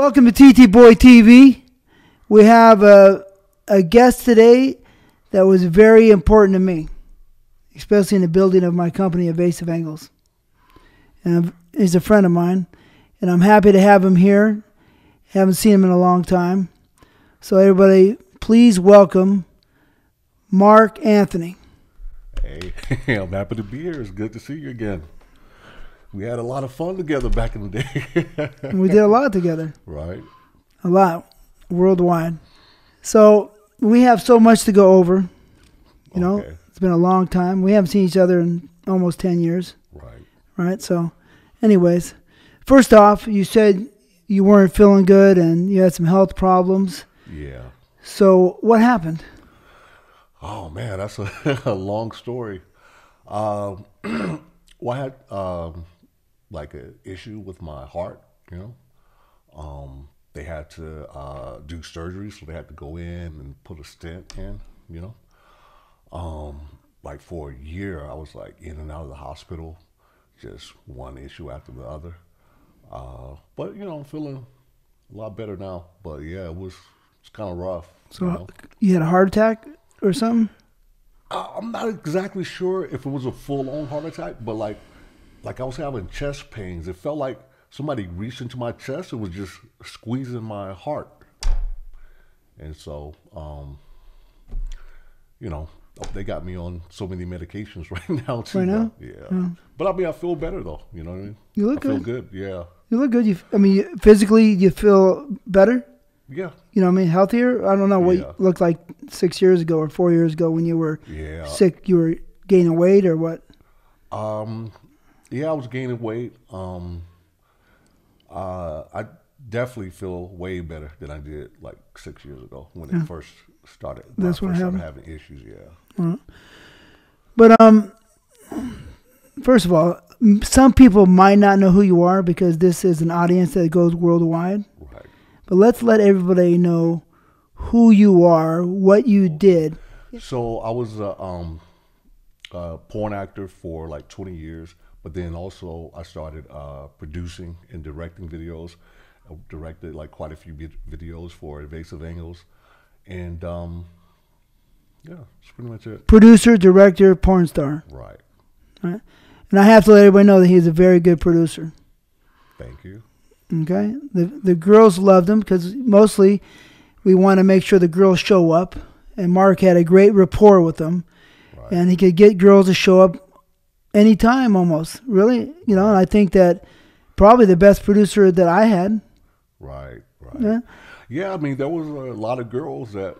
Welcome to TT Boy TV. We have a, a guest today that was very important to me, especially in the building of my company, Evasive Angles. And he's a friend of mine, and I'm happy to have him here. Haven't seen him in a long time. So, everybody, please welcome Mark Anthony. Hey, I'm happy to be here. It's good to see you again. We had a lot of fun together back in the day. We did a lot together. right? a lot worldwide. So we have so much to go over. You know, Okay. it's been a long time. We haven't seen each other in almost 10 years, Right. right? So, anyways, first off, you said you weren't feeling good and you had some health problems. Yeah. So, what happened? Oh man, that's a, a long story. Um, well, I had um, like an issue with my heart. You know, um, they had to uh, do surgery, so they had to go in and put a stent in. You know, um, like for a year, I was like in and out of the hospital, just one issue after the other. Uh, but you know, I'm feeling a lot better now. But yeah, it was it's kind of rough. So, you know? you had a heart attack or something? I- I'm not exactly sure if it was a full-on heart attack, but like, like I was having chest pains. It felt like somebody reached into my chest and was just squeezing my heart. And so, um, you know, they got me on so many medications right now too. Right now? yeah. But I mean, I feel better though. You know what I mean? You look I feel good. good. Yeah. You look good. You, I mean, you- physically, you feel better? Yeah. You know what I mean? Healthier? I don't know what Yeah. you looked like six years ago or four years ago when you were Yeah. sick. You were gaining weight or what? Um, yeah, I was gaining weight. Um, uh, I definitely feel way better than I did like six years ago when it first started. when That's I what first started happened. having issues. Yeah. But um, first of all, some people might not know who you are because this is an audience that goes worldwide. Right. But let's let everybody know who you are, what you did. So I was a um, a porn actor for like 20 years, but then also I started uh, producing and directing videos. I directed like quite a few videos for Evasive Angles, and um, yeah, that's pretty much it. Producer, director, porn star. Right. Right? And I have to let everybody know that he's a very good producer. Thank you. Okay, the the girls loved him because mostly we want to make sure the girls show up, and Mark had a great rapport with them, Right. and he could get girls to show up anytime almost. Really, you know, and I think that probably the best producer that I had. Right, right. Yeah. Yeah, I mean, there was a lot of girls that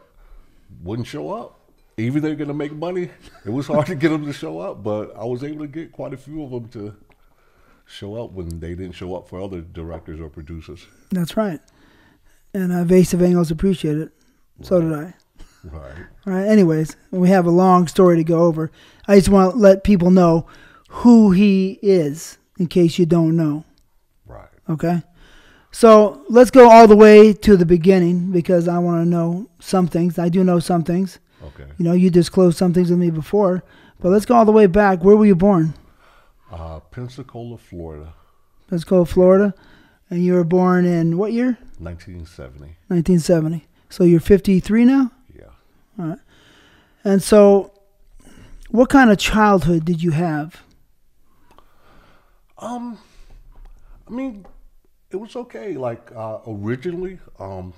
wouldn't show up. Even they're gonna make money. It was hard to get them to show up, but I was able to get quite a few of them to show up when they didn't show up for other directors or producers. That's right, and uh, Evasive Angles appreciate it. So did I. Right. All right. Anyways, we have a long story to go over. I just want to let people know who he is in case you don't know. Right. Okay. So let's go all the way to the beginning because I want to know some things. I do know some things. Okay. You know, you disclosed some things with me before, but let's go all the way back. Where were you born? Uh, Pensacola, Florida, Let's Florida. And you were born in what year? 1970. 1970. So you're 53 now? And so what kind of childhood did you have? Um, I mean, it was okay. Like uh, originally, um,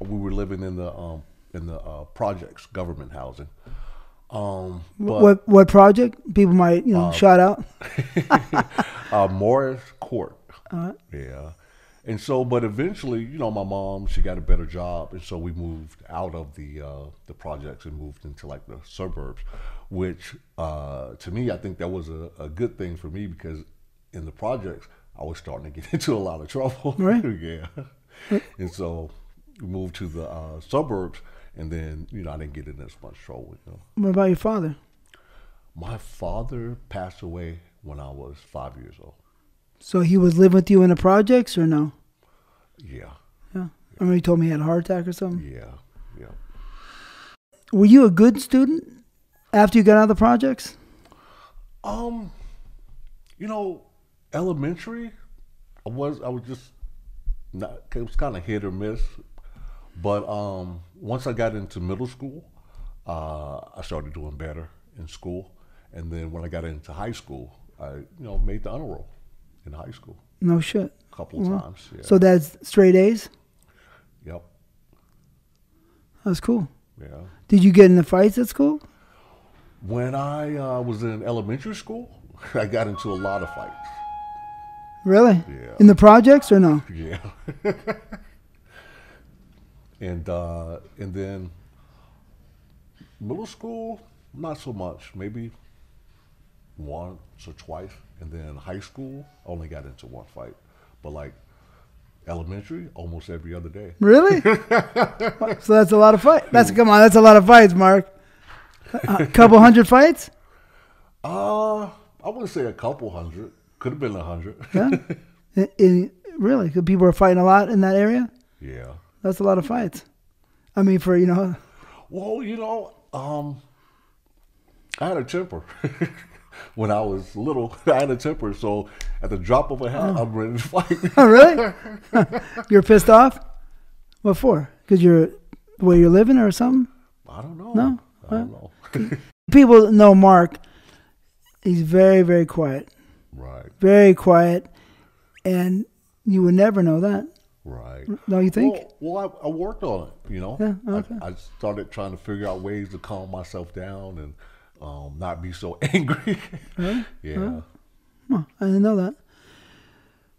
we were living in the um in the uh, projects, government housing. Um, but what what project? People might, you know, shout out. uh, Morris Court. Uh, Yeah. And so, but eventually, you know, my mom she got a better job, and so we moved out of the uh, the projects and moved into like the suburbs, which uh, to me I think that was a, a good thing for me because in the projects I was starting to get into a lot of trouble. Right. yeah. And so we moved to the uh, suburbs, and then you know I didn't get in as much trouble. You know, what about your father? my father passed away when I was five years old. So he was living with you in the projects or no? Yeah. Yeah. I remember you told me he had a heart attack or something. Yeah. Yeah. Were you a good student after you got out of the projects? Um, you know, elementary, I was I was just not, it was kind of hit or miss. But um, once I got into middle school, uh, I started doing better in school. And then when I got into high school, I you know made the honor roll in high school No shit. a couple of times. Yeah. So that's straight A's. yep. That's cool. Yeah. Did you get in the fights at school? When I uh, was in elementary school, I got into a lot of fights. Really? Yeah. In the projects or no? Yeah. and uh, and then middle school, not so much. Maybe once or twice. And then high school, only got into one fight. But like elementary, almost every other day. Really? so that's a lot of fights. That's come on. That's a lot of fights, Mark. A couple hundred fights? Uh, I wouldn't say a couple hundred. Could have been a hundred. Yeah. In, in, really? People are fighting a lot in that area. yeah. That's a lot of fights. I mean, for you know, Well, you know, um, I had a temper. when I was little, I had a temper. So at the drop of a hat, oh. I'm ready to fight. oh really? you're pissed off? What for? Because you're where you're living or something? I don't know. No? I don't know. People know Mark. He's very, very quiet. right, Very quiet, and you would never know that. right. Don't you think? Well, well I, I worked on it. You know, Yeah, okay. I, I started trying to figure out ways to calm myself down and um, not be so angry. yeah. Huh, I didn't know that.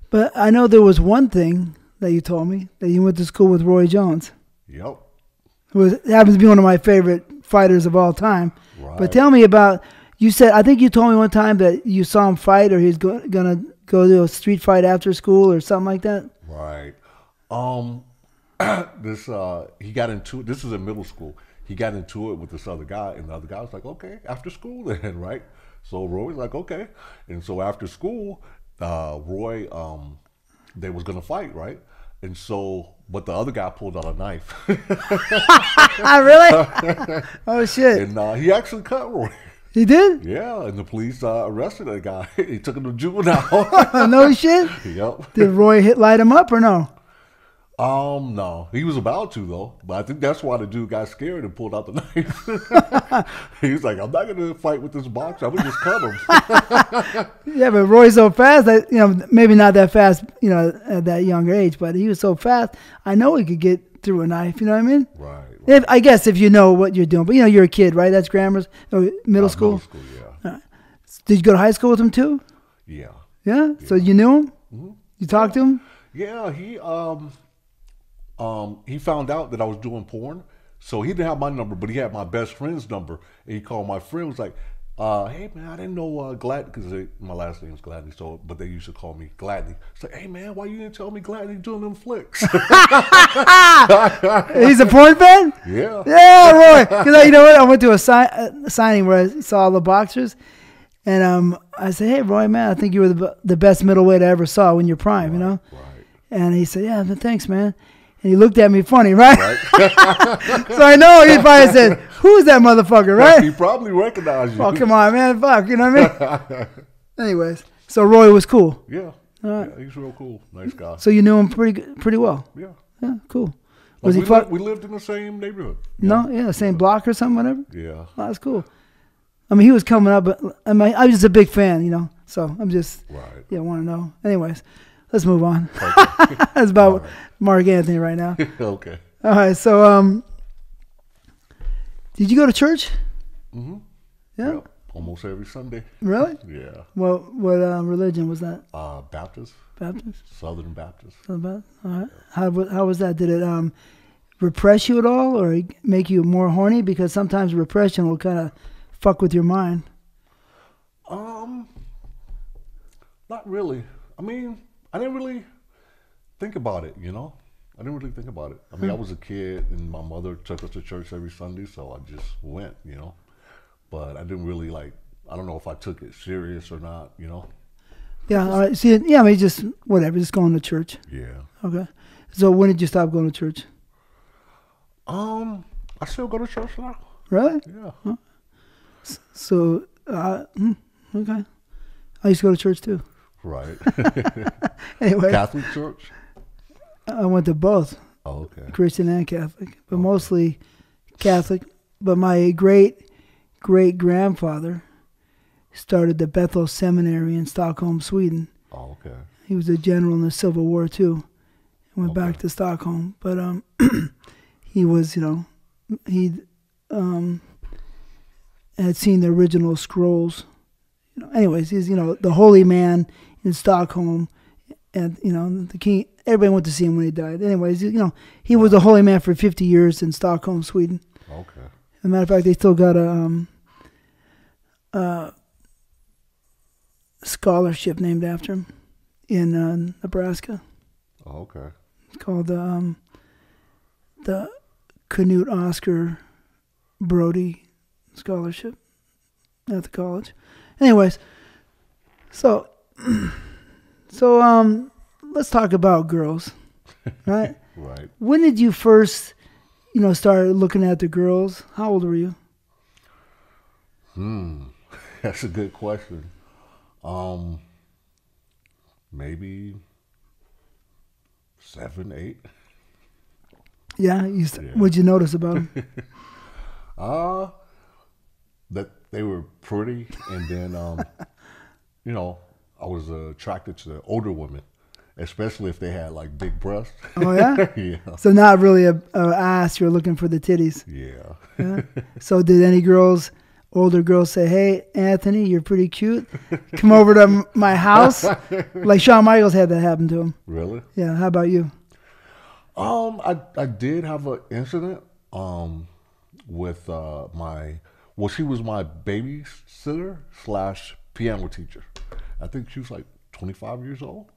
But I know there was one thing that you told me that you went to school with Roy Jones, Yep. who was, happens to be one of my favorite fighters of all time. Right. But tell me about. You said I think you told me one time that you saw him fight, or he's go, gonna go to a street fight after school, or something like that. Right. Um, this uh, he got into this is in middle school. He got into it with this other guy, and the other guy was like, "Okay, after school then, right?" So Roy was like, "Okay," and so after school, uh, Roy um, they was gonna fight, right? And so, but the other guy pulled out a knife, really? oh shit! and uh, he actually cut Roy. He did? Yeah, and the police uh, arrested that guy. he took him to juvenile. No shit. yep. Did Roy hit light him up or no? Um, no, he was about to though, but I think that's why the dude got scared and pulled out the knife. he was like, "I'm not gonna fight with this boxer. I'm gonna just cut him." Yeah, but Roy's so fast that you know maybe not that fast, you know, at that younger age, but he was so fast. I know he could get through a knife. You know what I mean? right. right. If, I guess if you know what you're doing, but you know you're a kid, right? That's grammar, or middle Uh, school. Middle school, yeah, Did you go to high school with him too? yeah, Yeah. So you knew him? Mm-hmm. You talked to him? yeah. He um, um, he found out that I was doing porn, so he didn't have my number, but he had my best friend's number, and he called my friend. Was like. Uh, hey man, I didn't know uh, Glad because my last name's Gladney, so but they used to call me Gladney. It's like, hey man, why you didn't tell me Gladney doing them flicks? He's a porn fan. yeah, Yeah, Roy. Because you know what? I went to a, si- a signing where I saw all the boxers, and um, I said, "Hey, Roy, man, I think you were the, the best middleweight I ever saw when you're prime." You know? right. And he said, "Yeah, thanks, man." And he looked at me funny, right? so I know he probably said, "Who's that motherfucker?" Right? He probably recognized you. oh, come on, man, fuck, you know what I mean? Anyways, so Roy was cool. Yeah. yeah, he's real cool. Nice guy. So you knew him pretty pretty well. Yeah. Yeah, cool. Like, Was he we, fuck? li- we lived in the same neighborhood. no, yeah, the same block or something, whatever. Yeah. Oh, that's cool. I mean, he was coming up, but I mean, I'm just a big fan, you know. So I'm just, Right. yeah, want to know. Anyways, let's move on. that's about Mark Anthony right now. okay. All right, so um, did you go to church? Mm-hmm. Yeah, Yep. Almost every Sunday. really? Yeah. What what uh, religion was that? Uh, Baptist, Baptist? Southern Baptist. Something about? All right. How how was that? Did it um repress you at all, or make you more horny? Because sometimes repression will kind of fuck with your mind. Um, not really. I mean, I didn't really think about it. You know, I didn't really think about it. I mean, I was a kid, and my mother took us to church every Sunday, so I just went. You know, but I didn't really like. I don't know if I took it serious or not. You know. Yeah. All right. See, yeah. I mean, just whatever. Just going to church. Yeah. Okay. So when did you stop going to church? Um, I still go to church now. Really? Yeah. So, uh, hmm, okay. I used to go to church too. Right. Anyway, Catholic church. I went to both Oh, okay. Christian and Catholic, but mostly Catholic. But my great great grandfather started the Bethel Seminary in Stockholm, Sweden. Oh, okay. He was a general in the Civil War too. Went Okay. back to Stockholm, but um, he was you know he um had seen the original scrolls. You know, anyways, he's you know the holy man in Stockholm, and you know the king. Everybody went to see him when he died. Anyways, you know he was a holy man for fifty years in Stockholm, Sweden. Okay. As a matter of fact, they still got a um, uh, scholarship named after him in uh, Nebraska. Oh, okay. It's called the um, the Canute Oscar Brody Scholarship at the college. Anyways, so so um, let's talk about girls, right? Right. when did you first, you know, start looking at the girls? How old were you? Hmm. That's a good question. Um, maybe seven, eight. Yeah, you st- Yeah. what'd you notice about them? Uh that they were pretty, and then um, you know, I was uh, attracted to the older women, especially if they had like big breasts. oh yeah. yeah. So not really a, a ass. You're looking for the titties. Yeah. Yeah. so did any girls, older girls, say, "Hey, Anthony, you're pretty cute. Come over to my house"? like Shawn Michaels had that happen to him. really? Yeah. How about you? Um, I I did have an incident um with uh my well she was my babysitter slash piano teacher. I think she was like twenty five years old.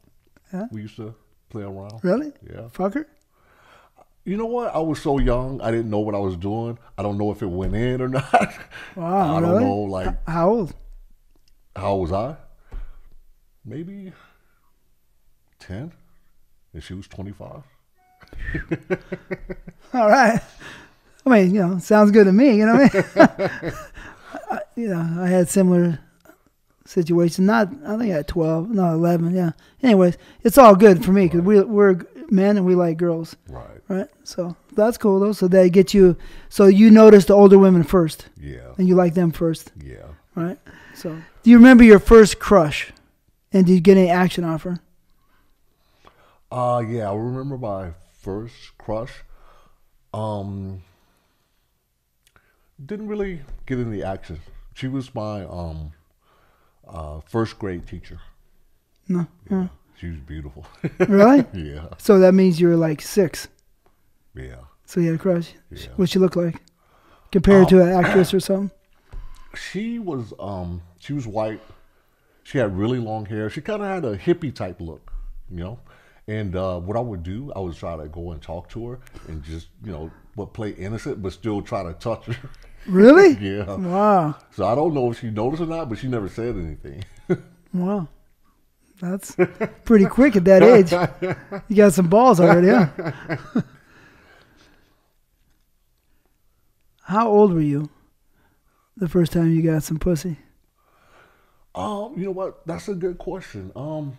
We used to play around. Really? Yeah. Fucker. You know what? I was so young, I didn't know what I was doing. I don't know if it went in or not. Wow. I don't know, like How old? how old was I? Maybe ten, and she was twenty five. All right. I mean, you know, sounds good to me. You know what I mean? I, you know, I had similar situation. Not, I think I had twelve, no, eleven. Yeah. Anyways, it's all good for me because we we're men and we like girls, Right. right? So that's cool though. So they get you. So you notice the older women first, Yeah. and you like them first, Yeah. right? So do you remember your first crush? And did you get any action off her? Uh yeah, I remember my first crush. Um didn't really get any action. She was my um uh first grade teacher. No. Yeah. She was beautiful. Really? yeah. so that means you were like six. Yeah. So you had a crush. Yeah. What she look like? Compared to an actress or something? She was um she was white. She had really long hair. She kind of had a hippie type look, you know. And uh, what I would do, I would try to go and talk to her and just, you know, but play innocent, but still try to touch her. Really? yeah. Wow. So I don't know if she noticed or not, but she never said anything. Wow. That's pretty quick at that age. You got some balls already, huh? How old were you the first time you got some pussy? um, you know what? That's a good question. Um,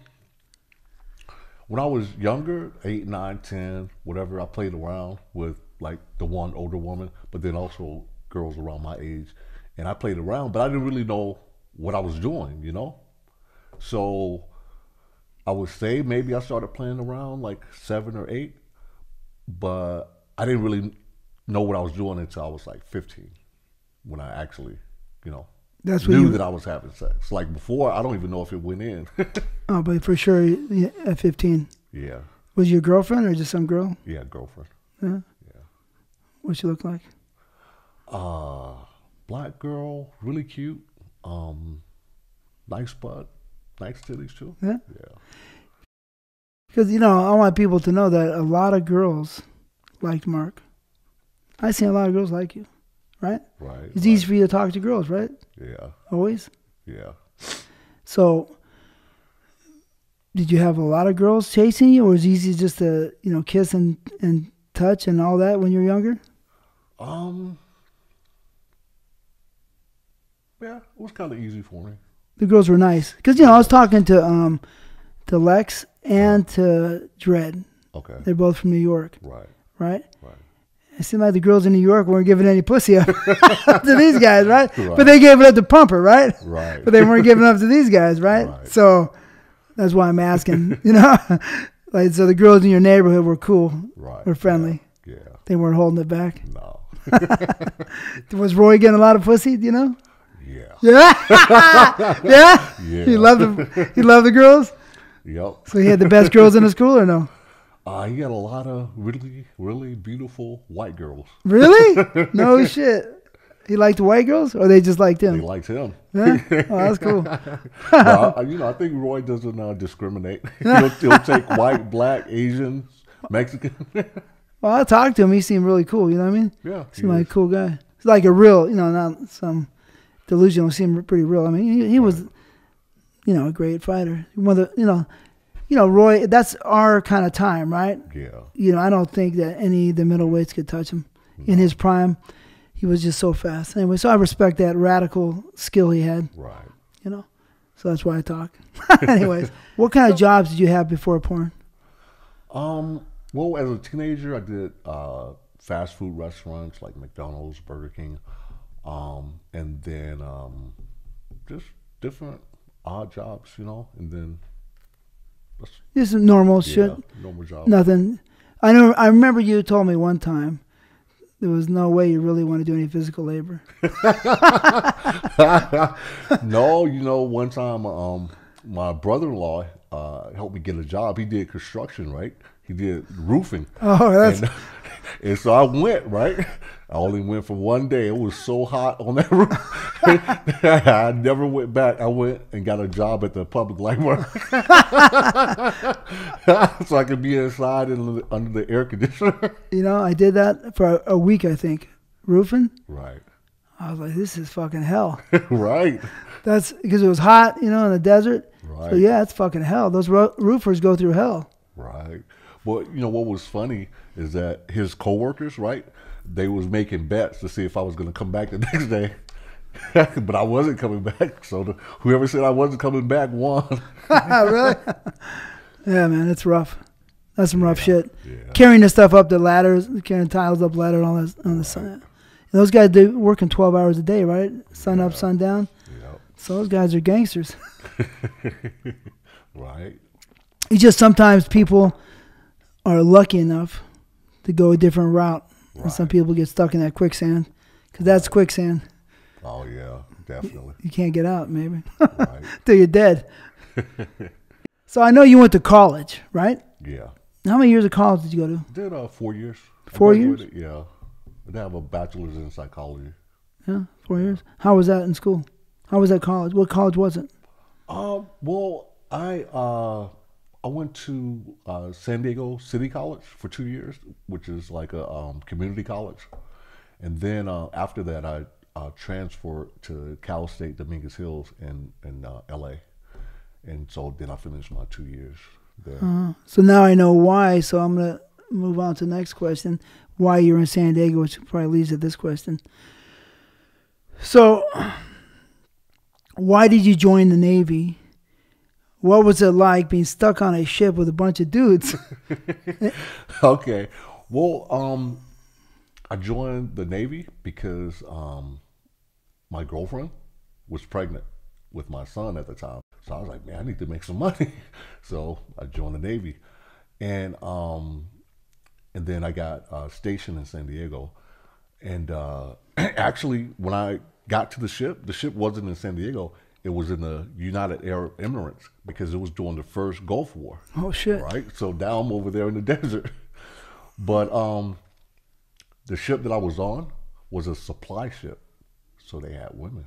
when I was younger, eight, nine, ten, whatever, I played around with like the one older woman, but then also girls around my age, and I played around, but I didn't really know what I was doing, you know. So I would say maybe I started playing around like seven or eight, but I didn't really know what I was doing until I was like fifteen, when I actually, you know, That's when knew you. that I was having sex. Like before, I don't even know if it went in. Oh, but for sure yeah, at 15. yeah, Was your girlfriend or just some girl? yeah, girlfriend. Yeah. Yeah. What she look like? Uh, black girl, really cute. Um, nice butt, nice titties too. Yeah. Yeah. Because, you know, I want people to know that a lot of girls liked Mark. I seen a lot of girls like you, right? Right. It's right. easy for you to talk to girls, right? Yeah, Always. yeah. So, did you have a lot of girls chasing you, or was it easy just to, you know, kiss and, and touch and all that when you were younger? Um, yeah, it was kind of easy for me. The girls were nice, because you know I was talking to um, to Lex and to Dread, Okay. They're both from New York, Right. right? Right. It seemed like the girls in New York weren't giving any pussy up to these guys, right? Right. But they gave it up to Pumper, right? Right. But they weren't giving up to these guys, right? Right. So that's why I'm asking, you know? like, so the girls in your neighborhood were cool, right. were friendly. Yeah. They weren't holding it back. No. Was Roy getting a lot of pussy? Do you know? Yeah. Yeah, yeah. Yeah. He loved the he loved the girls. Yep. So he had the best girls in the school, or no? Uh, he had a lot of really, really beautiful white girls. Really? No shit. He liked white girls, or they just liked They him? liked him. Yeah? Oh, that's cool. Well, I- you know, I think Roy doesn't uh, discriminate. he'll, he'll take white, black, Asians, Mexican. Well, I talked to him. He seemed really cool. You know what I mean? yeah. he Seemed like a cool guy. He's like a real, you know, not some delusional. Seemed pretty real. I mean, he, he was, you know, a great fighter. One of the, you know, you know, Roy. That's our kind of time, right? Yeah. You know, I don't think that any of the middleweights could touch him in his prime. He was just so fast. Anyway, so I respect that radical skill he had. Right. You know, so that's why I talk. Anyways, what kind of jobs did you have before porn? Um. Well, as a teenager, I did uh, fast food restaurants like McDonald's, Burger King, um, and then um, just different odd jobs, you know. And then Just normal yeah, shit. normal jobs. Nothing. I know. I remember you told me one time there was no way you really want to do any physical labor. no, you know, one time, um, my brother-in-law uh, helped me get a job. He did construction, right? He did roofing. Oh, that's And, and so I went, right? I only went for one day. It was so hot on that roof. I never went back. I went and got a job at the public library. so I could be inside in the, under the air conditioner. you know. I did that for a, a week. I think roofing. right. I was like, this is fucking hell. right. That's because it was hot, you know, in the desert. Right. So yeah, it's fucking hell. Those ro- roofers go through hell. Right. Well, you know what was funny is that his coworkers, right? They was making bets to see if I was going to come back the next day, but I wasn't coming back. So the, whoever said I wasn't coming back won. really? yeah, man, it's rough. That's some rough shit. Yeah. Carrying the stuff up the ladders, carrying tiles up ladder on the on the sun. Those guys do working twelve hours a day, right? Sun up, sun down. Yep. So those guys are gangsters. Right. It's just sometimes people are lucky enough to go a different route, and some people get stuck in that quicksand because that's quicksand. Oh yeah, definitely. You can't get out, maybe right. till you're dead. so I know you went to college, right? Yeah. How many years of college did you go to? Did uh four years. Four years? graduated, Yeah. I have a bachelor's in psychology. Yeah, four years. How was that in school? How was that college? What college was it? Um. Well, I uh, I went to uh, San Diego City College for two years, which is like a um, community college, and then uh, after that, I uh, transferred to Cal State Dominguez Hills in in uh, L.A. And so then I finished my two years there. So now I know why. So I'm gonna move on to the next question. Why you're in San Diego, which probably leads to this question. So, why did you join the Navy? What was it like being stuck on a ship with a bunch of dudes? okay. Well, um, I joined the Navy because um, my girlfriend was pregnant with my son at the time. So I was like, man, I need to make some money. So I joined the Navy, and um, and then I got uh, stationed in San Diego. And uh, actually, when I got to the ship, the ship wasn't in San Diego. It was in the United Arab Emirates because it was during the first Gulf War oh shit! right? So now I'm over there in the desert. But um, the ship that I was on was a supply ship, so they had women.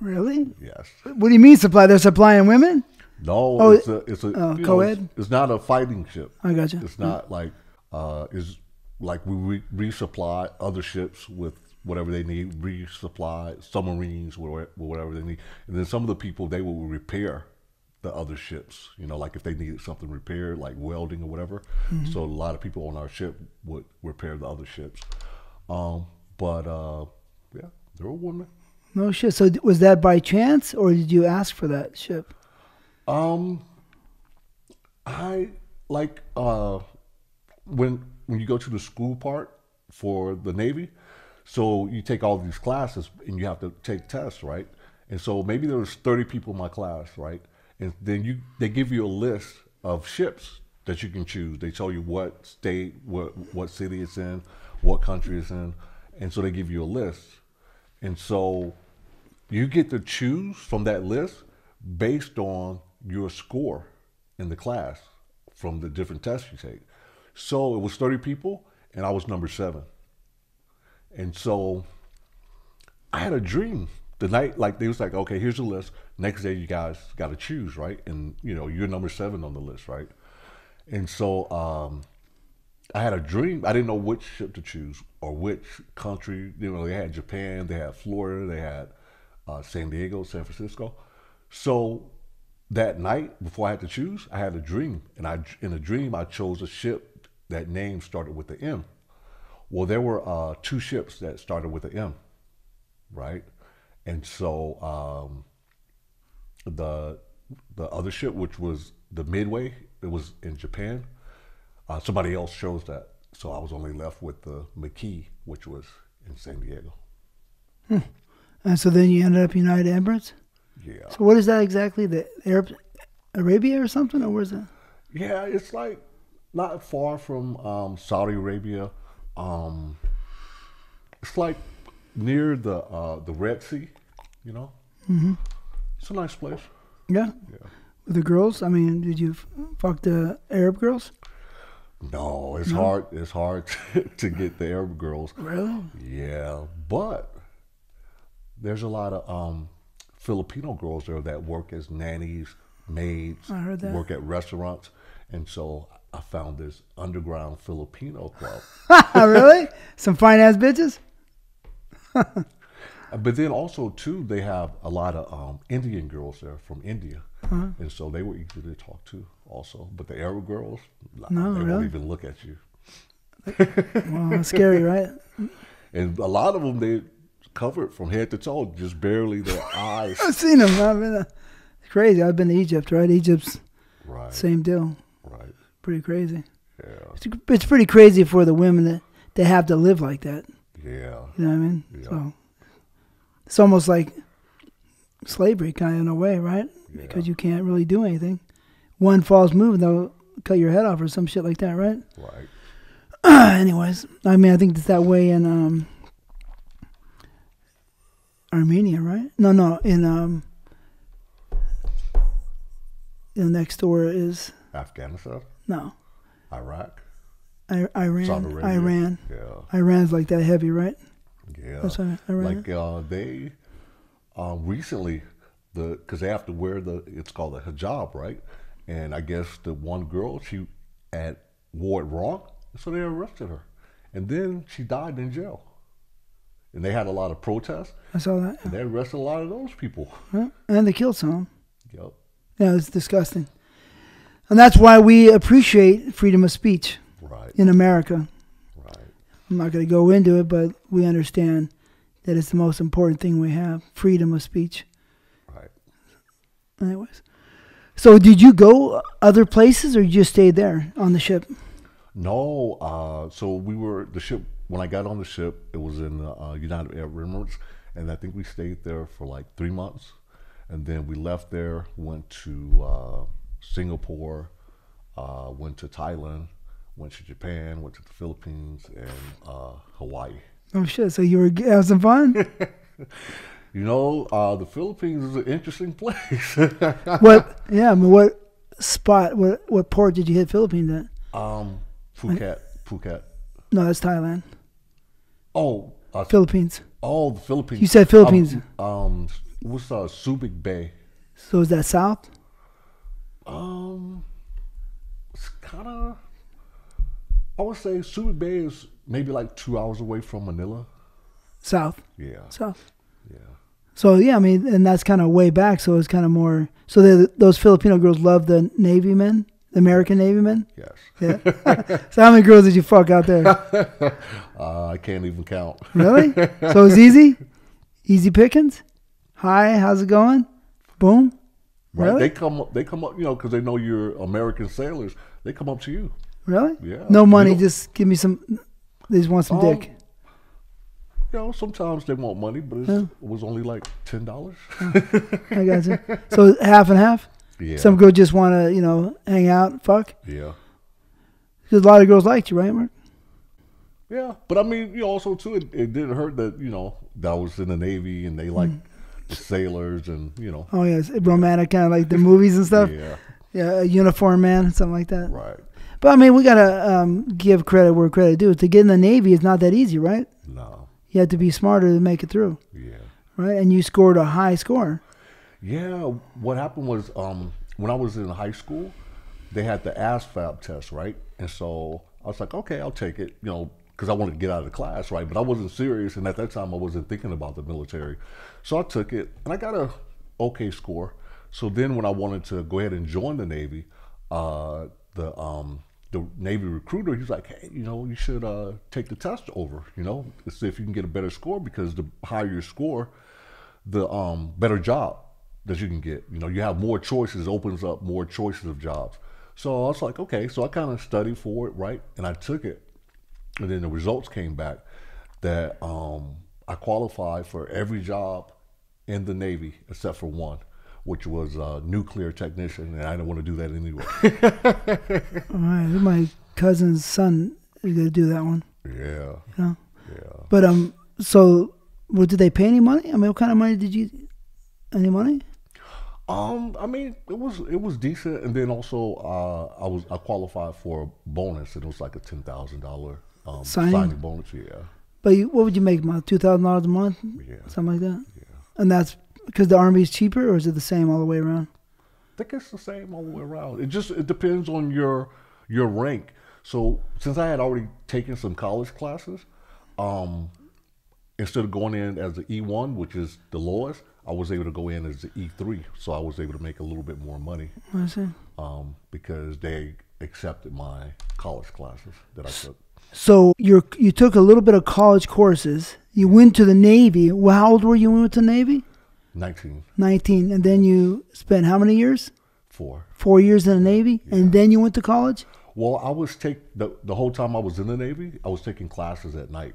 Really? Yes. What do you mean supply? They're supplying women? No, Oh, it's a it's a oh, co-ed? it's, it's not a fighting ship. I got you. It's not like uh, is like we re- resupply other ships with whatever they need, resupply submarines whatever, whatever they need, and then some of the people they will repair the other ships. You know, like if they needed something repaired, like welding or whatever. Mm-hmm. So a lot of people on our ship would repair the other ships. Um, but uh, yeah, there were women. No shit. So was that by chance, or did you ask for that ship? Um, I like uh, when when you go to the school part for the Navy, so you take all these classes and you have to take tests, right? And so maybe there was 30 people in my class, right? And then you they give you a list of ships that you can choose. They tell you what state, what what city it's in, what country it's in, and so they give you a list. And so you get to choose from that list based on your score in the class from the different tests you take. So it was 30 people, and I was number seven. And so I had a dream the night, like they was like, okay, here's the list. Next day, you guys got to choose, right? And you know, you're number seven on the list, right? And so um, I had a dream. I didn't know which ship to choose or which country. You know, they had Japan, they had Florida, they had uh, San Diego, San Francisco. So that night, before I had to choose, I had a dream, and I in a dream I chose a ship that name started with the M. Well, there were uh, two ships that started with an M, right? And so um, the the other ship, which was the Midway, it was in Japan. Uh, somebody else chose that, so I was only left with the McKee, which was in San Diego. And so then you ended up United Emirates. Yeah. So what is that exactly? The Arab Arabia or something, or where's that? Yeah, it's like not far from um, Saudi Arabia. Um, it's like near the uh, the Red Sea, you know. Mm-hmm. It's a nice place. Yeah. Yeah. With the girls? I mean, did you f- fuck the Arab girls? No, it's hard. It's hard to get the Arab girls. Really? Yeah, but there's a lot of um, Filipino girls there that work as nannies, maids, I heard that. work at restaurants, and so I found this underground Filipino club. really? Some fine ass bitches? But then also too, they have a lot of um, Indian girls there from India, Uh-huh. and so they were easy to talk to also. But the Arab girls, No, they really? won't even look at you. Well, that's scary, right? And a lot of them they covered from head to toe, just barely their eyes. I've seen them. I've been, uh, crazy. I've been to Egypt, right? Egypt's right, same deal. Pretty crazy. yeah, It's, it's pretty crazy for the women that they have to live like that. yeah, You know what I mean? Yeah. So it's almost like slavery, kind of in a way, right? Because you can't really do anything. One false move, they'll cut your head off or some shit like that, right? right. Anyways, I mean, I think it's that way in um, Armenia, right? No, no, in um, know, next door is Afghanistan, no, Iraq, I, Iran. Saudi Arabia. Iran. Yeah, Iran's like that heavy, right? yeah. That's Iran. like uh, they um, recently the because they have to wear the it's called a hijab right and i guess the one girl she had wore it wrong so they arrested her and then she died in jail and they had a lot of protests I saw that. and they arrested a lot of those people Yeah. And they killed some. yep Yeah, it's disgusting. And that's why we appreciate freedom of speech right in America. right I'm not going to go into it, but we understand that it's the most important thing we have freedom of speech. right Anyways. So, did you go other places or you just stayed there on the ship? No, uh, so we were the ship when I got on the ship. It was in the uh, United Arab Emirates, and I think we stayed there for like three months, and then we left there, went to uh, Singapore, uh, went to Thailand, went to Japan, went to the Philippines, and uh, Hawaii. Oh, shit. So, you were having some fun? You know, uh, the Philippines is an interesting place. what, yeah, I mean, what spot, what, what port did you hit Philippines at? um, Phuket, Phuket. No, that's Thailand. Oh, uh, Philippines. oh, the Philippines. You said Philippines. Um, um what's uh, Subic Bay? So, is that south? Um, it's kind of. I would say Subic Bay is maybe like two hours away from Manila. South. Yeah, South. yeah, So yeah, I mean, and that's kind of way back. So it's kind of more. So they, those Filipino girls love the Navy men, the American Navy men. yes. Yeah. so how many girls did you fuck out there? Uh, I can't even count. Really? So it's easy, easy pickings. Hi, how's it going? Boom. Right? Really? They come up. They come up. You know, because they know you're American sailors. They come up to you. Really? Yeah. No money. Just give me some. They just want some Um, dick. You know, sometimes they want money, but it's, it was only like ten dollars. I got you. So half and half. yeah. Some girl just want to, you know, hang out, fuck. yeah. Because a lot of girls liked you, right, Mark? Yeah, but I mean, you know, also too, it, it didn't hurt that you know that I was in the Navy and they like the sailors and you know, Oh yes, romantic kind of like the movies and stuff. yeah, Yeah, a uniform man, something like that. right. But I mean, we gotta um, give credit where credit due. To get in the Navy is not that easy, right? No, You have to be smarter to make it through, yeah, right? And you scored a high score. yeah. What happened was, um, when I was in high school, they had the ASVAB test, right? And so I was like, okay, I'll take it, you know, because I wanted to get out of the class, right? But I wasn't serious, and at that time, I wasn't thinking about the military, so I took it, and I got a okay score. So then, when I wanted to go ahead and join the Navy, uh, the um, the Navy recruiter, he's like, hey, you know, you should uh, take the test over, you know, see if you can get a better score because the higher your score, the um, better job that you can get. You know, you have more choices, opens up more choices of jobs. So I was like, okay, so I kind of studied for it, right? And I took it. And then the results came back that um, I qualified for every job in the Navy except for one, which was uh, nuclear technician. And I didn't want to do that anyway. All right, my cousin's son is gonna do that one. yeah. Yeah. Yeah. But um, so what did they pay any money? I mean, what kind of money did you? Any money? Um, I mean, it was it was decent, and then also uh, I was I qualified for a bonus, and it was like a ten thousand dollar um Signing? signing bonus. Yeah, But you, what would you make? About two thousand dollars a month, yeah. something like that. Yeah. And that's because the army is cheaper, or is it the same all the way around? I think it's the same all the way around. It just it depends on your your rank. So since I had already taken some college classes, um, instead of going in as the E one, which is the lowest, I was able to go in as the E three. So I was able to make a little bit more money I see. um, because they accepted my college classes that I took. So you you took a little bit of college courses. You went to the Navy. Well, how old were you when you went to the Navy? 19. 19. and then you spent how many years? four. Four years in the Navy, and then you went to college Well, I was take the the whole time I was in the Navy, I was taking classes at night.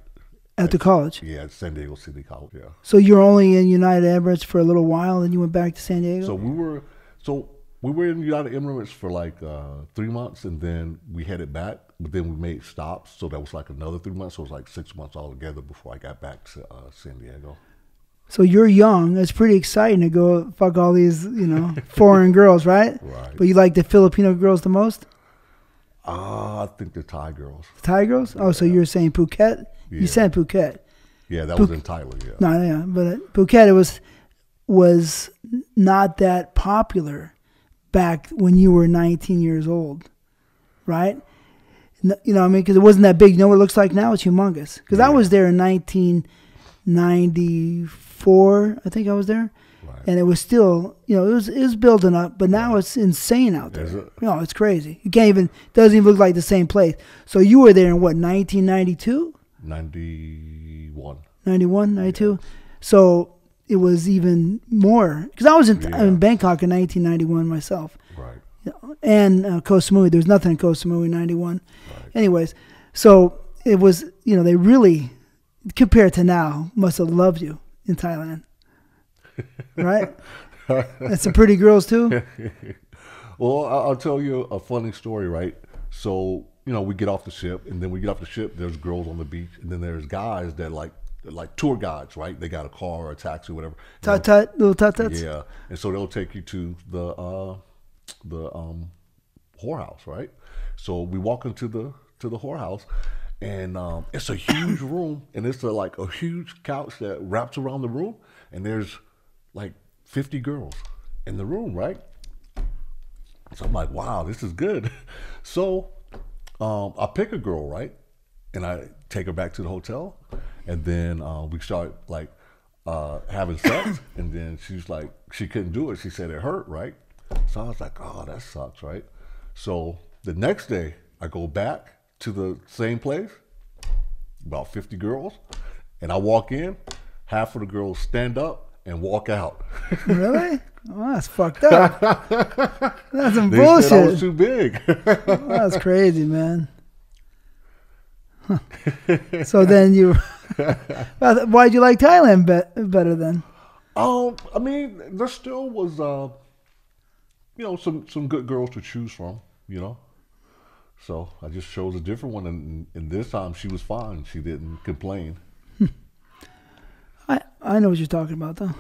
at the college. Yeah, at San Diego City College. Yeah. So you were only in United Emirates for a little while, then you went back to San Diego. So we were so we were in United Emirates for like uh, three months, and then we headed back. But then we made stops, so that was like another three months. So it was like six months altogether before I got back to uh, San Diego. So you're young. It's pretty exciting to go fuck all these, you know, foreign girls, right? Right. But you like the Filipino girls the most? Ah, I think the Thai girls. The Thai girls? Oh, so you're saying Phuket? Yeah. You said Phuket. Yeah, that was in Thailand. Yeah. No, yeah, but uh, Phuket it was was not that popular back when you were 19 years old, right? You know, I mean, because it wasn't that big. You know what it looks like now? It's humongous. Because I was there in 1994. I think I was there, Right. and it was still, you know, it was it was building up. But now it's insane out there. Is it? No, it's crazy. You can't even doesn't even look like the same place. So you were there in what 1992? Ninety-one. 91, 92. So it was even more because I was in, Yeah. in Bangkok in 1991 myself, you know, and uh, Koh Samui. There was nothing in Koh Samui in 91. Right. Anyways, so it was you know they really compared to now must have loved you in Thailand, right? and some pretty girls too. Well, I'll tell you a funny story, right? So, you know, we get off the ship, and then we get off the ship. There's girls on the beach, and then there's guys that like, like tour guides, right? They got a car or a taxi, or whatever. Tut tut, little tut tuts. Yeah, and so they'll take you to the uh, the um, whorehouse, right? So we walk into the to the whorehouse, and um, it's a huge room, and it's a, like a huge couch that wraps around the room, and there's like 50 girls in the room, right? So I'm like, wow, this is good. So um, I pick a girl, right? And I take her back to the hotel. And then uh, we start like uh, having sex. and then she's like, she couldn't do it. She said it hurt, right? So I was like, oh, that sucks, right? So the next day, I go back to the same place, about 50 girls. And I walk in, half of the girls stand up and walk out. Really? Oh, that's fucked up. that's some They said I was too big. That's crazy, man. Huh. so then you, why'd you like Thailand be- better then? um, I mean, there still was, uh, you know, some some good girls to choose from. You know, so I just chose a different one, and, and this time she was fine. She didn't complain. I I know what you're talking about though.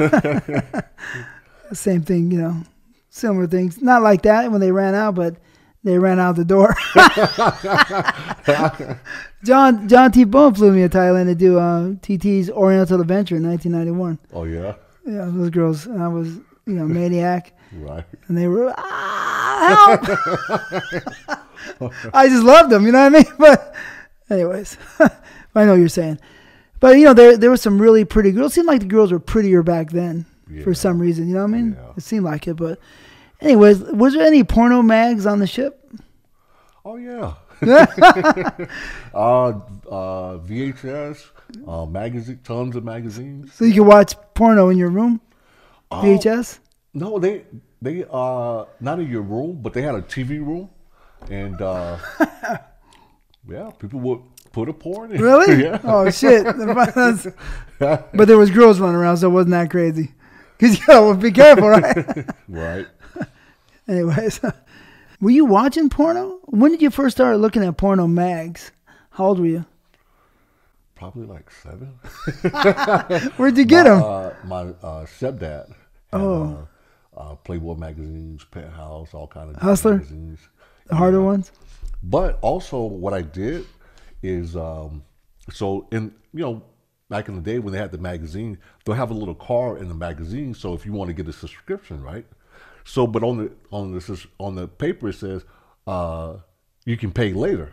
Same thing, you know, similar things. Not like that when they ran out, but they ran out the door. John John T. Bone flew me to Thailand to do uh, TT's Oriental Adventure in 1991. Oh yeah, Yeah, those girls. I was you know maniac, right. and they were ah, help. I just loved them. You know what I mean? But anyways, I know what you're saying. But you know, there there were some really pretty girls. It seemed like the girls were prettier back then for some reason. You know what I mean? Yeah. It seemed like it. But anyways, was there any porno mags on the ship? Oh yeah. uh, uh, VHS, uh, magazine, tons of magazines. So you could watch porno in your room? Oh. VHS? No, they they uh not in your room, but they had a TV room, and uh, yeah, people would put a porn in. Really? yeah. Oh shit! But there was girls running around, so it wasn't that crazy. Cause you know, be careful, right? right. Anyways, were you watching porno? When did you first start looking at porno mags? How old were you? Probably like seven. Where'd you get them? Uh, my uh, stepdad. Had, Oh. Uh, uh, Playboy magazines, Penthouse, all kind of Hustler? magazines. the harder ones? But also, what I did is, um, so in you know, back in the day when they had the magazine, they'll have a little card in the magazine. So if you want to get a subscription, right? So, but on the on the on the paper it says uh, you can pay later,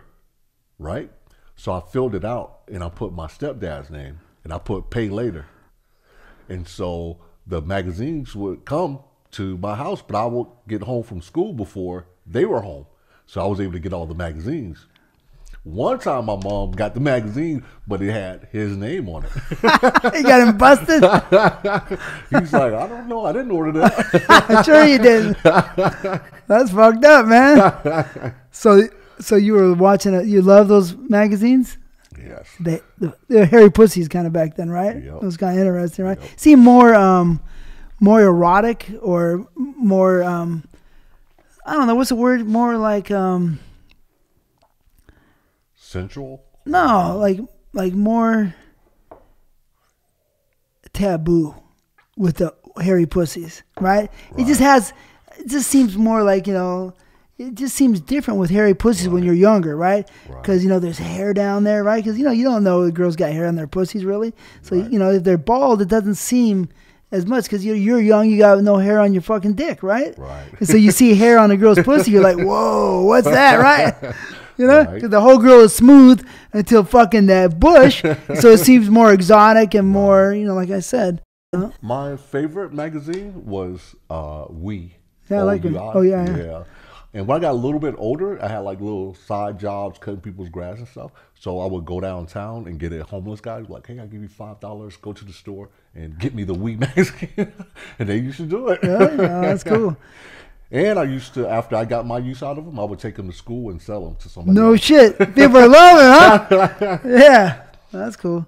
right? So I filled it out and I put my stepdad's name and I put pay later, and so the magazines would come to my house, but I would get home from school before they were home. So I was able to get all the magazines. One time my mom got the magazine, but it had his name on it. he got him busted? He's like, I don't know, I didn't order that. I'm sure you didn't. That's fucked up, man. So, so you were watching it. You love those magazines? Yes. They, the, the hairy pussies kind of back then, right? Yep. It was kind of interesting, right? Yep. Seem more, um, more erotic or more, um, I don't know what's the word. More like, um, Central. no, like, like more taboo with the hairy pussies, right? It just has, it just seems more like you know. It just seems different with hairy pussies when you're younger, right? Right. Because you know there's hair down there, right? Because you know you don't know the girls got hair on their pussies really. So Right. you know if they're bald, it doesn't seem as much because you're you're young, you got no hair on your fucking dick, right? Right. And so you see hair on a girl's pussy, you're like, whoa, what's that, right? You know, Right. 'Cause the whole girl is smooth until fucking that bush, so it seems more exotic and more, you know, like I said. My favorite magazine was uh, Oui. Yeah, I like it. Oh, yeah, yeah. And when I got a little bit older, I had like little side jobs cutting people's grass and stuff. So I would go downtown and get a homeless guy who's like, "Hey, I'll give you five dollars. Go to the store and get me the Oui magazine." and they used to do it. Yeah, yeah, that's cool. And I used to, after I got my use out of them, I would take them to school and sell them to somebody. No else. shit, people are loving, huh? Yeah, that's cool.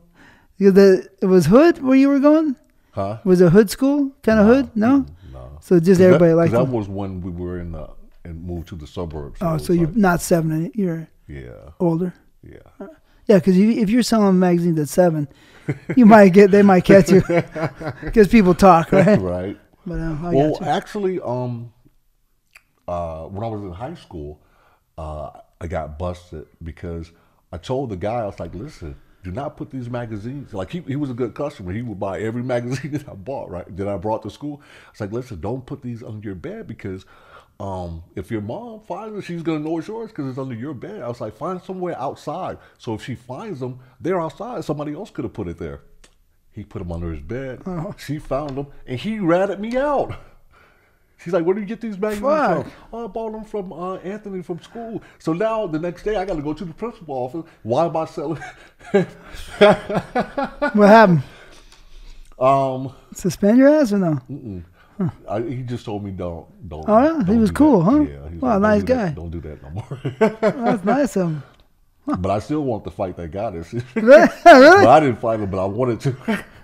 You- The it was hood where you were going. Huh? Was it hood school kind of hood? No. No. So just everybody that, like. 'cause that was when we were in the and moved to the suburbs. Oh, it so you're like- not seven. any- You're yeah, older. yeah. Yeah, because if you're selling magazines at seven, you might get they might catch you because people talk, right? right. But um, Well, actually, um, uh, when I was in high school, uh, I got busted because I told the guy I was like, "Listen, do not put these magazines." Like he, he was a good customer. He would buy every magazine that I bought. Right? That I brought to school. I was like, "Listen, don't put these under your bed because." Um, if your mom finds it, she's gonna know it's yours because it's under your bed. I was like, find somewhere outside. So if she finds them, they're outside. Somebody else could have put it there. He put them under his bed. Oh. She found them, and he ratted me out. She's like, "Where do you get these magazines from?" Oh, I bought them from uh, Anthony from school. So now the next day, I got to go to the principal office. Why am I selling? what happened? Um, Suspend your ass or no? mm-mm. I, he just told me don't, don't. Oh, yeah? He don't was cool, that. huh? Yeah. Wow, don't nice do that- guy. Don't do that no more. That's nice of him. but I still want to fight that guy. This, but really? I didn't fight him, but I wanted to.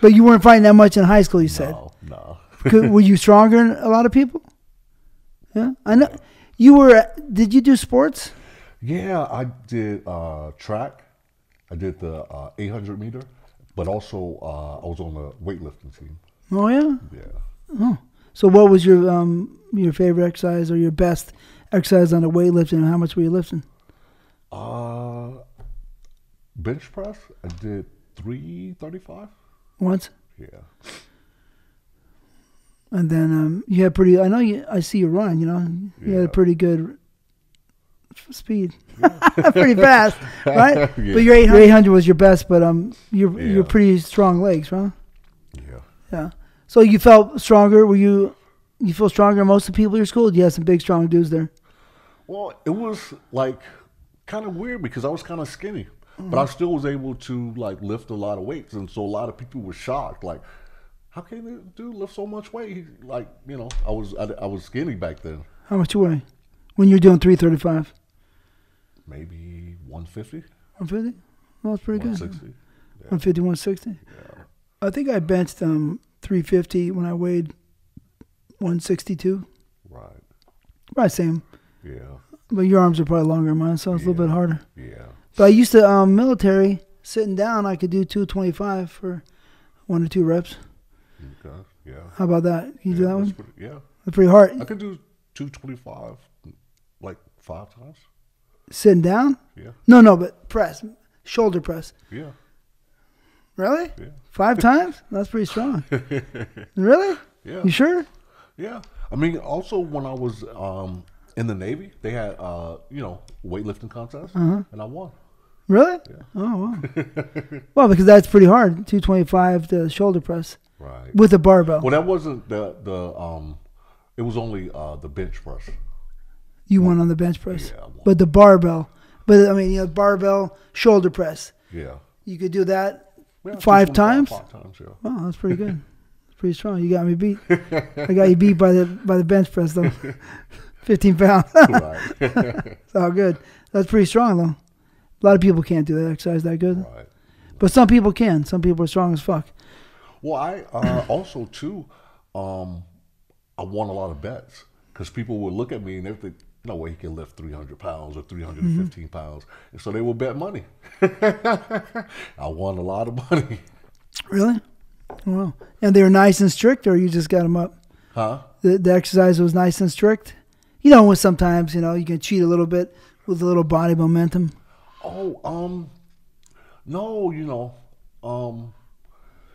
But you weren't fighting that much in high school. You said. no, no. Could, were you stronger than a lot of people? Yeah, I know. You were. Did you do sports? Yeah, I did uh, track. I did the uh, 800 meter, but also uh, I was on the weightlifting team. Oh yeah. Yeah. So what was your um your favorite exercise or your best exercise on the weightlifting? And how much were you lifting? Uh, bench press. I did 335. Once, Yeah. and then um you had pretty. I know you. I see you run. You know, you had a pretty good speed, pretty fast, right? Yeah. But your 800, 800 was your best. But um, you're you're pretty strong legs, right? Yeah. Yeah. So you felt stronger? Were you? You feel stronger than most of the people at your school? You had some big, strong dudes there. Well, it was like kind of weird because I was kind of skinny, but Mm-hmm. I still was able to like lift a lot of weights, and so a lot of people were shocked. Like, how can this dude lift so much weight? He, like, you know, I was I, I was skinny back then, How much you weigh? When you're doing 335? maybe 150, 150? Well, that's pretty good. 160. 150, 160. I think I benched um 350 when I weighed 162. Right. Probably same. Yeah. But your arms are probably longer than mine, so it's a little bit harder. Yeah. But I used to, um, military, sitting down, I could do 225 for one or two reps. Okay. Yeah. How about that? Can you do Yeah, that that's one? pretty- yeah. That's pretty hard. I could do 225 like five times. Sitting down? Yeah. No, no, but press. Shoulder press. Yeah. Really? Yeah. Five times? That's pretty strong. really? Yeah. You sure? Yeah. I mean, also when I was um, in the Navy, they had uh, you know weightlifting contests, Uh-huh. and I won. Really? Oh, wow. well, because that's pretty hard. 225 to shoulder press Right. with a barbell. Well, that wasn't the the um, it was only uh the bench press. You won on the bench press. Yeah, I won. But the barbell. But I mean, you know, barbell shoulder press. Yeah. You could do that. Five times? Five times. Yeah. Wow, that's pretty good. That's pretty strong. You got me beat. I got you beat by the by the bench press though. 15 pounds. it's all good. That's pretty strong though. A lot of people can't do that exercise that good. right. But some people can. Some people are strong as fuck. Well, I uh, also too, um, I won a lot of bets because people would look at me and they think, "No way he can lift 300 pounds or 315 Mm-hmm. pounds," and so they will bet money. I won a lot of money. Really? Wow. And they were nice and strict, or you just got them up? Huh? The, the exercise was nice and strict. You know, sometimes you know you can cheat a little bit with a little body momentum. Oh, um, no, you know, um,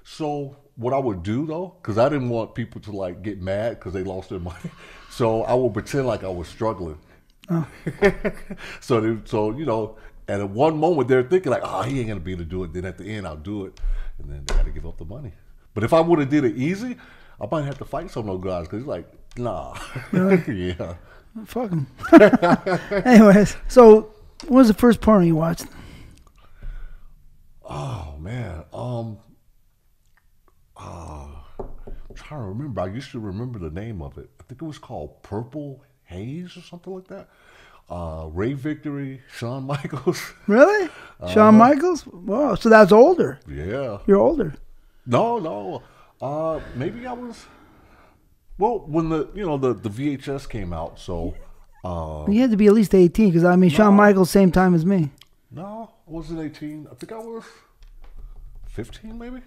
so what I would do though, because I didn't want people to like get mad because they lost their money, so I would pretend like I was struggling. so, they, so you know, at one moment they're thinking like, "Oh, he ain't gonna be able to do it." Then at the end, I'll do it, and then they got to give up the money. But if I would have did it easy, I might have to fight some of those guys because he's like, nah, yeah. Fuck him." Anyways, so what was the first porno you watched? Oh man, um, uh, I'm trying to remember. I used to remember the name of it. I think it was called Purple Haze or something like that. Uh, Ray Victory, Shawn Michaels. Really? Shawn Michaels? Wow. So that's older. yeah. You're older. No, no. Uh, maybe I was. Well, when the you know the the VHS came out, so uh, You had to be at least 18 because I mean, Shawn No. Michaels, same time as me. no, I wasn't 18. I think I was 15, maybe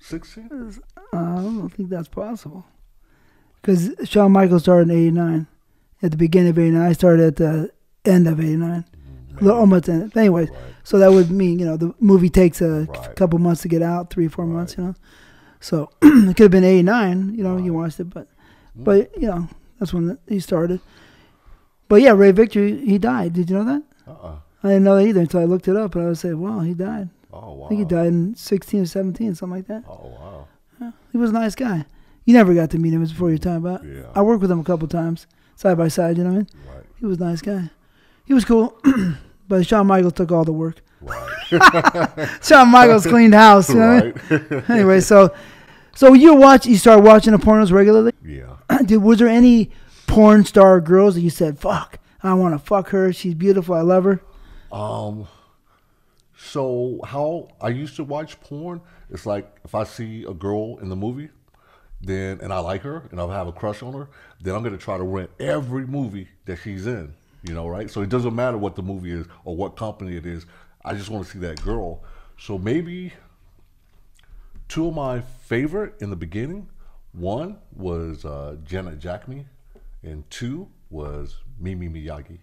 16. Uh, I don't think that's possible. Because Shawn Michaels started in 89. At the beginning of 89. I started at the end of 89. A little almost end. Anyways, so that would mean, you know, the movie takes a Right. couple months to get out, three, four months, you know. So it could have been 89, you know, you watched it. But, but you know, that's when he started. But yeah, Ray Victor he died. Did you know that? Uh-uh. I didn't know that either until I looked it up. And I was saying, wow, he died. Oh wow. I think he died in 16 or 17, something like that. Oh wow. He was a nice guy. You never got to meet him. It was before your time, but Yeah. I worked with him a couple times, side by side. You know what I mean? Right. He was a nice guy. He was cool, but Shawn Michaels took all the work. Right. Shawn Michaels cleaned house. You know what I mean? Anyway, so So you watch, you start watching the pornos regularly. Yeah. Dude, was there any porn star girls that you said, "Fuck, I want to fuck her. She's beautiful. I love her." Um. So how I used to watch porn, it's like if I see a girl in the movie, then and I like her and I have a crush on her, then I'm gonna try to rent every movie that she's in. You know, right? So it doesn't matter what the movie is or what company it is. I just want to see that girl. So maybe two of my favorite in the beginning. One was uh, Janet Jacme, and two was Mimi Miyagi.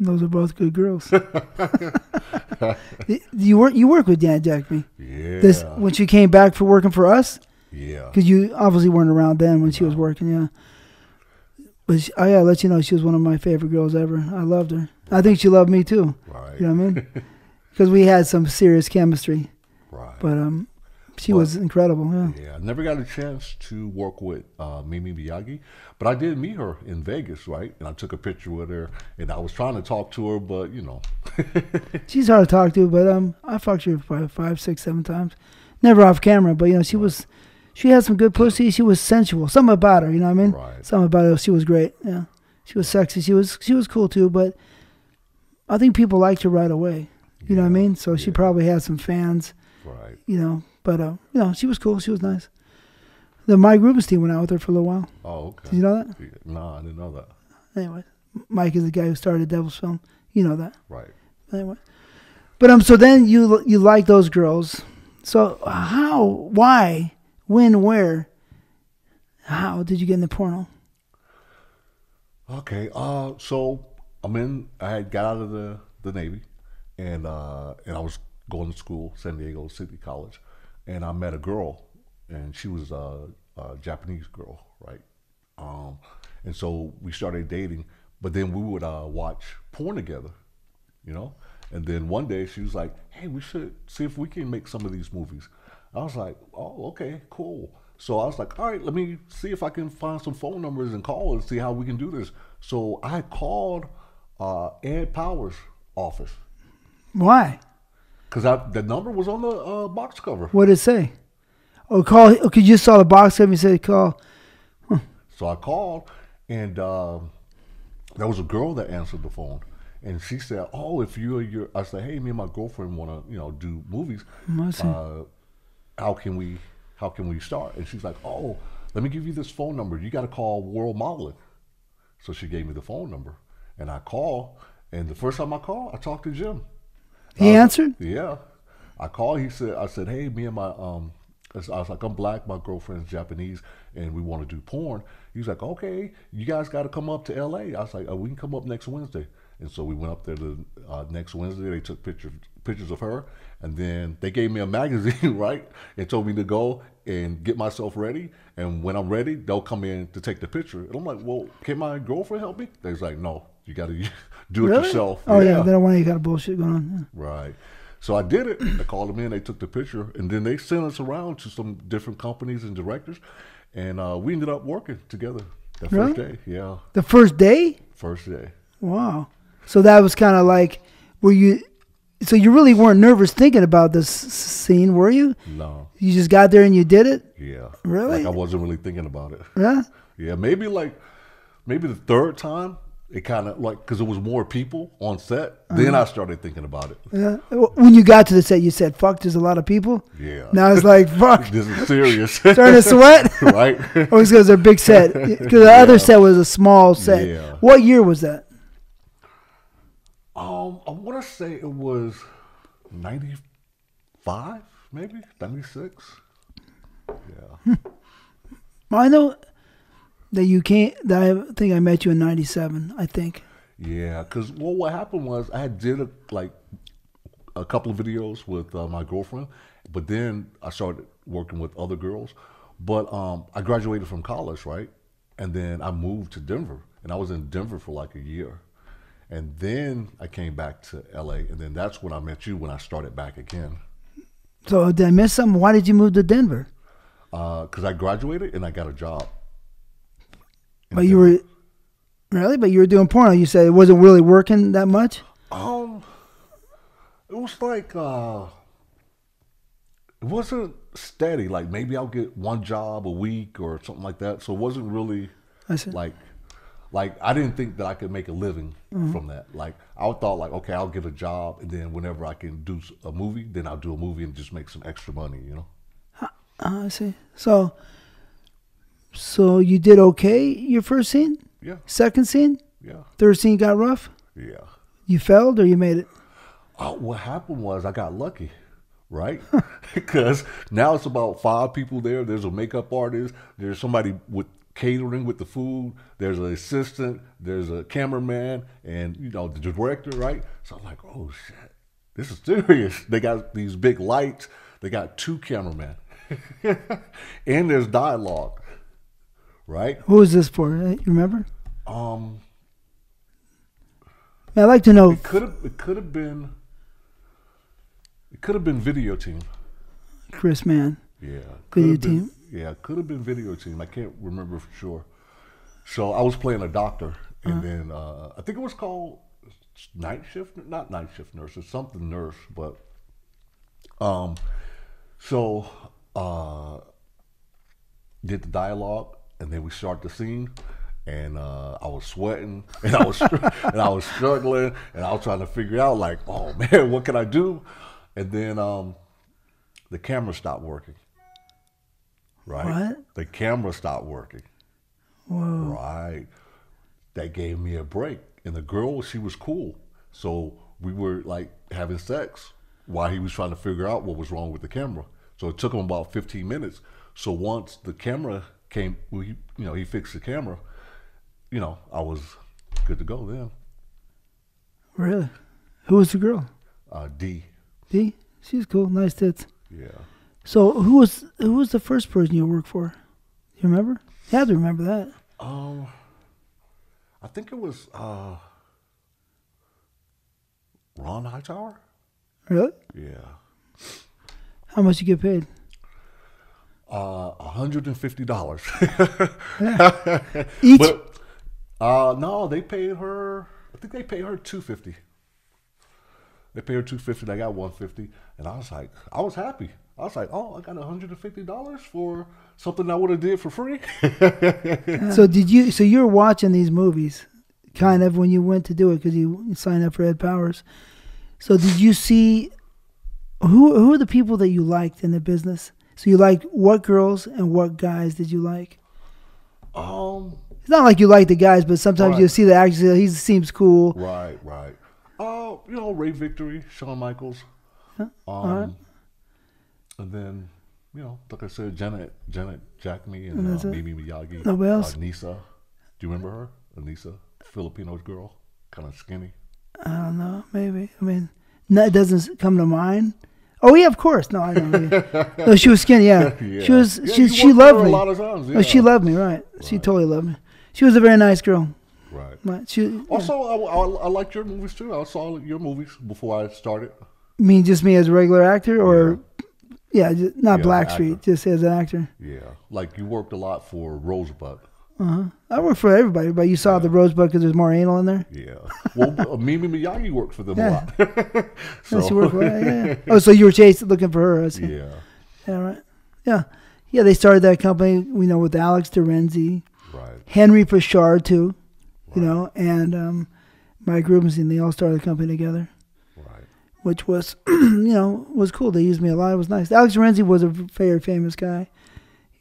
Those are both good girls. you work you work with Janet Jacme. Yeah. This when she came back for working for us yeah. because you obviously weren't around then when she was working. Yeah. But she, I gotta let you know she was one of my favorite girls ever. I loved her. I think she loved me too. Right. You know what I mean? Because we had some serious chemistry. Right. But um, she was incredible. Yeah. yeah, I never got a chance to work with uh, Mimi Miyagi, but I did meet her in Vegas, right? And I took a picture with her, and I was trying to talk to her, but you know, She's hard to talk to, but um, I fucked her five, five, six, seven times. Never off camera, but you know she was, she had some good pussy. She was sensual. Something about her, you know what I mean? Right. Something about her. She was great. Yeah, she was sexy. She was she was cool too. But I think people liked her right away. You know what I mean? So she probably had some fans. right? You know, but uh, you know she was cool. She was nice. The Mike Rubenstein went out with her for a little while. Oh, okay. Did you know that? No, I didn't know that. Anyway, Mike is the guy who started Devil's Film. You know that. Right. anyway. But um, so then you you like those girls. So how, why, when, where, how did you get in the porno? Okay. Uh, so I'm in. I had got out of the, the Navy, and uh, and I was going to school, San Diego City College, and I met a girl, and she was a, a Japanese girl, right? Um, and so we started dating, but then we would uh, watch porn together, you know. And then one day she was like, "Hey, we should see if we can make some of these movies." I was like, "Oh, okay, cool." So I was like, "All right, let me see if I can find some phone numbers and call and see how we can do this." So I called uh, Ed Powers' office Why? Because the number was on the uh, box cover. What did it say? Oh, call. Okay, you just saw the box cover. You said call. So I called, and um, there was a girl that answered the phone, and she said, "Oh, if you are your," I said, "Hey, me and my girlfriend want to, you know, do movies. Uh, how can we, how can we start?" And she's like, "Oh, let me give you this phone number. You got to call World Modeling." So she gave me the phone number, and I called. And the first time I called, I talked to Jim. He was- answered. Yeah. I called. He said, I said, hey, me and my, um, I was like, I'm black. My girlfriend's Japanese, and we want to do porn. He was like, okay, you guys got to come up to L.A. I was like, oh, we can come up next Wednesday. And so we went up there the uh, next Wednesday. They took pictures pictures of her, and then they gave me a magazine, right, and told me to go and get myself ready. And when I'm ready, they'll come in to take the picture. And I'm like, well, can my girlfriend help me? They was like, no, you got to do it Really? yourself. Oh yeah. they don't want any kind of bullshit going on. Right. So I did it. I called them in. They took the picture, and then they sent us around to some different companies and directors, and uh, we ended up working together that first day. Yeah, The first day. first day. Wow. So that was kind of like, were you? So you really weren't nervous thinking about this scene, were you? No, You just got there and you did it. yeah. Really? Like I wasn't really thinking about it. Yeah. Yeah, maybe like maybe the third time it kind of like because it was more people on set. Then Uh-huh. I started thinking about it. Yeah. When you got to the set, you said, "Fuck." There's a lot of people. Yeah. Now it's like, "Fuck." This is serious, Starting to sweat. right? Oh, it's because they're a big set. Because the other set was a small set. Yeah. What year was that? Um, I want to say it was ninety five, maybe ninety six. Yeah. I know that you can't. That I think I met you in '97. I think. Yeah, because well, what happened was I did a, like a couple of videos with uh, my girlfriend, but then I started working with other girls. But um, I graduated from college, right, and then I moved to Denver, and I was in Denver for like a year, and then I came back to LA, and then that's when I met you when I started back again, So did I miss something? Why did you move to Denver? because I graduated and I got a job. But you were really, but you were doing porno. You said it wasn't really working that much. Um, it was like uh, it wasn't steady. Like maybe I'll get one job a week or something like that. So it wasn't really I see. like like I didn't think that I could make a living from that. Like I thought like okay, I'll get a job and then whenever I can do a movie, then I'll do a movie and just make some extra money, you know. Uh, I see. So, so you did okay your first scene, Yeah. second scene, Yeah. third scene got rough. Yeah. You failed or you made it. Uh, what happened was I got lucky, right? Because now it's about five people there. There's a makeup artist. There's somebody with catering with the food. There's an assistant. There's a cameraman, and you know the director, right? So I'm like, oh shit, this is serious. They got these big lights. They got two cameramen, and there's dialogue, right? Who was this for? uh, You remember? Um, I'd like to know. it could have it could have been it could have been video team. Chris Mann. Yeah. Video been- team? Yeah, could have been video team. I can't remember for sure. So I was playing a doctor, and Uh-huh. then uh, I think it was called night shift, not night shift nurse, it's something nurse, but um, so uh, did the dialogue, and then we start the scene. And uh, I was sweating, and I was and I was struggling, and I was trying to figure out like, oh man, what can I do? And then um, the camera stopped working. Right? What? The camera stopped working. Whoa. Right. That gave me a break. And the girl, she was cool. So we were like having sex while he was trying to figure out what was wrong with the camera. So it took him about 15 minutes. So once the camera came, well, he, you know, he fixed the camera, you know, I was good to go then. Really? Who was the girl? Uh, D. D. She's cool. Nice tits. Yeah. So who was who was the first person you worked for? You remember? You have to remember that. Um, I think it was uh, Ron Hightower. Really? Yeah. How much you get paid? Uh, hundred and fifty dollars. Each. but uh, no, they paid her. I think they paid her two fifty. They paid her two fifty. I got one fifty, and I was like, I was happy. I was like, oh, I got hundred and fifty dollars for something I would have did for free. So did you? So you were watching these movies, kind of when you went to do it because you signed up for Ed Powers. So did you see who who are the people that you liked in the business? So you like what girls and what guys did you like? um, It's not like you like the guys, but sometimes Right. you see the actors. He seems cool. right, right. Oh, you know, Ray Victory, Shawn Michaels. Um, alright. and then you know, like I said, Janet, Janet Jacme, and, And uh. Mimi Miyagi. Nobody else? Uh, Nisa. Do you remember her? Anissa, Filipino girl, kind of skinny. I don't know. Maybe. I mean, it doesn't come to mind. Oh yeah, of course. No, I know. yeah. no, she was skinny. Yeah, Yeah. she was. Yeah, she she worked with her loved a me. lot of times, Oh, she loved me. Right. She totally loved me. She was a very nice girl. Right. Right. She. Also, I, I, I liked your movies too. I saw your movies before I started. You mean just me as a regular actor, or yeah, just, not Blackstreet, just as an actor. Yeah, like you worked a lot for Rosebud. I work for everybody, but you saw the Rosebud because there's more anal in there. Yeah. Well, uh, Mimi Miyagi worked for them Yeah. a lot. Yeah, she worked for yeah, yeah. Oh, so you were chasing, looking for her? Yeah. Yeah, right. Yeah, yeah. They started that company, you know, with Alex de Renzy, Right. Henri Pachard too, you know, and um, Mike Rubenstein. They all started the company together, Right. which was, you know, was cool. They used me a lot. It was nice. Alex de Renzy was a very famous guy,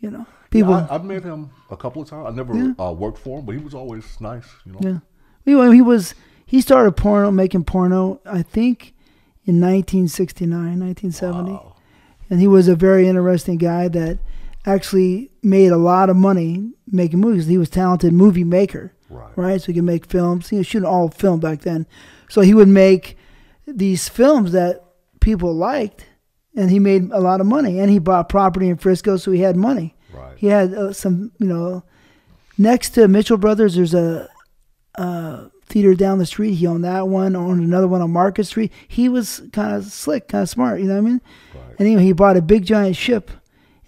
you know. People, I, I've met him a couple of times. I never Yeah. uh, worked for him, but he was always nice. You know. Yeah. He, he was he started porno making porno I think in 1969, 1970. Wow. And he was a very interesting guy that actually made a lot of money making movies. He was a talented movie maker, Right. right? So he could make films. He was shooting all film back then. So he would make these films that people liked and he made a lot of money and he bought property in Frisco so he had money. Right. He had uh, some, you know, next to Mitchell Brothers, there's a, a theater down the street. He owned that one, owned another one on Market Street. He was kind of slick, kind of smart, you know what I mean? Right. And anyway, he bought a big giant ship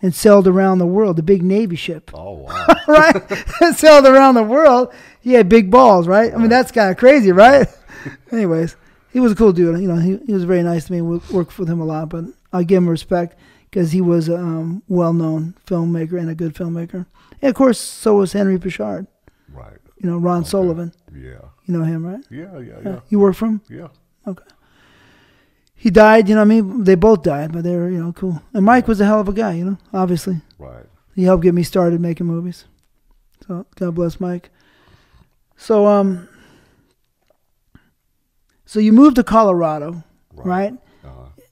and sailed around the world, a big Navy ship, Oh wow. right? sailed around the world. He had big balls, right? I mean, that's kind of crazy, right? Anyways, he was a cool dude. You know, he, he was very nice to me. We worked with him a lot, but I'll give him respect. Because he was a um, well-known filmmaker and a good filmmaker. And of course, so was Henri Pachard. Right. You know, Ron Sullivan. Yeah. You know him, right? Yeah. Yeah. Yeah. You work for him? Yeah. Okay. He died, you know. what I mean, they both died, but they were, you know, cool. And Mike was a hell of a guy, you know. Obviously, Right. he helped get me started making movies. So God bless Mike. So um, so you moved to Colorado, Right. right?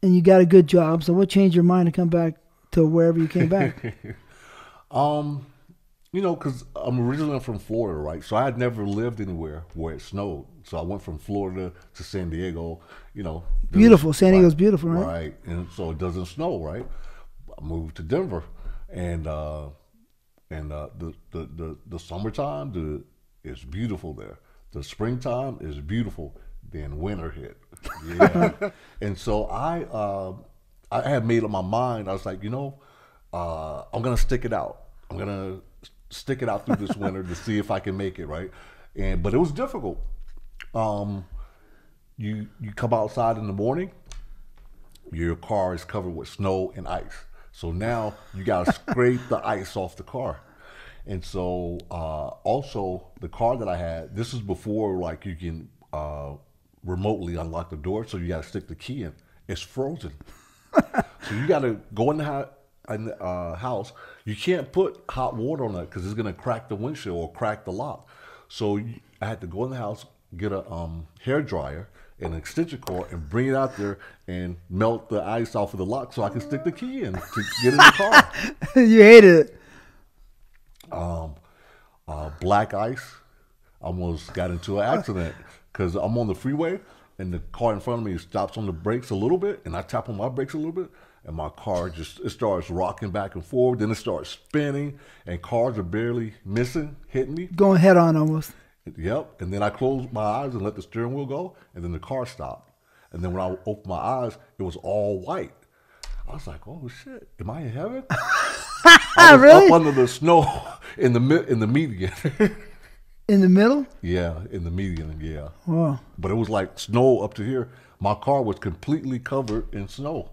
And you got a good job. So what changed your mind to come back to wherever you came back? Um, you know, because I'm originally from Florida, right? So I had never lived anywhere where it snowed. So I went from Florida to San Diego. You know, Beautiful. San Diego's right, beautiful, right? Right, and so it doesn't snow, right? I moved to Denver, and uh, and uh, the, the the the summertime the is beautiful there. The springtime is beautiful. Then winter hit, yeah. and so I uh, I had made up my mind. I was like, you know, uh, I'm gonna stick it out. I'm gonna stick it out through this winter to see if I can make it right. And but it was difficult. Um, you you come outside in the morning, your car is covered with snow and ice. So now you gotta scrape the ice off the car. And so uh, also the car that I had, this is before like you can uh, remotely unlock the door, so you gotta stick the key in. It's frozen. so you gotta go in the, ho- in the uh, house. You can't put hot water on it because it's gonna crack the windshield or crack the lock. So you, I had to go in the house, get a um, hair dryer and an extension cord, and bring it out there and melt the ice off of the lock so I can stick the key in to get in the car. you hate it. um, uh, black ice. Almost got into an accident because I'm on the freeway and the car in front of me stops on the brakes a little bit, and I tap on my brakes a little bit, and my car just it starts rocking back and forward. Then it starts spinning, and cars are barely missing, hitting me. Going head on almost. Yep. And then I closed my eyes and let the steering wheel go, and then the car stopped. And then when I opened my eyes, it was all white. I was like, "Oh shit, am I in heaven?" I was Really? up under the snow in the in the median. In the middle? yeah, in the median. Yeah, Wow. but it was like snow up to here. My car was completely covered in snow.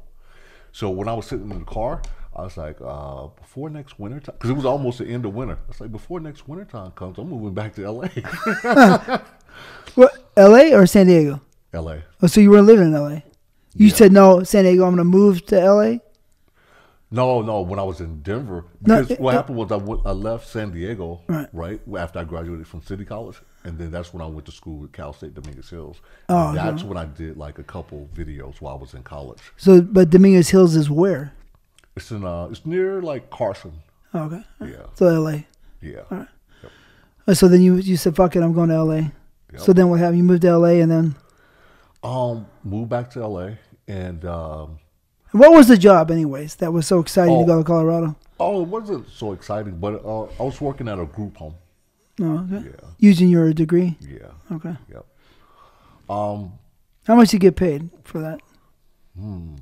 So when I was sitting in the car, I was like, uh, before next winter time, because it was almost the end of winter. I was like, before next winter time comes, I'm moving back to LA. What, L.A. or San Diego? LA. Oh, so you weren't living in L.A. You Yeah. said no, San Diego. I'm gonna move to L.A. No, no. When I was in Denver, No, because it- what it- happened was I, went, I left San Diego Right. right after I graduated from City College, and then that's when I went to school at Cal State Dominguez Hills. Oh, And that's okay. when I did like a couple videos while I was in college. So, but Dominguez Hills is where? It's in uh, it's near like Carson. Oh, okay. Yeah, So L.A. yeah. Oh, So then you you said fuck it, I'm going to L.A. Yep. So then what happened? You moved to L.A. and then Um, moved back to LA, and um, what was the job anyways? That was so exciting to Oh. go to Colorado. oh, it wasn't so exciting, but uh, I was working at a group home. Oh, okay. Yeah, Using your degree. yeah, Okay. yep. Um, How much you get paid for that? Man,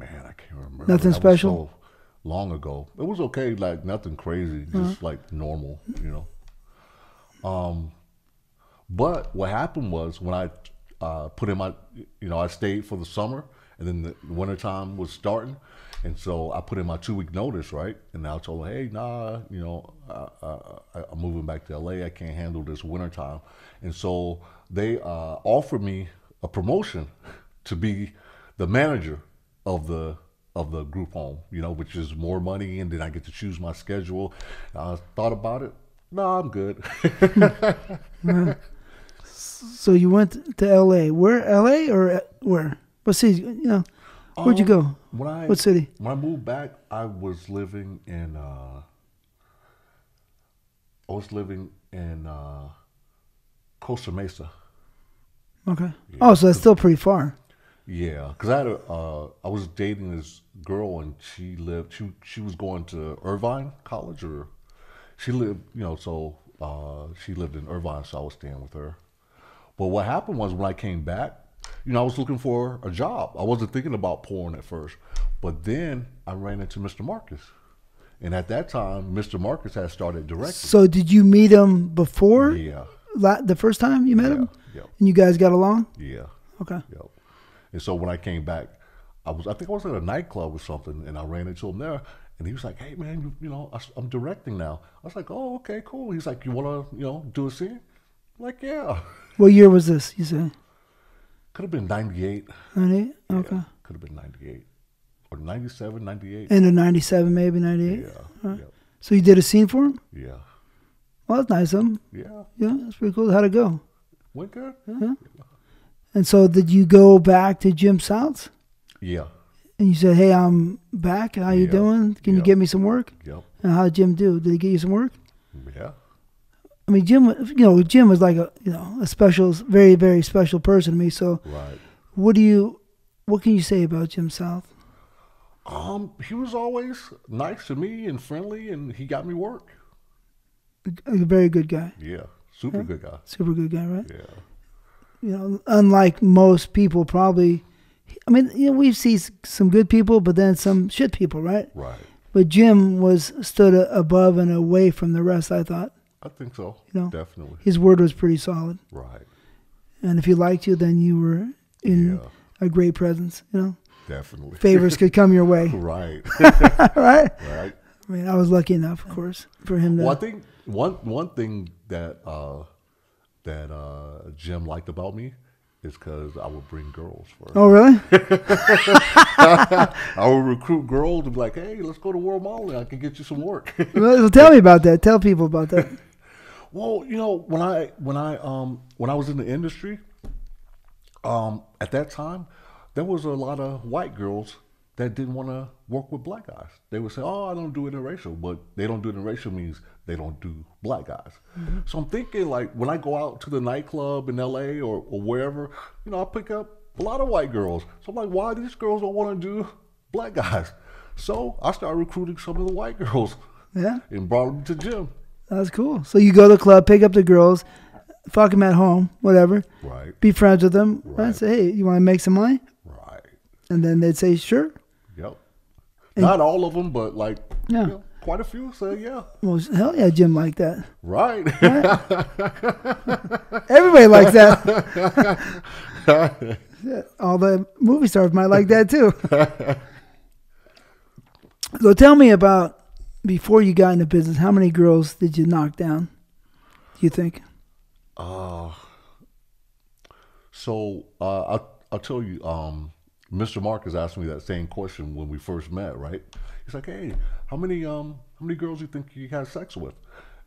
I can't remember. Nothing That special? so long ago. It was okay, like nothing crazy, just like normal, you know. Um, but what happened was when I uh, put in my, you know, I stayed for the summer, and then the wintertime was starting, and so I put in my two week notice, right? And I told her, hey, nah, you know, I- I'm moving back to LA. I can't handle this wintertime, and so they uh, offered me a promotion to be the manager of the of the group home, you know, which is more money, and then I get to choose my schedule. I thought about it. No, I'm good. So you went to L.A. Where L.A. or where? What city? You know, where'd you Um, go? When I What city? when I moved back, I was living in uh, I was living in uh, Costa Mesa. Okay. Oh, so that's still pretty far. Yeah, because I had a uh, I was dating this girl and she lived she she was going to Irvine College or she lived you know so uh, she lived in Irvine so I was staying with her. But what happened was when I came back, you know I was looking for a job. I wasn't thinking about porn at first, but then I ran into Mr. Marcus, and at that time Mr. Marcus had started directing. So did you meet him before Yeah, la- the first time you met yeah, him? yeah, And you guys got along? yeah. Okay. Yep. And so when I came back, I was I think I was at a nightclub or something, and I ran into him there, and he was like, "Hey man, you, you know I, am directing now." I was like, "Oh okay, cool." He's like, "You want to you know do a scene?" I'm like, yeah. What year was this? You say? Could have been '98. '98. Okay. Yeah, could have been '98 or '97, '98. End of '97, maybe '98. Yeah. Right. Yeah. So you did a scene for him? Yeah. Well, that's nice of him. Yeah. Yeah, that's pretty cool. How'd it go? Went good. Yeah. And so did you go back to Jim South? Yeah. And you said, "Hey, I'm back. How you Yeah. doing? Can you get me some work?" Yep. And how did Jim do? Did he get you some work? Yeah. I mean, Jim, you know, Jim was like a, you know, a special, very, very special person to me. So, Right. what do you, what can you say about Jim South? Um, he was always nice to me and friendly, and he got me work. A, a very good guy, Yeah. Super good guy. super good guy, right? Yeah. You know, unlike most people, probably. I mean, you know, we see some good people, but then some shit people, right? Right. But Jim was stood above and away from the rest. I thought I think so. You know. Definitely. his word was pretty solid, Right. and if he liked you, then you were in Yeah. a great presence. You know, Definitely. favors could come your way, right. right? right. I mean, I was lucky enough, of course, for him to. Well, I think one one thing that uh, that uh, Jim liked about me is because I would bring girls for. Oh, really? I would recruit girls and be like, "Hey, let's go to World Modeling. I can get you some work." well, tell me about that. Tell people about that. Well, you know, when I when I um when I was in the industry, um at that time, there was a lot of white girls that didn't want to work with black guys. They would say, "Oh, I don't do interracial," but they don't do interracial means they don't do black guys. So I'm thinking like when I go out to the nightclub in L.A. or, or wherever, you know, I pick up a lot of white girls. So I'm like, why these girls don't want to do black guys? So I started recruiting some of the white girls Yeah, and brought them to Jim. That's cool. So you go to the club, pick up the girls, fuck them at home, whatever. Right. Be friends with them. Right. Right. Say, hey, you want to make some money? Right. And then they'd say, sure. Yep. Not all of them, but like Yeah. you know, quite a few say yeah. Well, hell yeah, Jim like that. Right. Everybody likes that. All the movie stars might like that too. so tell me about before you got into business. How many girls did you knock down? Do you think? uh, so uh, I'll, I'll tell you, um, Mr. Marcus asked me that same question when we first met, right? He's like, "Hey, how many um how many girls you think you had sex with?"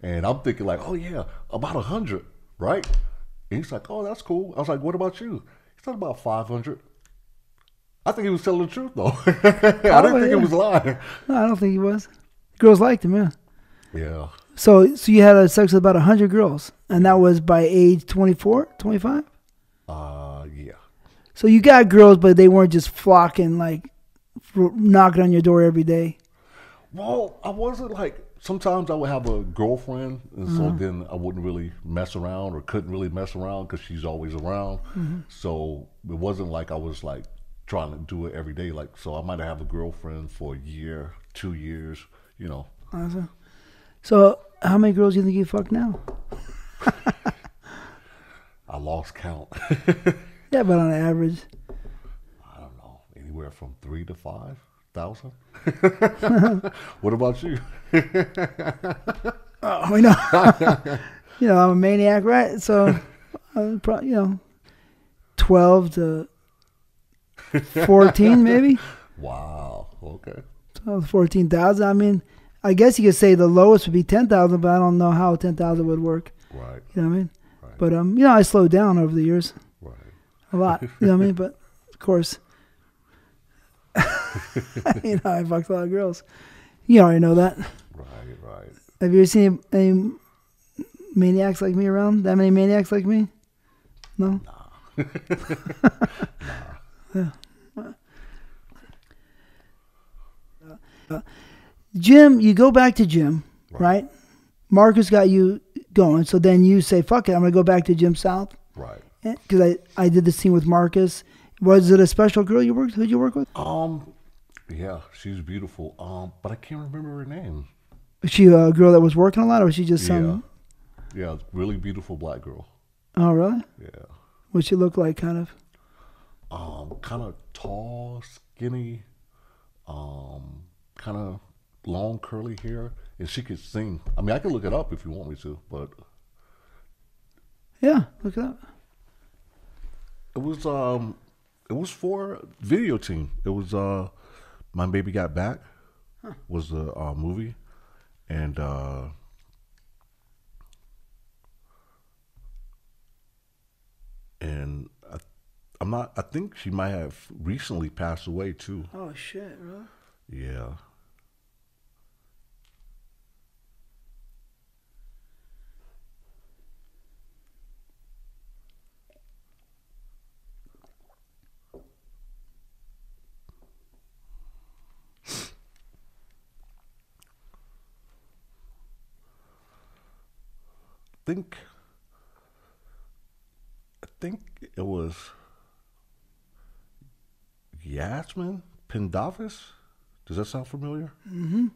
And I'm thinking like, "Oh yeah, about a hundred, right?" And he's like, "Oh, that's cool." I was like, "What about you?" He said about five hundred. I think he was telling the truth though. I didn't Probably, think he was lying. No, I don't think he was. Girls liked him, yeah. Yeah. So, so you had a sex with about hundred girls, and that was by age 24, 25? Uh, yeah. So you got girls, but they weren't just flocking like knocking on your door every day. Well, I wasn't like. Sometimes I would have a girlfriend, and so then I wouldn't really mess around or couldn't really mess around because she's always around. So it wasn't like I was like trying to do it every day. Like, so I might have a girlfriend for a year, two years, you know. Awesome. So how many girls do you think you fuck now? I lost count. Yeah, but on average. I don't know, anywhere from three to five thousand. what about you? Oh, we know. you know, I'm a maniac, right? So, uh, I'm probably, you know, 12 to 14, maybe. Wow. Okay. 12 to 14,000. I mean, I guess you could say the lowest would be 10,000, but I don't know how 10,000 would work. Right. You know what I mean? Right. But, um, you know, I slowed down over the years Right. a lot. You know what I mean? But, of course, you know, I fucked a lot of girls. You already know that. Right. Right. Have you ever seen any maniacs like me around? That many maniacs like me? No. Nah. Yeah. Uh, Jim, you go back to Jim, right? Marcus got you going, so then you say, "Fuck it, I'm gonna go back to Jim South." Right. Because I, I did the scene with Marcus. Was it a special girl you worked? Who'd you work with? Um, yeah, she's beautiful. Um, but I can't remember her name. Was she a girl that was working a lot, or was she just some? Yeah, really beautiful black girl. Oh, really? Yeah. What she look like, kind of? Um, kind of tall, skinny, um, kind of long curly hair, and she could sing. I mean, I could look it up if you want me to, but Yeah, look it up. it was um, it was for video team. It was uh, my baby got back was the uh, movie, and uh, and I, I'm not. I think she might have recently passed away too. Oh shit, bro. Yeah. Think I think it was Yasmin Pendavis. Does that sound familiar? Mm-hmm.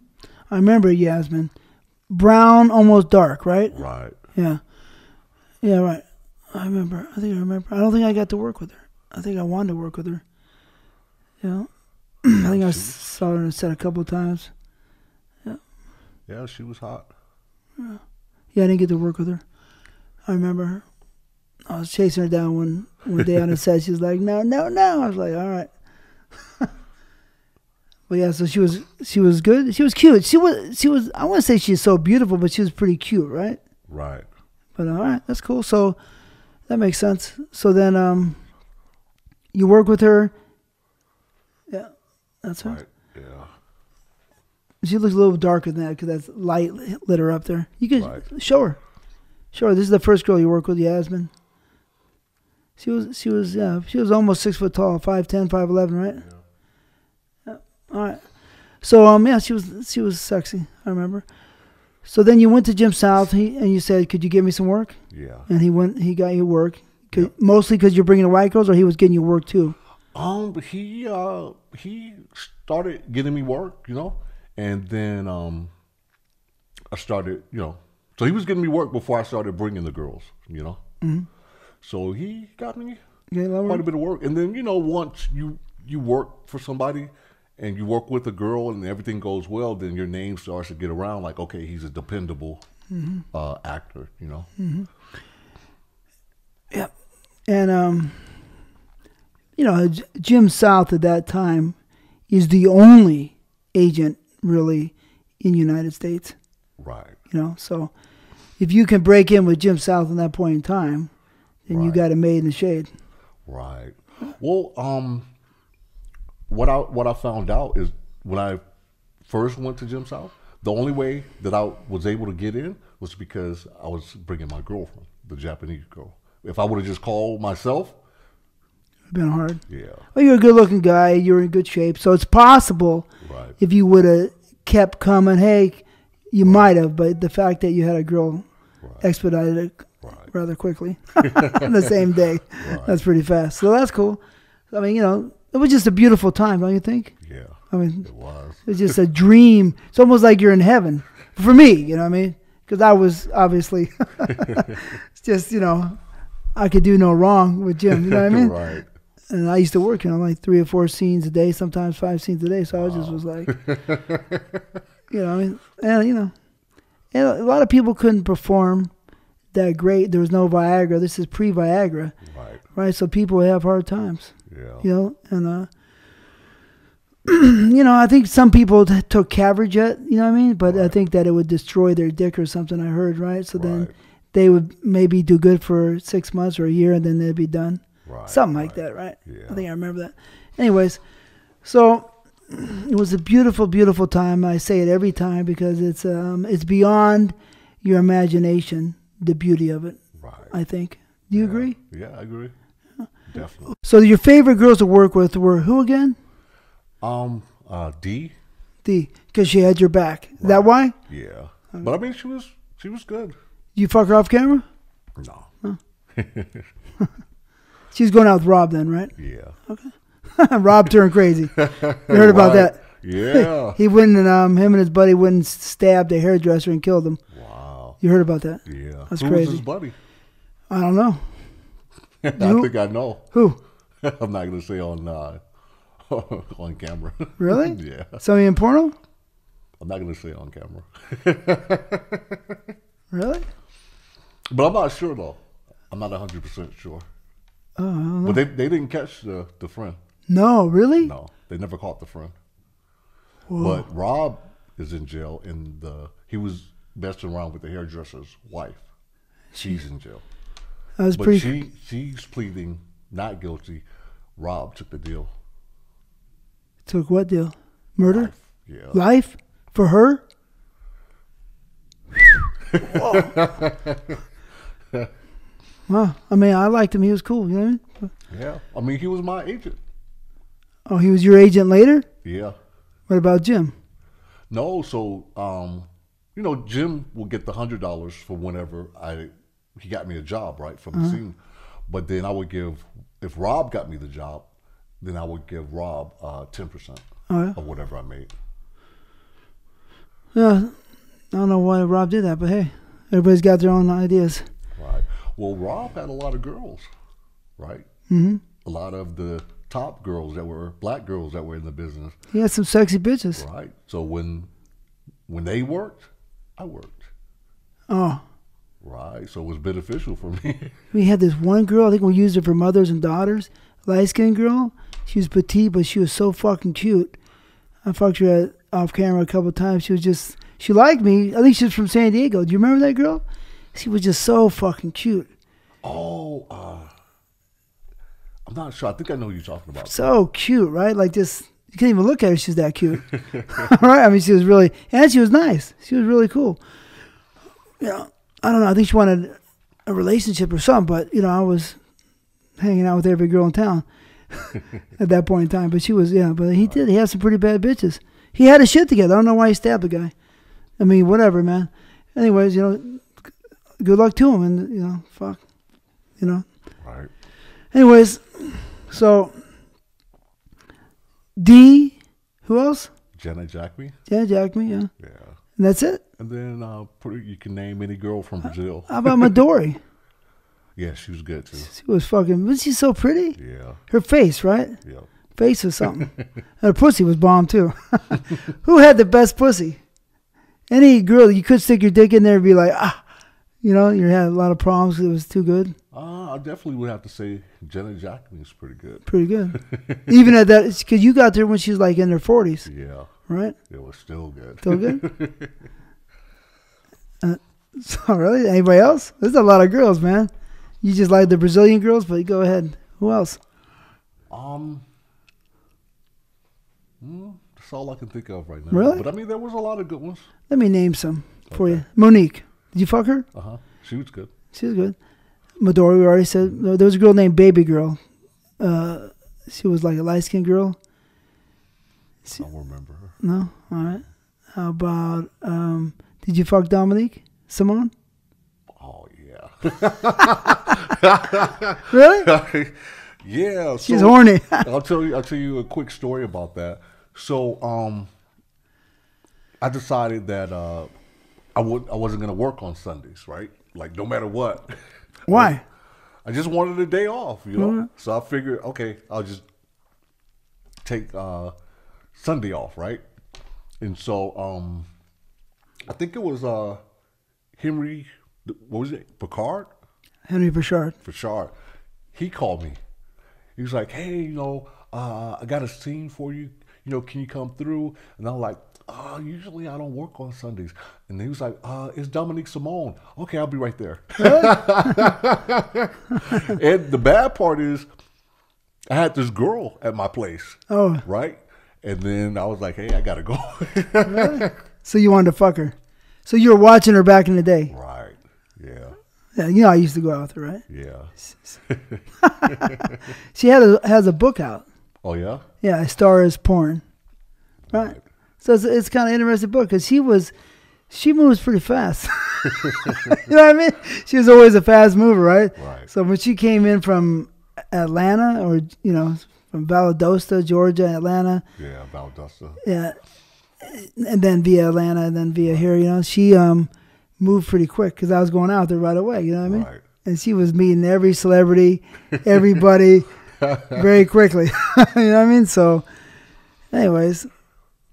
I remember Yasmin. Brown, almost dark, right? Right. Yeah. Yeah, right. I remember. I think I remember. I don't think I got to work with her. I think I wanted to work with her. Yeah. I think I saw her on set a couple of times. Yeah. Yeah, she was hot. Yeah, I didn't get to work with her. I remember her. I was chasing her down one one day on the set. She was like, "No, no, no." I was like, "All right." but yeah, so she was she was good. She was cute. She was she was. I want to say she's so beautiful, but she was pretty cute, right? Right. But all right, that's cool. So that makes sense. So then, um, you work with her. Yeah, that's her. Right. She looks a little darker than that because that's light lit her up there. You can Right. show her. Show her. This is the first girl you work with, Yasmin. She was she was yeah she was almost six foot tall, 5'10", 5'11", right? Yeah. All right. So um yeah she was she was sexy. I remember. So then you went to Jim South he, and you said, "Could you give me some work?" Yeah. And he went. He got you work. Yep. Mostly because you're bringing the white girls, or he was getting you work too. Um, he uh he started getting me work, you know, and then um I started, you know, so he was getting me work before I started bringing the girls, you know. Mm-hmm. So he got me a quite a bit of work, and then you know once you you work for somebody and you work with a girl and everything goes well, then your name starts to get around. Like, okay, he's a dependable Mm-hmm. uh, actor, you know. Yeah. And um, you know, Jim South at that time is the only agent really in United States. Right. You know, so if you can break in with Jim South in that point in time, then you got a made in the shade. Right. Well, um, what I what I found out is when I first went to Jim South, the only way that I was able to get in was because I was bringing my girlfriend, the Japanese girl. If I would have just called myself, been hard. yeah, Well, you're a good-looking guy. You're in good shape, so it's possible right, if you would have kept coming. Hey, you might have, but the fact that you had a girl right, expedited it right, rather quickly on the same day. right. That's pretty fast. So that's cool. I mean, you know, it was just a beautiful time, don't you think? yeah, I mean, it was. it was just a dream. It's almost like you're in heaven for me. You know what I mean? Because I was obviously it's just you know I could do no wrong with Jim. You know what I mean? right, And I used to work, you know, like three or four scenes a day, sometimes five scenes a day. So I just was like, you know, I mean, and you know, and a lot of people couldn't perform that great. There was no Viagra. This is pre-Viagra, right, right? So people have hard times, yeah, you know, and uh, you know, I think some people t- took Caverject, you know what I mean? But I think that it would destroy their dick or something. I heard, right? So then they would maybe do good for six months or a year, and then they'd be done. Right, Something like that, right? Yeah, I think I remember that. Anyways, so it was a beautiful, beautiful time. I say it every time because it's um it's beyond your imagination, the beauty of it. right. I think. Do you Yeah. agree? Yeah, I agree. Definitely. So your favorite girls to work with were who again? Um, uh, D. The because she had your back. Is that why? Yeah, but I mean, she was she was good. You fuck her off camera? No. She was going out with Rob then, right? Yeah. Okay. Rob turned crazy. You heard about that? Yeah. He went and um him and his buddy went and stabbed a hairdresser and killed him. wow. You heard about that? Yeah. That's Who crazy. was his buddy? I don't know. I You- think I know. Who? I'm not gonna say on uh, on camera. Really? yeah. Somebody in porno? I'm not gonna say on camera, Really? but I'm not sure though. I'm not 100 percent sure. Oh, I don't know. But they they didn't catch the the friend. No, really? No, they never caught the friend. But Rob is in jail, and the he was messing around with the hairdresser's wife. She's in jail, that was but pretty. she she's pleading not guilty. Rob took the deal. Took what deal? Murder? Life. Yeah. Life? For her? Well, I mean, I liked him. He was cool. You know what I mean? Yeah. I mean, he was my agent. Oh, he was your agent later? Yeah. What about Jim? No, so um, you know, Jim will get the hundred dollars for whenever I he got me a job, right, from the scene. But then I would give if Rob got me the job, then I would give Rob uh ten percent Oh, yeah. of whatever I made. Yeah. I don't know why Rob did that, but hey, everybody's got their own ideas. Right. Well, Rob had a lot of girls, right? hmm A lot of the top girls that were black girls that were in the business, He had some sexy bitches. right? So when when they worked, I worked, Oh. right? So it was beneficial for me. We had this one girl, I think we used her for mothers and daughters, light skinned girl. She was petite, but she was so fucking cute. I fucked her at, off camera a couple times. She was just, she liked me. I think she was from San Diego. Do you remember that girl? She was just so fucking cute. oh, uh, I'm not sure. I think I know who you're talking about. So cute, right? Like just, you can't even look at her. She's that cute. right? I mean, she was really, and she was nice. She was really cool. You know, I don't know. I think she wanted a relationship or something, but, you know, I was hanging out with every girl in town at that point in time. But she was, yeah, but he did. He had some pretty bad bitches. He had his shit together. I don't know why he stabbed the guy. I mean, whatever, man. Anyways, you know, good luck to him, and you know, fuck, you know. Right. Anyways, so D, who else? Janet Jacme. Yeah, Jack me, yeah. Yeah. And that's it. And then uh, pretty, you can name any girl from Brazil. How about Midori? Yeah, she was good too. she was fucking. Was she so pretty? Yeah. Her face, right? Yeah. Face was something. and her pussy was bomb too. who had the best pussy? Any girl you could stick your dick in there and be like, ah, you know, you had a lot of problems. It was too good. Uh, I definitely would have to say Janet Jacme is pretty good. Pretty good. Even at that, because you got there when she was like in her forties, Yeah. right? It was still good. Still good. uh, so really, anybody else? There's a lot of girls, man. You just like the Brazilian girls, but go ahead. Who else? Um, mm, that's all I can think of right now. Really? But I mean, there was a lot of good ones. Let me name some for you. Monique. Did you fuck her? Uh huh. She was good. She was good. Midori, we already said. There was a girl named Baby Girl. Uh, she was like a light skinned girl. I don't remember her. No? All right. How about, um, did you fuck Dominique? Simone? Oh yeah. Really? yeah. She's so- horny. I'll tell you. I'll tell you a quick story about that. So, um, I decided that uh, I would. I wasn't gonna work on Sundays, right? Like no matter what. Why? I just wanted a day off, you know. Mhm. So I figured, okay, I'll just take uh, Sunday off, right? And so, um, I think it was uh, Henri. What was it? Picard. Henri Pachard. for sure. He called me. He was like, "Hey, you know, uh, I got a scene for you. You know, can you come through?" And I'm like, "Uh, usually I don't work on Sundays." And he was like, "Uh, it's Dominique Simone. Okay, I'll be right there." and the bad part is, I had this girl at my place, Oh, right? And then I was like, "Hey, I gotta go." so you wanted to fuck her. So you were watching her back in the day. right? Yeah. Yeah, you know I used to go out with her, right? Yeah. She had a, has a book out. Oh yeah. Yeah, Star is Porn. Right. So it's, it's kind of interesting book because she was, she moves pretty fast. you know what I mean? She was always a fast mover, right? Right. So when she came in from Atlanta or, you know, from Valdosta, Georgia, Atlanta, Yeah. Valdosta. yeah, and then via Atlanta and then via here, you know, she um moved pretty quick because I was going out there right away, you know what I mean? Right. And she was meeting every celebrity, everybody very quickly. you know what I mean? So, Anyways,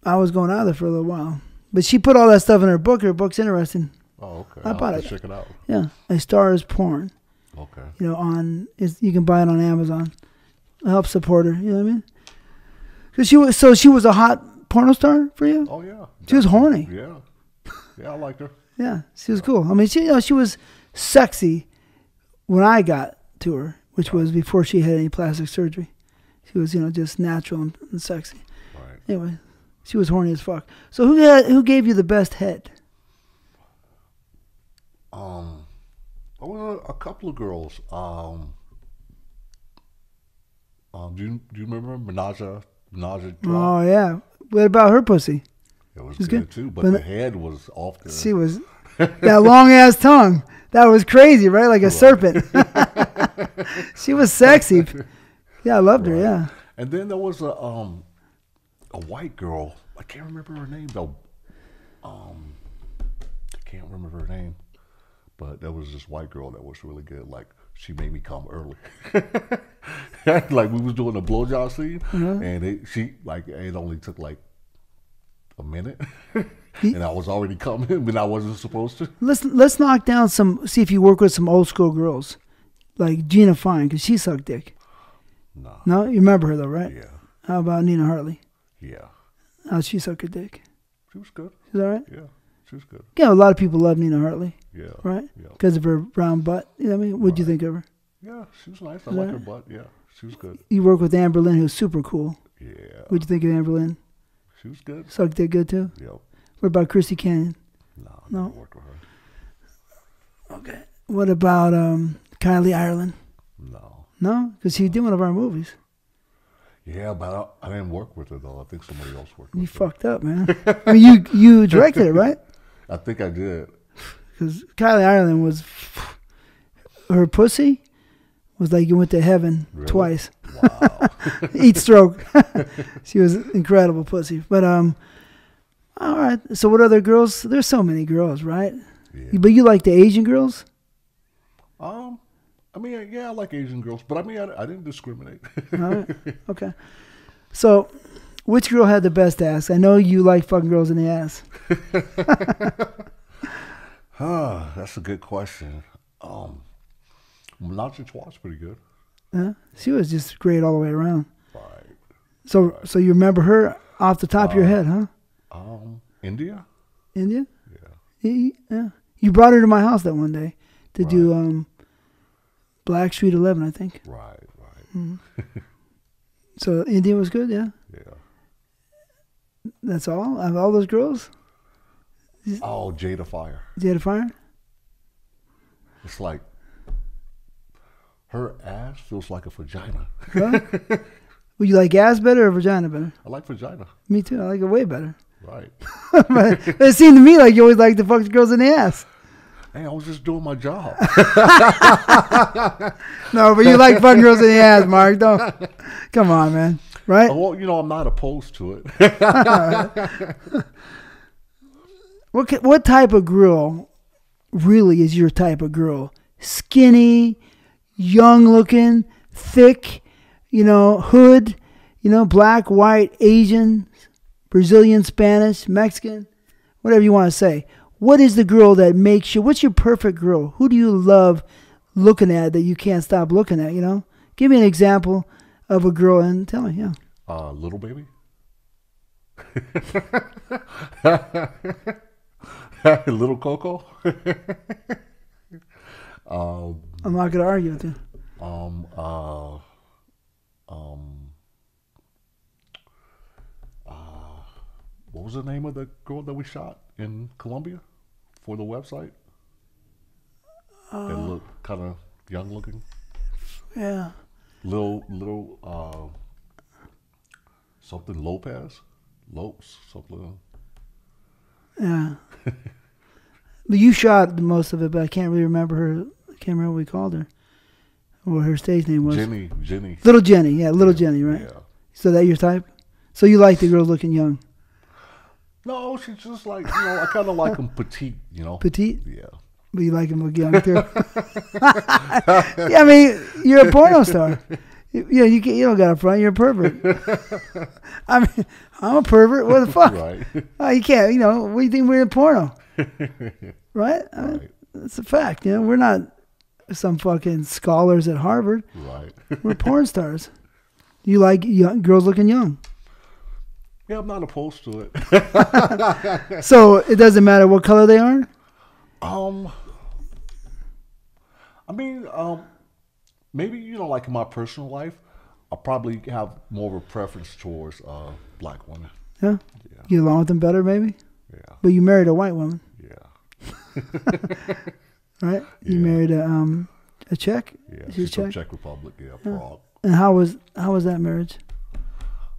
I was going out of there for a little while, but she put all that stuff in her book. Her book's interesting. Oh, okay. I I'll bought it. Check it out. Yeah, A Star Is Porn. Okay. You know, on is you can buy it on Amazon. Help support her. You know what I mean? Cause she was so she was a hot porno star for you. Oh yeah. She was horny. Yeah. Yeah, I liked her. Yeah, she was cool. I mean, she you know she was sexy when I got to her, which was before she had any plastic surgery. She was you know just natural and, and sexy. Right. Anyway, she was horny as fuck. So who had, who gave you the best head? Um, there were a couple of girls. Um, um, do you do you remember Menaja Menaja? Oh yeah. What about her pussy? it was good, good. too, but, But the head was off the. She was that long ass tongue. That was crazy, right? Like a serpent. she was sexy. Yeah, I loved her. Yeah. And then there was a um a white girl. I can't remember her name though. Um, I can't remember her name, but there was this white girl that was really good. Like she made me come early. like we was doing a blowjob scene, Mm-hmm. and it, she like it only took like a minute, and I was already coming when I wasn't supposed to. Let's let's knock down some. See if you work with some old school girls, like Jeanna Fine, because she sucked dick. Nah. No, you remember her though, right? Yeah, How about Nina Hartley? Yeah, How'd she suck her dick? she was good. She's all right. Yeah, she was good. Yeah, a lot of people love Nina Hartley, Yeah, right? Yeah, Because of her brown butt. You know what I mean? What'd you think of her? yeah, she was nice. I like her butt. Yeah, she was good. You work with Amber Lynn, who's super cool. Yeah, What'd you think of Amber Lynn? she was good. Sucked dick good too. Yep. What about Christy Canyon? No, I No. worked with her. Okay. What about um, Kylie Ireland? No. No, because she did one of our movies. Yeah, but I, I didn't work with her though. I think somebody else worked You with her. You fucked up, man. I mean, you you directed it, right? I think I did. Because Kylie Ireland was her pussy was like you went to heaven Really? twice. Wow. Eat stroke. she was incredible pussy. But um, all right. So what other girls? There's so many girls, right? yeah. But you like the Asian girls? Um, I mean, yeah, I like Asian girls, but I mean, I, I didn't discriminate. All right. Okay. So, which girl had the best ass? I know you like fucking girls in the ass. huh, that's a good question. Um, Menage a Trois pretty good. Huh? She was just great all the way around. Right. So, so you remember her off the top of your Uh, head, huh? Um, India. India? Yeah. Yeah. You brought her to my house that one day to do um, Black Street Eleven, I think. Right. Right. Mm-hmm. So India was good, yeah. Yeah. That's all. Of all those girls, Oh, Jada Fire. Jada Fire. It's like her ass feels like a vagina. Huh? Would you like ass better or vagina better? I like vagina. Me too. I like it way better. Right. but it seemed to me like you always like to fuck the girls in the ass. Hey, I was just doing my job. No, but you like fucking girls in the ass, Mark. Don't. Come on, man. Right? Oh, well, you know, I'm not opposed to it. What what type of girl really is your type of girl? Skinny, young looking, thick, you know, hood, you know, black, white, Asian, Brazilian, Spanish, Mexican, whatever you want to say. What is the girl that makes you? What's your perfect girl? Who do you love looking at that you can't stop looking at? You know, give me an example of a girl and tell me. Yeah, Uh, little baby. little Coco. um, I'm not gonna argue with you. um, uh, um, uh, what was the name of the girl that we shot in Colombia for the website? that look kind of young looking. Yeah, Little, little, uh, something Lopez, Lopes, something. yeah. but you shot the most of it, but I can't really remember her. I can't remember what we called her, or what her stage name was. Jenny, Jenny. Little Jenny, yeah, Little Jenny, right? Yeah. So that your type? So you like the girls looking young, No, she's just like you know. I kind of like them petite, you know. petite, Yeah. but you like them look young too. yeah, I mean, you're a porno star. Yeah, you can, you don't got a front. You're a pervert. I mean, I'm a pervert. What the fuck? Right. Oh, you can't. You know, what do you think we're in porno? right? I mean, Right. It's a fact. You know, we're not some fucking scholars at Harvard. Right. We're porn stars. You like young girls looking young, yeah, I'm not opposed to it. so it doesn't matter what color they are. Um, I mean, um, maybe you know, like in my personal life, I probably have more of a preference towards uh, black women. Yeah, Yeah, you get along with them better, maybe. yeah, But you married a white woman, yeah, right? You Yeah. married a um a Czech. yeah. She's She's from Czech? Czech Republic, yeah, Prague. And how was how was that marriage?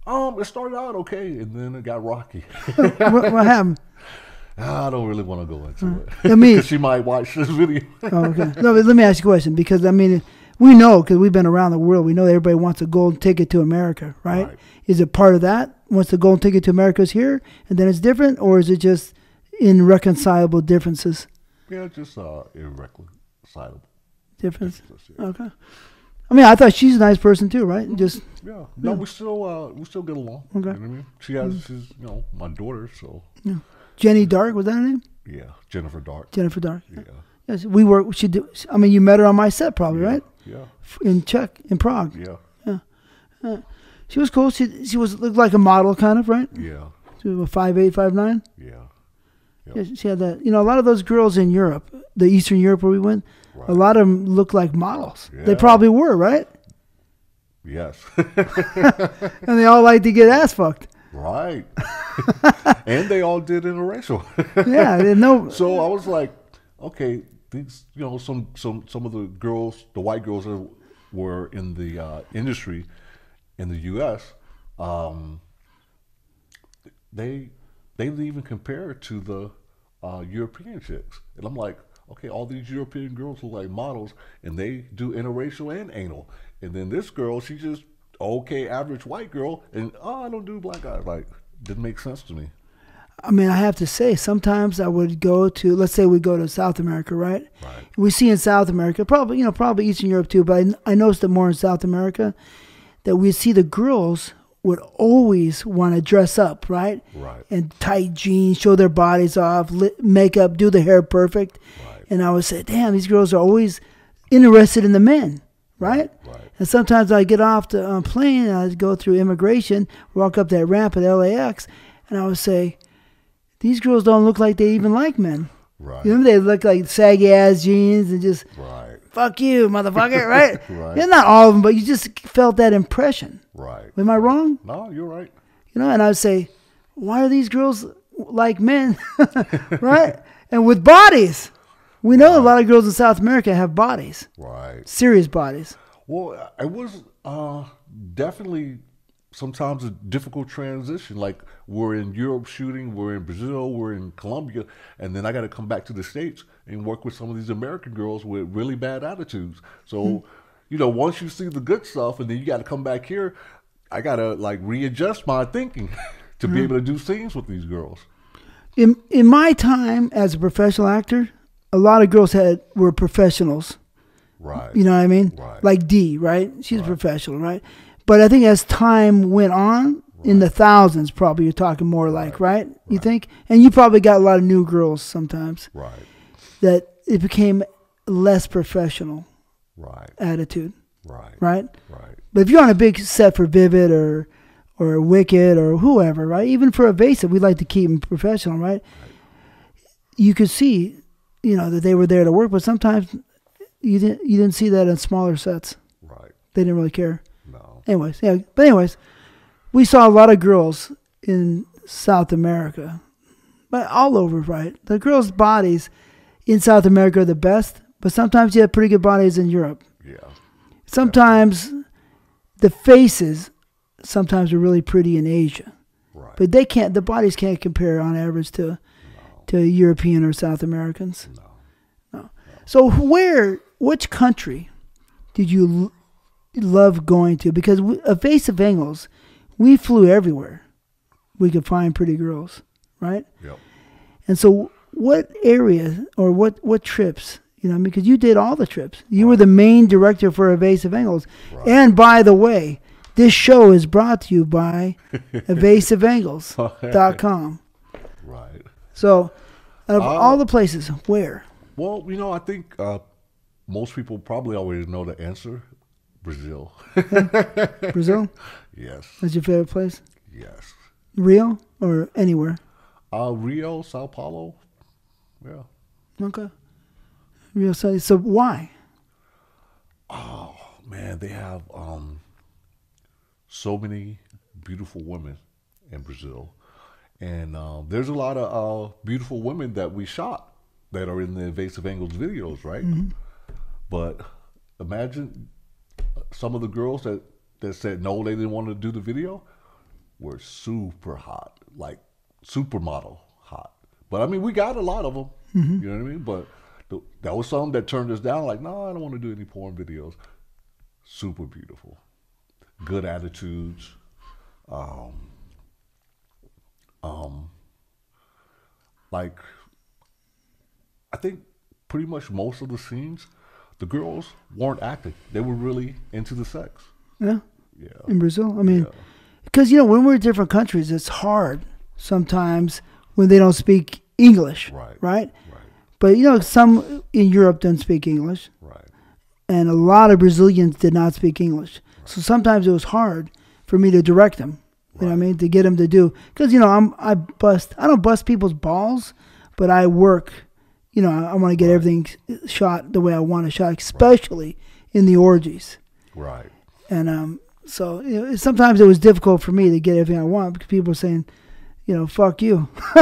Um, it started out okay, and then it got rocky. what, what happened? I don't really want to go into it I mean- she might watch this video. Oh, okay. No, but let me ask you a question because I mean, we know because we've been around the world. We know everybody wants a golden ticket to America, right? Right. Is it part of that? Once the golden ticket to America is here, and then it's different, or is it just irreconcilable differences? yeah, just uh, irreconcilable. Difference. That's it. Okay. I mean, I thought she's a nice person too, right? Just Yeah, no, we still uh, we still get along. Okay. You know what I mean? She has, she's you know, my daughter, so Yeah. Jenny Dark was that her name? yeah, Jennifer Dark. Jennifer Dark. Yeah, Yes, we work. She did. I mean, you met her on my set, probably, yeah, right? Yeah, In Czech, in Prague. yeah, yeah, She was cool. She she was looked like a model, kind of, right? yeah, She was a five eight, five nine. yeah. Yep. Yeah, she had that. You know, a lot of those girls in Europe, the Eastern Europe where we went, Right. a lot of them look like models. They probably were, right? Yes, And they all like to get ass fucked. right. and they all did interracial. Yeah, no. so I was like, okay, these, you know, some some some of the girls, the white girls that were in the uh, industry in the U.S. Um, they they didn't even compare it to the uh, European chicks, and I'm like, okay, all these European girls look like models, and they do interracial and anal, and then this girl, she just okay, average white girl, and oh, I don't do black guys. Like, didn't make sense to me. I mean, I have to say, sometimes I would go to, let's say we go to South America, right? Right. We see in South America, probably, you know, probably Eastern Europe too, but I, I noticed it more in South America that we see the girls would always want to dress up, right? Right. And tight jeans, show their bodies off, li- makeup, do the hair perfect. Right. And I would say, damn, these girls are always interested in the men, right? Right. And sometimes I get off the uh, plane and I go through immigration, walk up that ramp at LAX, and I would say, these girls don't look like they even like men. Right. You know, they look like saggy ass jeans and just Right. fuck you, motherfucker, right? Right. Yeah, not all of them, but you just felt that impression. Right. Am I wrong? No, you're right. You know, and I would say, why are these girls like men, right? And with bodies. We know a lot of girls in South America have bodies, Right. serious bodies. Well, it was uh, definitely sometimes a difficult transition. Like we're in Europe shooting, we're in Brazil, we're in Colombia, and then I got to come back to the states and work with some of these American girls with really bad attitudes. So, you know, once you see the good stuff, and then you got to come back here, I got to like readjust my thinking to be able to do scenes with these girls. In in my time as a professional actor, a lot of girls had were professionals. Right. You know what I mean? Right. Like D, right? She's a professional, right? But I think as time went on, in the thousands, probably you're talking more like, right? You think? And you probably got a lot of new girls sometimes Right. that it became less professional Right. attitude, Right. right? Right. But if you're on a big set for Vivid or or Wicked or whoever, right? Even for Evasive, we like to keep them professional, right? You could see, you know, that they were there to work, but sometimes you didn't you didn't see that in smaller sets. Right. They didn't really care. No. Anyways, yeah. But anyways, we saw a lot of girls in South America, but all over, right? The girls' bodies in South America are the best, but sometimes you have pretty good bodies in Europe. Yeah. Sometimes the faces sometimes are really pretty in Asia, Right. but they can't. The bodies can't compare on average to to European or South Americans. no. So where, which country did you l- love going to? Because we, Evasive Angles, we flew everywhere. We could find pretty girls, right? Yep. And so, what area or what what trips You know, because you did all the trips. You were the main director for Evasive Angles. Right. And by the way, this show is brought to you by evasiveangles.com. So, out of Uh, all the places, where? Well, you know, I think uh, most people probably already know the answer. Brazil. Brazil? yes. That's your favorite place? Yes. Rio or anywhere? Uh, Rio, Sao Paulo. Yeah. Okay. Rio. So, so why? Oh, man, they have um, so many beautiful women in Brazil, and um, there's a lot of uh, beautiful women that we shot that are in the Evasive Angles videos, right? But imagine some of the girls that that said no, they didn't want to do the video, were super hot, like supermodel hot. But I mean, we got a lot of them. You know what I mean? But the, that was some that turned us down. Like, no, I don't want to do any porn videos super beautiful, good attitudes. Um, um, like, I think pretty much most of the scenes, the girls weren't acting; they were really into the sex. Yeah. Yeah, In Brazil? I mean, Yeah. because, you know, when we're in different countries, it's hard sometimes when they don't speak English. Right. Right? right, But, you know, some in Europe don't speak English. right, and a lot of Brazilians did not speak English. So sometimes it was hard for me to direct them. You know what I mean? To get them to do because you know I'm I bust I don't bust people's balls, but I work. You know I, want to get everything shot the way I want to shot, especially in the orgies. right. And um, so you know, sometimes it was difficult for me to get everything I want because people were saying, you know, fuck you.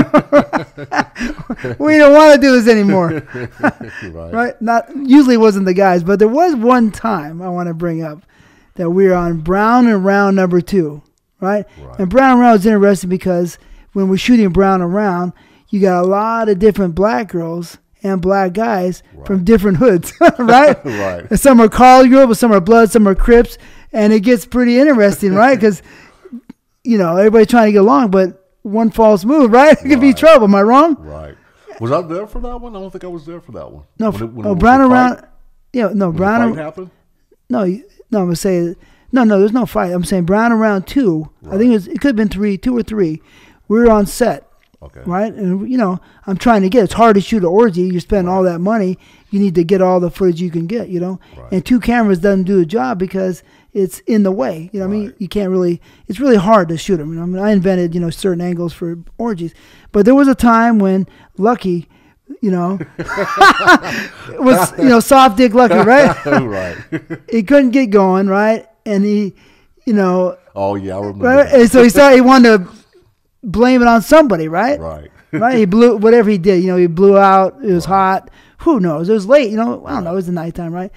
we don't want to do this anymore right, right? Not usually it wasn't the guys, but there was one time I want to bring up that we were on Brown and Round number two, right? Right. And Brown and Round is interesting because when we're shooting Brown around, you got a lot of different black girls and black guys from different hoods, right? Right. And some are College Grove, some are Blood, some are Crips, and it gets pretty interesting, right? Because you know everybody's trying to get along, but one false move, right? It could be trouble. Am I wrong? right. Was I there for that one? I don't think I was there for that one. No, When it- when oh, Brown the and fight- Round. Yeah, no, when Brown happened. No, no, I'm gonna say no, no. There's no fight. I'm saying Brown around two. I think it, was, it could have been three, two or three. We were on set, Okay. right? And you know, I'm trying to get. It's hard to shoot an orgy. You spend all that money. You need to get all the footage you can get. You know, Right. and two cameras doesn't do the job because it's in the way. You know, what I mean, you can't really. It's really hard to shoot them. I mean, I invented you know certain angles for orgies, but there was a time when Lucky. You know, was you know soft dick lucky, right? right. he couldn't get going, right? And he, you know, oh yeah, I remember. right? And so he started. He wanted to blame it on somebody, right? Right. Right? He blew whatever he did. You know, he blew out. It was hot. Who knows? It was late. You know, I don't know. It was the nighttime, right?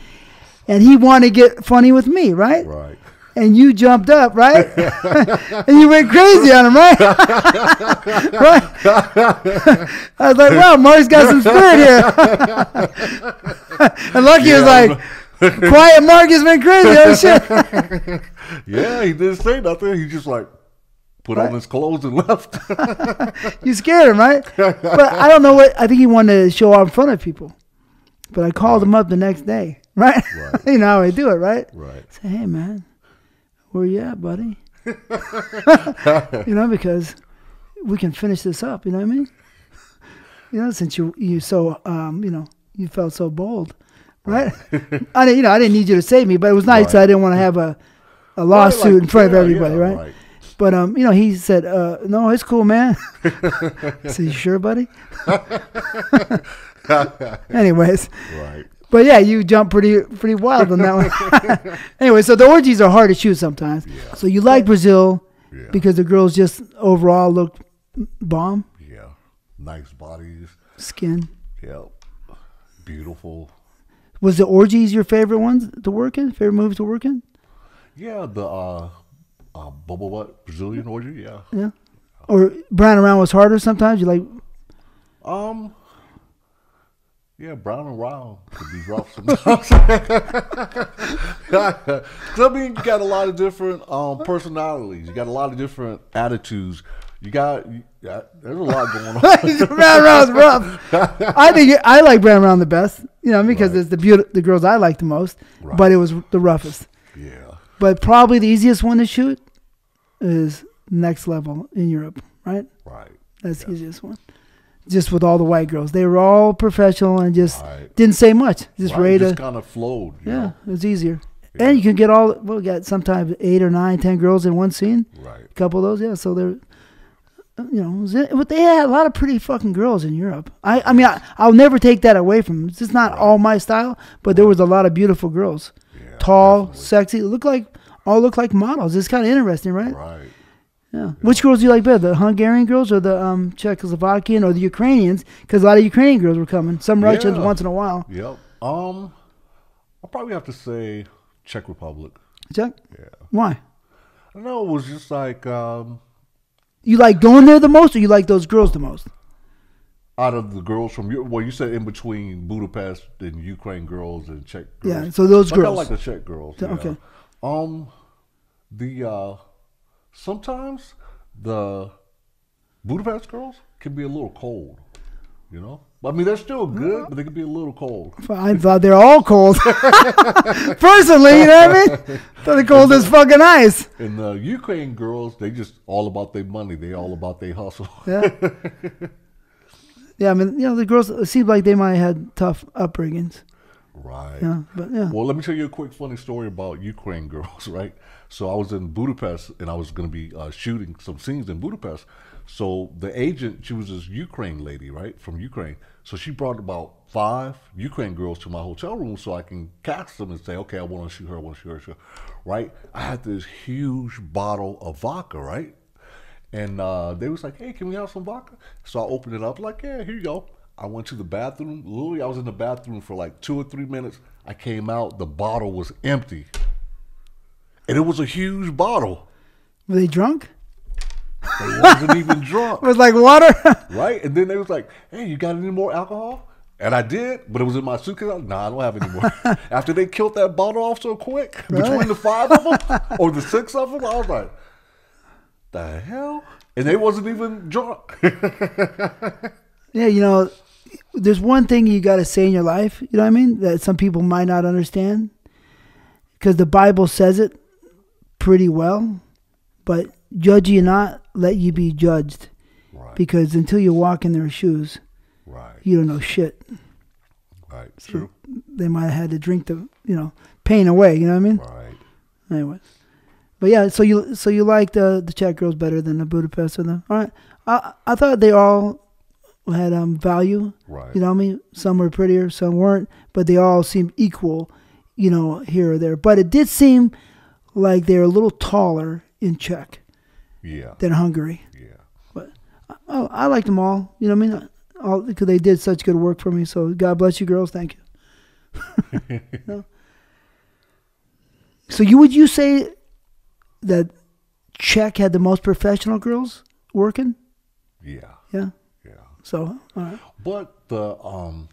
And he wanted to get funny with me, right? Right. And you jumped up, right? and you went crazy on him, right? right? I was like, wow, Mark's got some spirit here. and Lucky was Yeah, I like, quiet Mark has been crazy. Oh, shit. Yeah, he didn't say nothing. He just like put on his clothes and left. You scared him, right? but I don't know what. I think he wanted to show off in front of people. But I called him up the next day, right? Right. you know how I do it, right? right. Say, hey, man, where you at, buddy? you know, because we can finish this up. You know what I mean? You know, since you you so um, you know you felt so bold, right? I didn't, you know, I didn't need you to save me, but it was nice. Right. I didn't want to have a a lawsuit Like, in front yeah, of everybody, yeah, right? But um, you know, he said, uh, "No, it's cool, man." I said, "You sure, buddy?" Anyways, Right. but yeah, you jump pretty pretty wild on that one. anyway, so the orgies are hard to shoot sometimes. Yeah. So you like Brazil because the girls just overall looked bomb, yeah. Nice bodies. skin. Yep. Beautiful. Was the orgies your favorite ones to work in? Favorite movies to work in? Yeah, the uh uh bubble butt Brazilian orgy, yeah. Yeah. Or Brown around was harder sometimes. You like Um yeah, brown and round could be rough sometimes. I mean, you got a lot of different um, personalities. You got a lot of different attitudes. You got, you got there's a lot going on. Brown Round's rough. I think I like Brown Round the best. You know, because Right. it's the beauty, the girls I like the most, Right. but it was the roughest. Yeah. But probably the easiest one to shoot is next level in Europe, right? Right. That's the easiest one. Just with all the white girls, they were all professional and just Right. didn't say much, just right. ready just to. kind of flowed. Yeah, Know? it was easier, Yeah. and you can get all. Well, we got sometimes eight or nine, ten girls in one scene. Right. A couple of those, yeah. So they're, you know, it was it- but they had a lot of pretty fucking girls in Europe. I, I mean, I, I'll never take that away from them. It's just not all my style, but there was a lot of beautiful girls, Yeah. tall, definitely. sexy, look like all look like models. It's kind of interesting, right? Right. Yeah. Which girls do you like better, the Hungarian girls or the um, Czechoslovakian or the Ukrainians? Because a lot of Ukrainian girls were coming. Some Russians Yeah. once in a while. Yep. Um, I'll probably have to say Czech Republic. Czech? Yeah. Why? I know it was just like um, You like going there the most, or you like those girls the most? out of the girls from your, well, you said in between Budapest and Ukraine girls and Czech girls. Yeah, so those Like, I girls. like the Czech girls. So- yeah. okay. Um, the uh, sometimes the Budapest girls can be a little cold. You know, I mean they're still good, but they could be a little cold. I thought they're all cold. Personally, you know what I mean? Thought they're cold as fucking ice. And the Ukraine girls, they just all about their money. They all about their hustle. Yeah. Yeah, I mean, you know, the girls, it seemed like they might have had tough upbringings. right. Yeah, but yeah. Well, let me tell you a quick funny story about Ukraine girls, right? So I was in Budapest and I was going to be uh, shooting some scenes in Budapest. So the agent, she was this Ukraine lady, right, from Ukraine. So she brought about five Ukraine girls to my hotel room so I can cast them and say, okay, I want to shoot her, I want to shoot her, shoot her, right? I had this huge bottle of vodka, right? And uh, they was like, hey, can we have some vodka? So I opened it up, like, yeah, here you go. I went to the bathroom. Literally, I was in the bathroom for like two or three minutes. I came out, the bottle was empty. And it was a huge bottle. Were they drunk? They wasn't even drunk, It was like water. right? And then they was like, hey, you got any more alcohol? And I did, but it was in my suitcase. I was, Nah, I don't have any more. After they killed that bottle off so quick, between the five of them or the six of them, I was like, the hell? And they wasn't even drunk. yeah, you know, there's one thing you got to say in your life, you know what I mean, that some people might not understand. Because the Bible says it pretty well, but judge you not, let you be judged. right, Because until you walk in their shoes, right, you don't know shit. right. True. They might have had to drink the, you know, pain away, you know what I mean? Right. Anyways, but yeah, so you so you like the the Czech girls better than the Budapest or the all right. I I thought they all had um value. Right. You know what I mean? Some were prettier, some weren't, but they all seemed equal. You know, here or there. But it did seem like they're a little taller in Czech Yeah. than Hungary. Yeah. But oh, I liked them all. You know what I mean? All because they did such good work for me. So God bless you, girls. Thank you. No. So you would you say that Czech had the most professional girls working? Yeah. Yeah. Yeah. So all right. But the um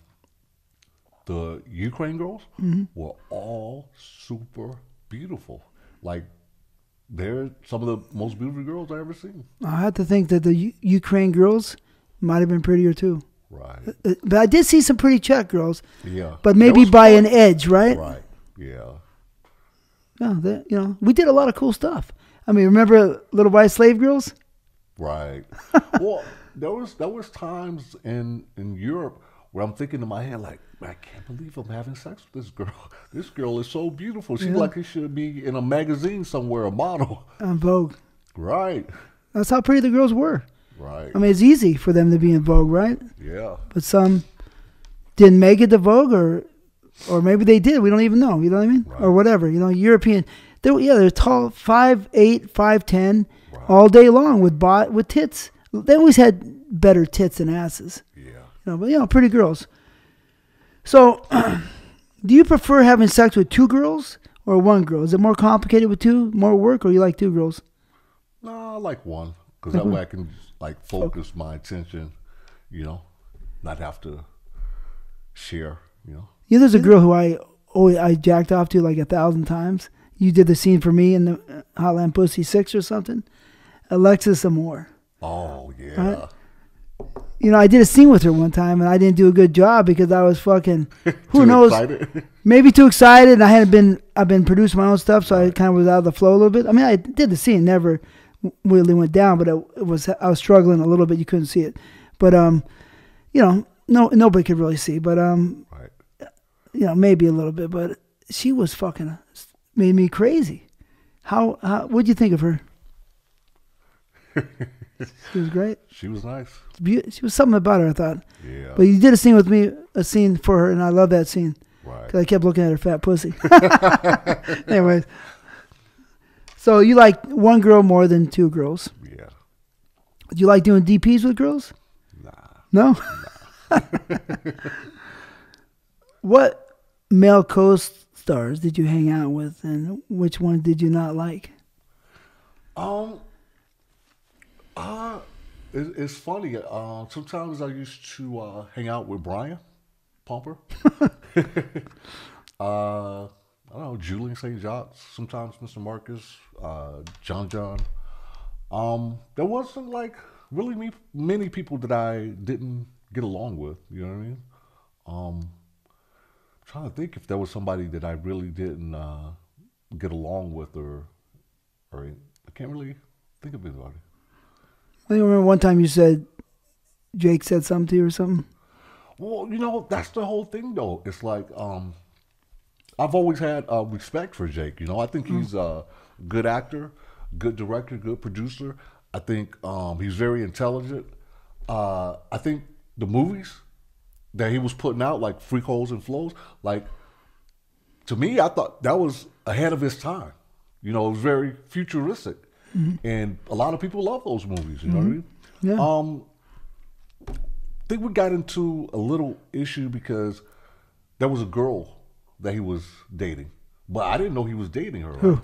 the Ukraine girls Mm-hmm. were all super beautiful. Like they're some of the most beautiful girls I ever seen. I had to think that the U- Ukraine girls might have been prettier too. Right. Uh, But I did see some pretty Czech girls, Yeah. but maybe by fun. an edge, right? Right. Yeah. Yeah, that, you know, we did a lot of cool stuff. I mean, remember Little White Slave Girls? Right. well, there was there was times in in Europe where I'm thinking in my head like, I can't believe I'm having sex with this girl. This girl is so beautiful. She's Yeah. like she should be in a magazine somewhere, a model. On Vogue. Right. That's how pretty the girls were. Right. I mean, it's easy for them to be in Vogue, right? yeah. But some didn't make it to Vogue, or or maybe they did. We don't even know. You know what I mean? Right. Or whatever. You know, European. They were, yeah, they're tall, five eight, five ten, all day long with bot with tits. They always had better tits than asses. You know, but you know, pretty girls. So, do you prefer having sex with two girls or one girl? Is it more complicated with two, more work, or you like two girls? No, I like one because that way I can like focus my attention. You know, not have to share. You know. Yeah, there's a girl who I always I jacked off to like a thousand times. You did the scene for me in the uh, Hotline Pussy Six or something. Alexis Amore. Oh yeah. You know, I did a scene with her one time, and I didn't do a good job because I was fucking. Who Too knows? excited? Maybe too excited. And I hadn't been. I've been producing my own stuff, so I kind of was out of the flow a little bit. I mean, I did the scene, never really went down, but it, it was. I was struggling a little bit. You couldn't see it, but um, you know, no nobody could really see, but um, right. you know, maybe a little bit, but she was fucking made me crazy. How, how what'd you think of her? she was great. She was nice. Beau- She was something about her, I thought. Yeah. But you did a scene with me, a scene for her, and I love that scene right. because I kept looking at her fat pussy. Anyways, so you like one girl more than two girls? Yeah. Do you like doing DPs with girls? Nah. No. what male co-stars did you hang out with, and which one did you not like? Um. Uh, it, it's funny. Uh, sometimes I used to uh, hang out with Brian Pumper. uh, I don't know Julian St. Jox. Sometimes Mr. Marcus, uh, John John. Um, there wasn't like really me, many people that I didn't get along with. You know what I mean? Um, trying to think if there was somebody that I really didn't uh, get along with, or or I can't really think of anybody. I think I remember one time you said Jake said something to you or something. Well, you know, that's the whole thing, though. It's like um, I've always had uh, respect for Jake. You know, I think he's a good actor, good director, good producer. I think um, he's very intelligent. Uh, I think the movies that he was putting out, like Freak Holes and Flows, like to me, I thought that was ahead of his time. You know, it was very futuristic, and a lot of people love those movies. You know what I mean? Yeah. Um, I think we got into a little issue because there was a girl that he was dating, but I didn't know he was dating her. Who?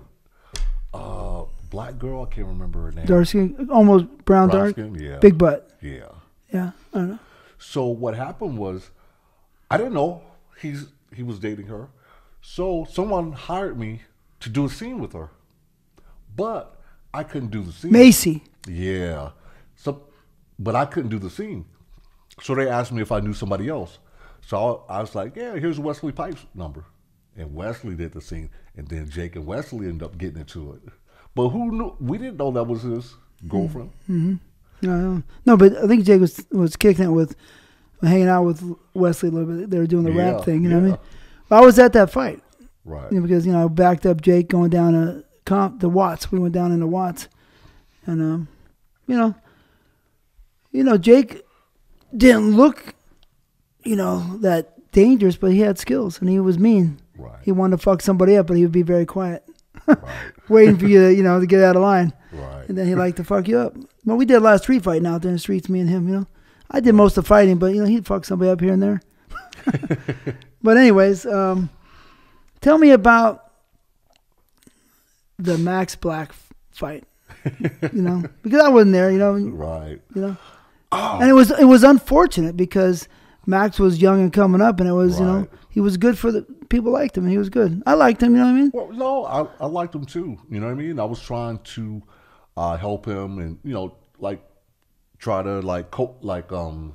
Uh, black girl. I can't remember her name. Dark skin, almost brown, Brown dark, skin, yeah. big butt. Yeah. Yeah, I don't know. So what happened was, I didn't know he's he was dating her. So someone hired me to do a scene with her, but I couldn't do the scene. Macy. Yeah. So, but I couldn't do the scene. So they asked me if I knew somebody else. So I, I was like, yeah, here's Wesley Pipes' number. And Wesley did the scene. And then Jake and Wesley ended up getting into it. But who knew? We didn't know that was his girlfriend. No, no, no, but I think Jake was was kicking it with hanging out with Wesley a little bit. They were doing the Yeah, rap thing, you know what I mean? But I was at that fight Right. you know, because you know I backed up Jake going down to comp the Watts. We went down into Watts, and um, you know, you know Jake didn't look, you know, that dangerous, but he had skills and he was mean. Right. He wanted to fuck somebody up, but he would be very quiet, Right. waiting for you to, you know, to get out of line. Right. And then he liked to fuck you up. Well, we did a lot of street fighting out there in the streets, me and him, you know. I did most of the fighting, but, you know, he'd fuck somebody up here and there. but, anyways, um, tell me about the Max Black fight, you know, because I wasn't there, you know, right? you Right. know. And it was it was unfortunate because Max was young and coming up, and it was, you know, he was good for the people liked him, and he was good. I liked him, you know what I mean? Well, no, I, I liked him too. You know what I mean? I was trying to uh, help him and, you know, like try to like co- like um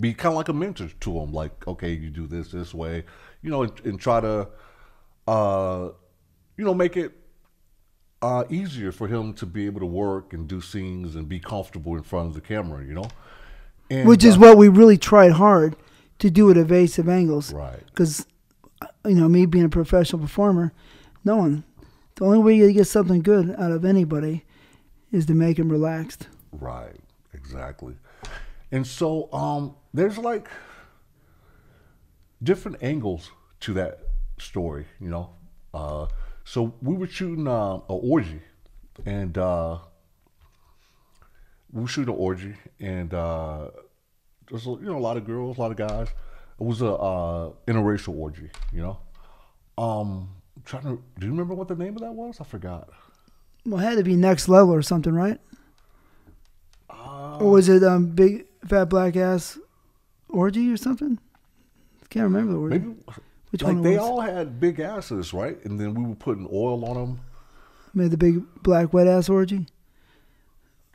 be kind of like a mentor to him. Like, okay, you do this this way, you know, and, and try to uh you know make it uh easier for him to be able to work and do scenes and be comfortable in front of the camera. You know, and, which is uh, what we really tried hard to do at evasive angles. Right. Because, you know, me being a professional performer, no one, the only way you get something good out of anybody is to make them relaxed. Right, exactly. And so um there's like different angles to that story, you know. Uh so we were shooting uh, a orgy and uh we were shooting an orgy and uh there's a, you know a lot of girls, a lot of guys. It was a uh interracial orgy, you know. Um I'm trying to do you remember what the name of that was? I forgot. Well, it had to be next level or something, right? or was it um, big fat black ass orgy or something? Can't remember the word. Maybe Which like one they all had big asses, right? And then we were putting oil on them. Made the big black wet ass orgy.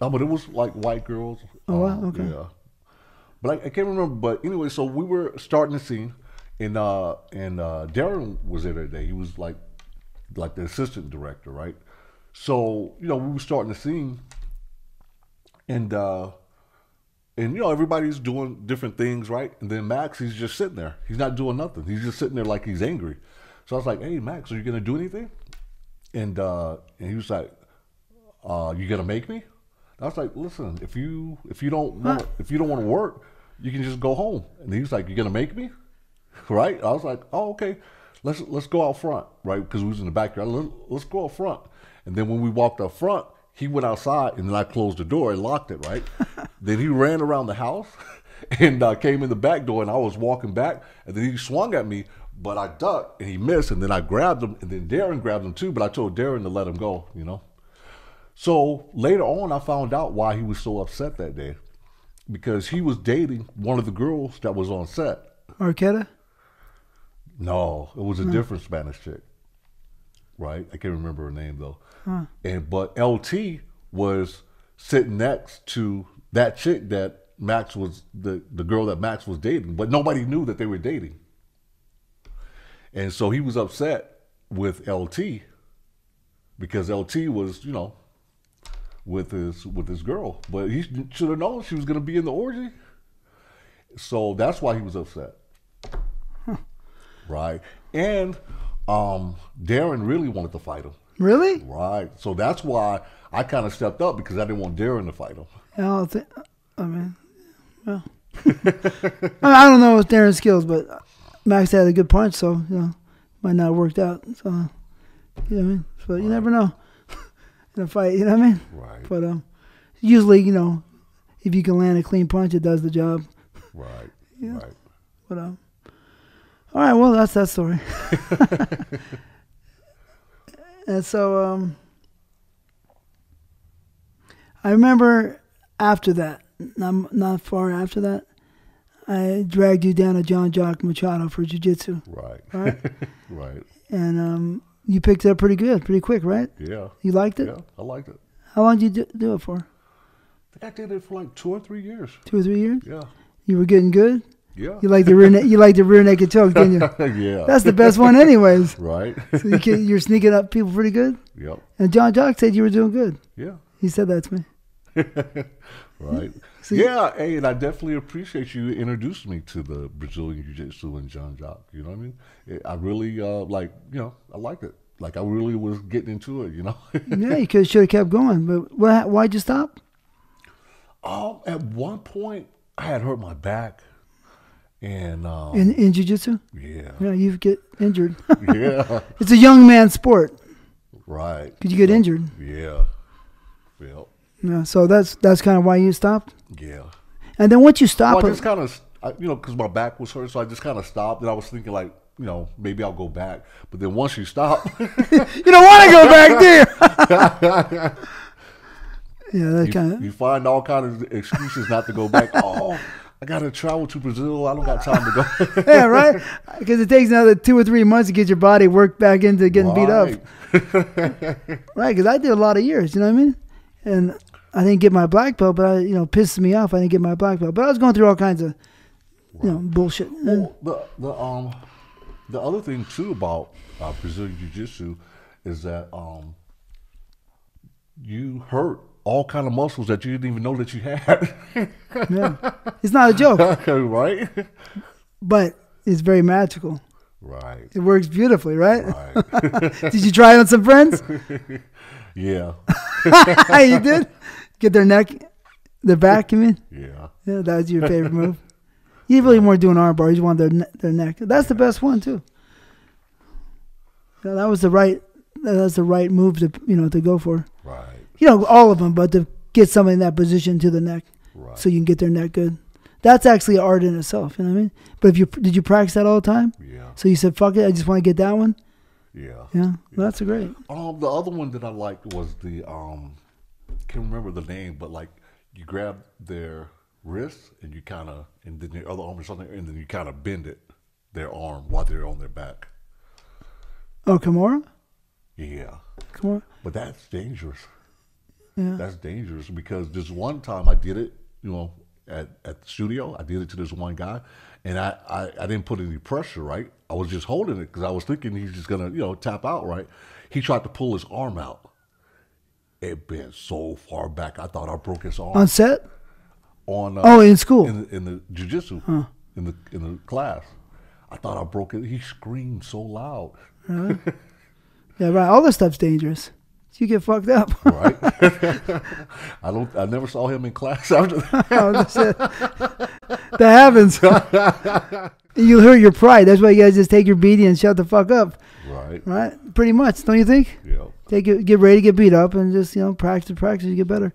No, but it was like white girls. Oh, wow, Uh, okay. Yeah. But I, I can't remember. But anyway, so we were starting the scene, and uh, and uh, Darren was there that day. He was like like the assistant director, right? So you know, we were starting the scene, and uh, and you know everybody's doing different things, right? And then Max, he's just sitting there. He's not doing nothing. He's just sitting there like he's angry. So I was like, "Hey, Max, are you gonna do anything?" And uh, and he was like, uh, "You gonna make me?" I was like, "Listen, if you if you don't want if you don't want to work, you can just go home." And he was like, "You gonna make me?" Right? I was like, "Oh, okay. Let's let's go out front, right? Because we was in the backyard. Let's, let's go out front." And then when we walked up front, he went outside, and then I closed the door and locked it, right? then he ran around the house and uh, came in the back door, and I was walking back, and then he swung at me, but I ducked and he missed, and then I grabbed him, and then Darren grabbed him too, but I told Darren to let him go, you know. So later on, I found out why he was so upset that day, because he was dating one of the girls that was on set. Arquetta? No, it was a different Spanish chick. Right? I can't remember her name though. And but LT was sitting next to that chick that Max was the the girl that Max was dating, but nobody knew that they were dating. And so he was upset with LT because LT was, you know, with his with his girl, but he should have known she was going to be in the orgy. So that's why he was upset right? And um, Darren really wanted to fight him, Really? right? So that's why I kind of stepped up because I didn't want Darren to fight him. I don't think. I mean, well, I, mean, I don't know with Darren's skills, but Max had a good punch, so you know, might not have worked out. So, you know what I mean? But you never know in a fight. You know what I mean? Right, But um, usually, you know, if you can land a clean punch, it does the job. right, Yeah. right. But um, all right, well, that's that story. and so um, I remember after that, not not far after that, I dragged you down to Jean Jacques Machado for jiu-jitsu, Right, right? right. and um, you picked it up pretty good, pretty quick, right? Yeah, You liked it. yeah. I liked it. How long did you do, do it for? I think I did it for like two or three years. Two or three years. Yeah, You were getting good. yeah, You like the rear, na- you like the rear naked choke, didn't you? yeah. That's the best one, anyways. right. So you can, you're sneaking up people pretty good. yep. And John Jock said you were doing good. Yeah. He said that to me. Right. So- yeah, hey, and I definitely appreciate you introducing me to the Brazilian Jiu Jitsu and Jean Jacques. You know what I mean? I really uh, like, you know, I liked it. Like I really was getting into it. You know. Yeah, you could should have kept going, but what, why'd you stop? um, at one point, I had hurt my back, and um, In in jiu-jitsu? yeah, Yeah, you get injured. yeah, it's a young man's sport. right, Could you get injured? yeah, yeah, Yeah, so that's that's kind of why you stopped. yeah. And then once you stop, Well, I just kind of, you know, because my back was hurt, so I just kind of stopped, and I was thinking like, you know, maybe I'll go back. But then once you stop, you don't want to go back there. yeah, that kind you, of. you find all kind of excuses not to go back. oh, I got to travel to Brazil. I don't got time to go. Yeah, right. Because it takes another two or three months to get your body worked back into getting beat up. Right, because I did a lot of years, you know what I mean? And I didn't get my black belt, but I, you know, pisses me off. I didn't get my black belt, but I was going through all kinds of, you know, bullshit. Well, the the um the other thing too about uh, Brazilian Jiu Jitsu is that um you hurt all kind of muscles that you didn't even know that you had. yeah, it's not a joke, right? but it's very magical. Right. It works beautifully, right? Right. Did you try it on some friends? yeah. Hey you did. Get their neck, their back. You mean? Yeah. Yeah, that was your favorite move. You really weren't doing arm bars. You wanted their ne- their neck. That's the best one too. Yeah, that was the right. That's the right move to you know to go for. Right. You know all of them, but to get somebody in that position to the neck, Right. so you can get their neck good. That's actually art in itself. You know what I mean? But if you did you practice that all the time? yeah. So you said, "Fuck it, I just want to get that one." Yeah. Yeah, well, that's a great. Um, the other one that I liked was the um, can't remember the name, but like you grab their wrist and you kind of, and then your other arm or something, and then you kind of bend it, their arm while they're on their back. Oh, Kimura, Yeah, Kimura. but that's dangerous. Yeah. That's dangerous because this one time I did it, you know, at, at the studio. I did it to this one guy, and I, I, I didn't put any pressure, right? I was just holding it because I was thinking he's just gonna, you know, tap out, right? He tried to pull his arm out. It bent so far back, I thought I broke his arm On set? on uh, Oh, in school. in the, in the jujitsu in the in the class. I thought I broke it. He screamed so loud, Yeah, right. All this stuff's dangerous. You get fucked up. right? I don't. I never saw him in class after that. Oh, that happens. you hurt your pride. That's why you guys just take your beating and shut the fuck up, Right. right? Pretty much, don't you think? Yeah. Take it, get ready to get beat up, and just you know practice, practice, you get better.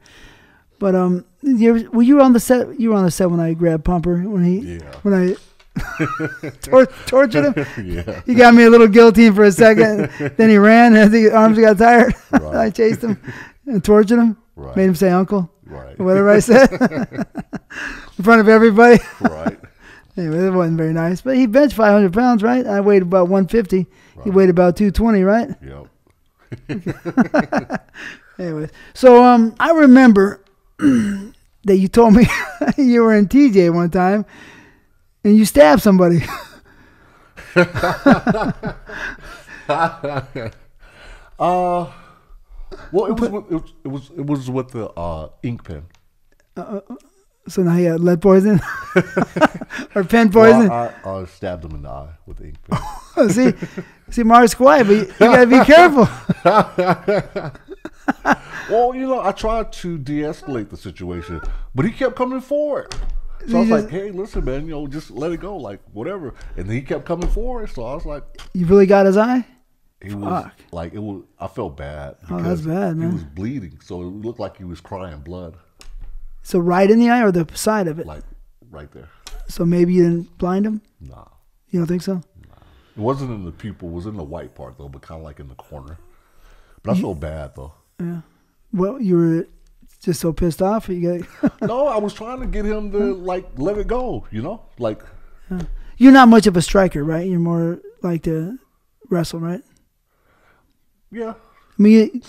But um, you ever, well, you were on the set. You were on the set when I grabbed Pumper when he Yeah. when I tor- tortured him. Yeah. He got me a little guillotine for a second. then he ran. And I think his arms got tired. Right. I chased him and tortured him. Right. Made him say uncle Right. whatever I said in front of everybody. Right. Anyway, that wasn't very nice. But he benched 500 pounds, right? I weighed about 150. He weighed about 220, right? Yep. Anyways, so um, I remember that you told me you were in TJ one time and you stabbed somebody. Uh, well, it was, with, it was it was it was with the uh, ink pen. so now you got lead poison or pen poison. Well, I, I, I stabbed him in the eye with the ink pen. Oh, see, see, Mark's quiet, but you, you gotta be careful. well, you know, I tried to de-escalate the situation, but he kept coming forward. So I was just- like, "Hey, listen, man, you know, just let it go, like whatever." And then he kept coming forward, so I was like, You really got his eye? He was like it was. I felt bad. Oh, that's bad, He was bleeding, so it looked like he was crying blood, So right in the eye or the side of it? like right there. So maybe you didn't blind him? Nah, You don't think so? It wasn't in the pupil. It was in the white part though, but kind of like in the corner. But I felt bad though. Yeah. Well, you were just so pissed off. You got. no, I was trying to get him to like let it go. You know, like You're not much of a striker, right? You're more like to wrestle, right? yeah, I mean,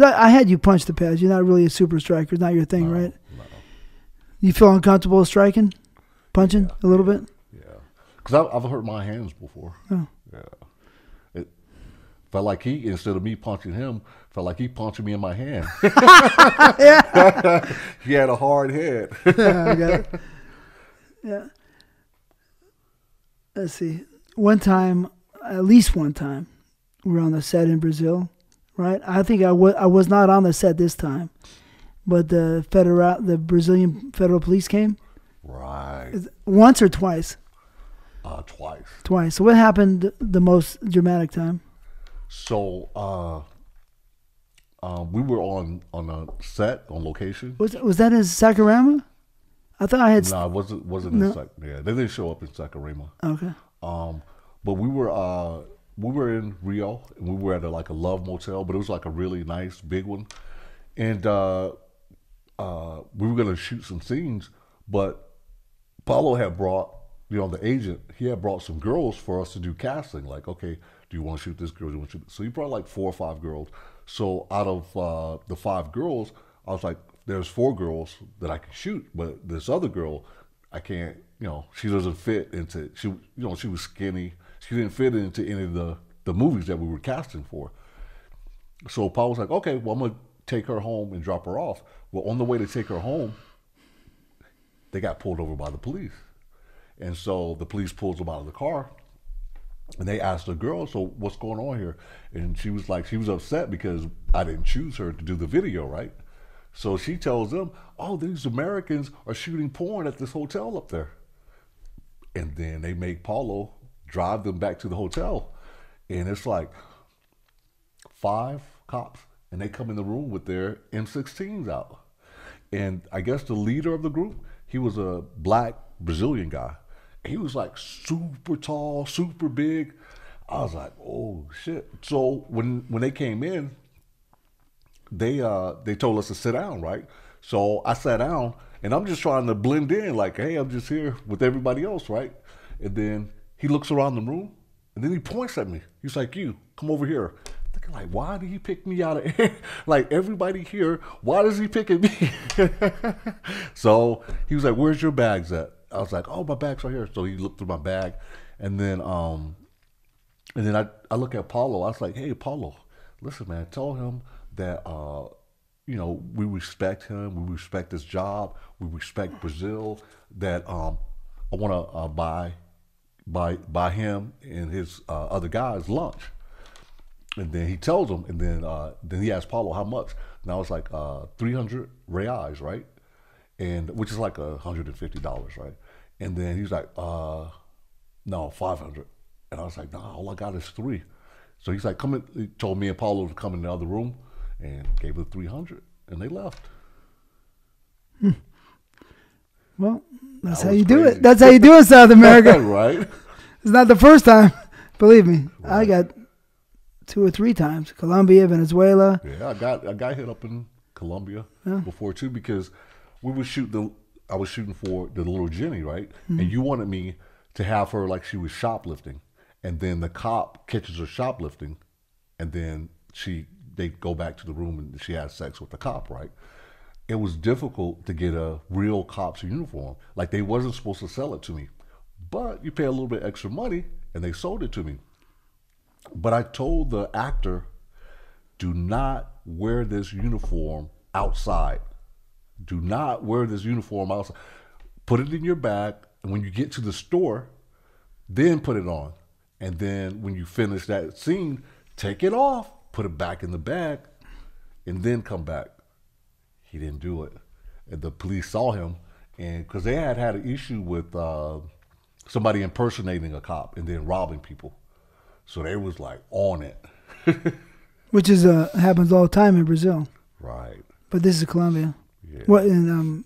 I I had you punch the pads. You're not really a super striker. It's not your thing, right? no, You feel uncomfortable striking, punching a little bit. Yeah. Because I've hurt my hands before. Oh. Yeah, it felt like he instead of me punching him, felt like he punching me in my hand. yeah. he had a hard head. yeah, I got it. Yeah. Let's see. One time, at least one time, we were on the set in Brazil, right? I think I was I was not on the set this time, but the federal the Brazilian federal police came right. once or twice. Uh, twice. Twice. So what happened the most dramatic time? So uh, um, we were on on a set on location. Was was that in Saquarema? I thought I had. No, it wasn't wasn't No. in Sac- yeah, they didn't show up in Saquarema. Okay. Um, but we were uh, we were in Rio and we were at a, like a love motel, but it was like a really nice big one, and uh, uh, we were gonna shoot some scenes, but Paulo had brought you know the agent he had brought some girls for us to do casting. Like, okay, do you want to shoot this girl? Do you want to shoot? So he brought like four or five girls. So out of uh, the five girls, I was like, there's four girls that I can shoot, but this other girl, I can't. You know, she doesn't fit into. She you know she was skinny. She didn't fit into any of the the movies that we were casting for. So Paul was like, okay, well, I'm to take her home and drop her off. Well, on the way to take her home, they got pulled over by the police. And so the police pulls them out of the car and they asked the girl, so what's going on here? And she was like, she was upset because I didn't choose her to do the video, right? So she tells them, oh, these Americans are shooting porn at this hotel up there. And then they make Paulo drive them back to the hotel. And it's like, five cops, and they come in the room with their M16s out. And I guess the leader of the group, he was a black Brazilian guy. He was like super tall, super big. I was like, oh shit. So when when they came in, they uh they told us to sit down, right? So I sat down and I'm just trying to blend in, like, hey, I'm just here with everybody else, right? And then he looks around the room and then he points at me. He's like, You, come over here. The like, like, why did he pick me out of like everybody here? Why does he pick at me? so he was like, "Where's your bags at?" I was like, "Oh, my bag's right here." So he looked through my bag, and then um, and then I I look at Paulo. I was like, "Hey, Paulo, listen, man, tell him that uh, you know, we respect him. We respect his job. We respect Brazil. That um, I want to uh, buy buy buy him and his uh, other guys lunch." And then he tells him, and then uh, then he asks Paulo how much. Now it's like uh, three hundred reais, right? And which is like a hundred and fifty dollars, right? And then he's like, uh, no, five hundred. And I was like, nah, all I got is three. So he's like, come in. He told me and Paulo to come in the other room, and gave her three hundred, and they left. Well, that's That how you do it. That's how you do it, South America. right? It's not the first time. Believe me, I got two or three times. Colombia, Venezuela. Yeah, I got I got hit up in Colombia before too because we would shoot the I was shooting for the little Jenny, right? And mm-hmm. you wanted me to have her like she was shoplifting, and then the cop catches her shoplifting, and then she they go back to the room and she has sex with the cop, right? It was difficult to get a real cop's uniform. Like they wasn't supposed to sell it to me, but you pay a little bit extra money, and they sold it to me. But I told the actor do not wear this uniform outside. Do not wear this uniform outside. Put it in your bag, and when you get to the store, then put it on. And then when you finish that scene, take it off, put it back in the bag, and then come back. He didn't do it. And the police saw him, and because they had had an issue with uh, somebody impersonating a cop and then robbing people. So they was like on it. which is uh, happens all the time in Brazil. Right. But this is Colombia. Yeah. What in um,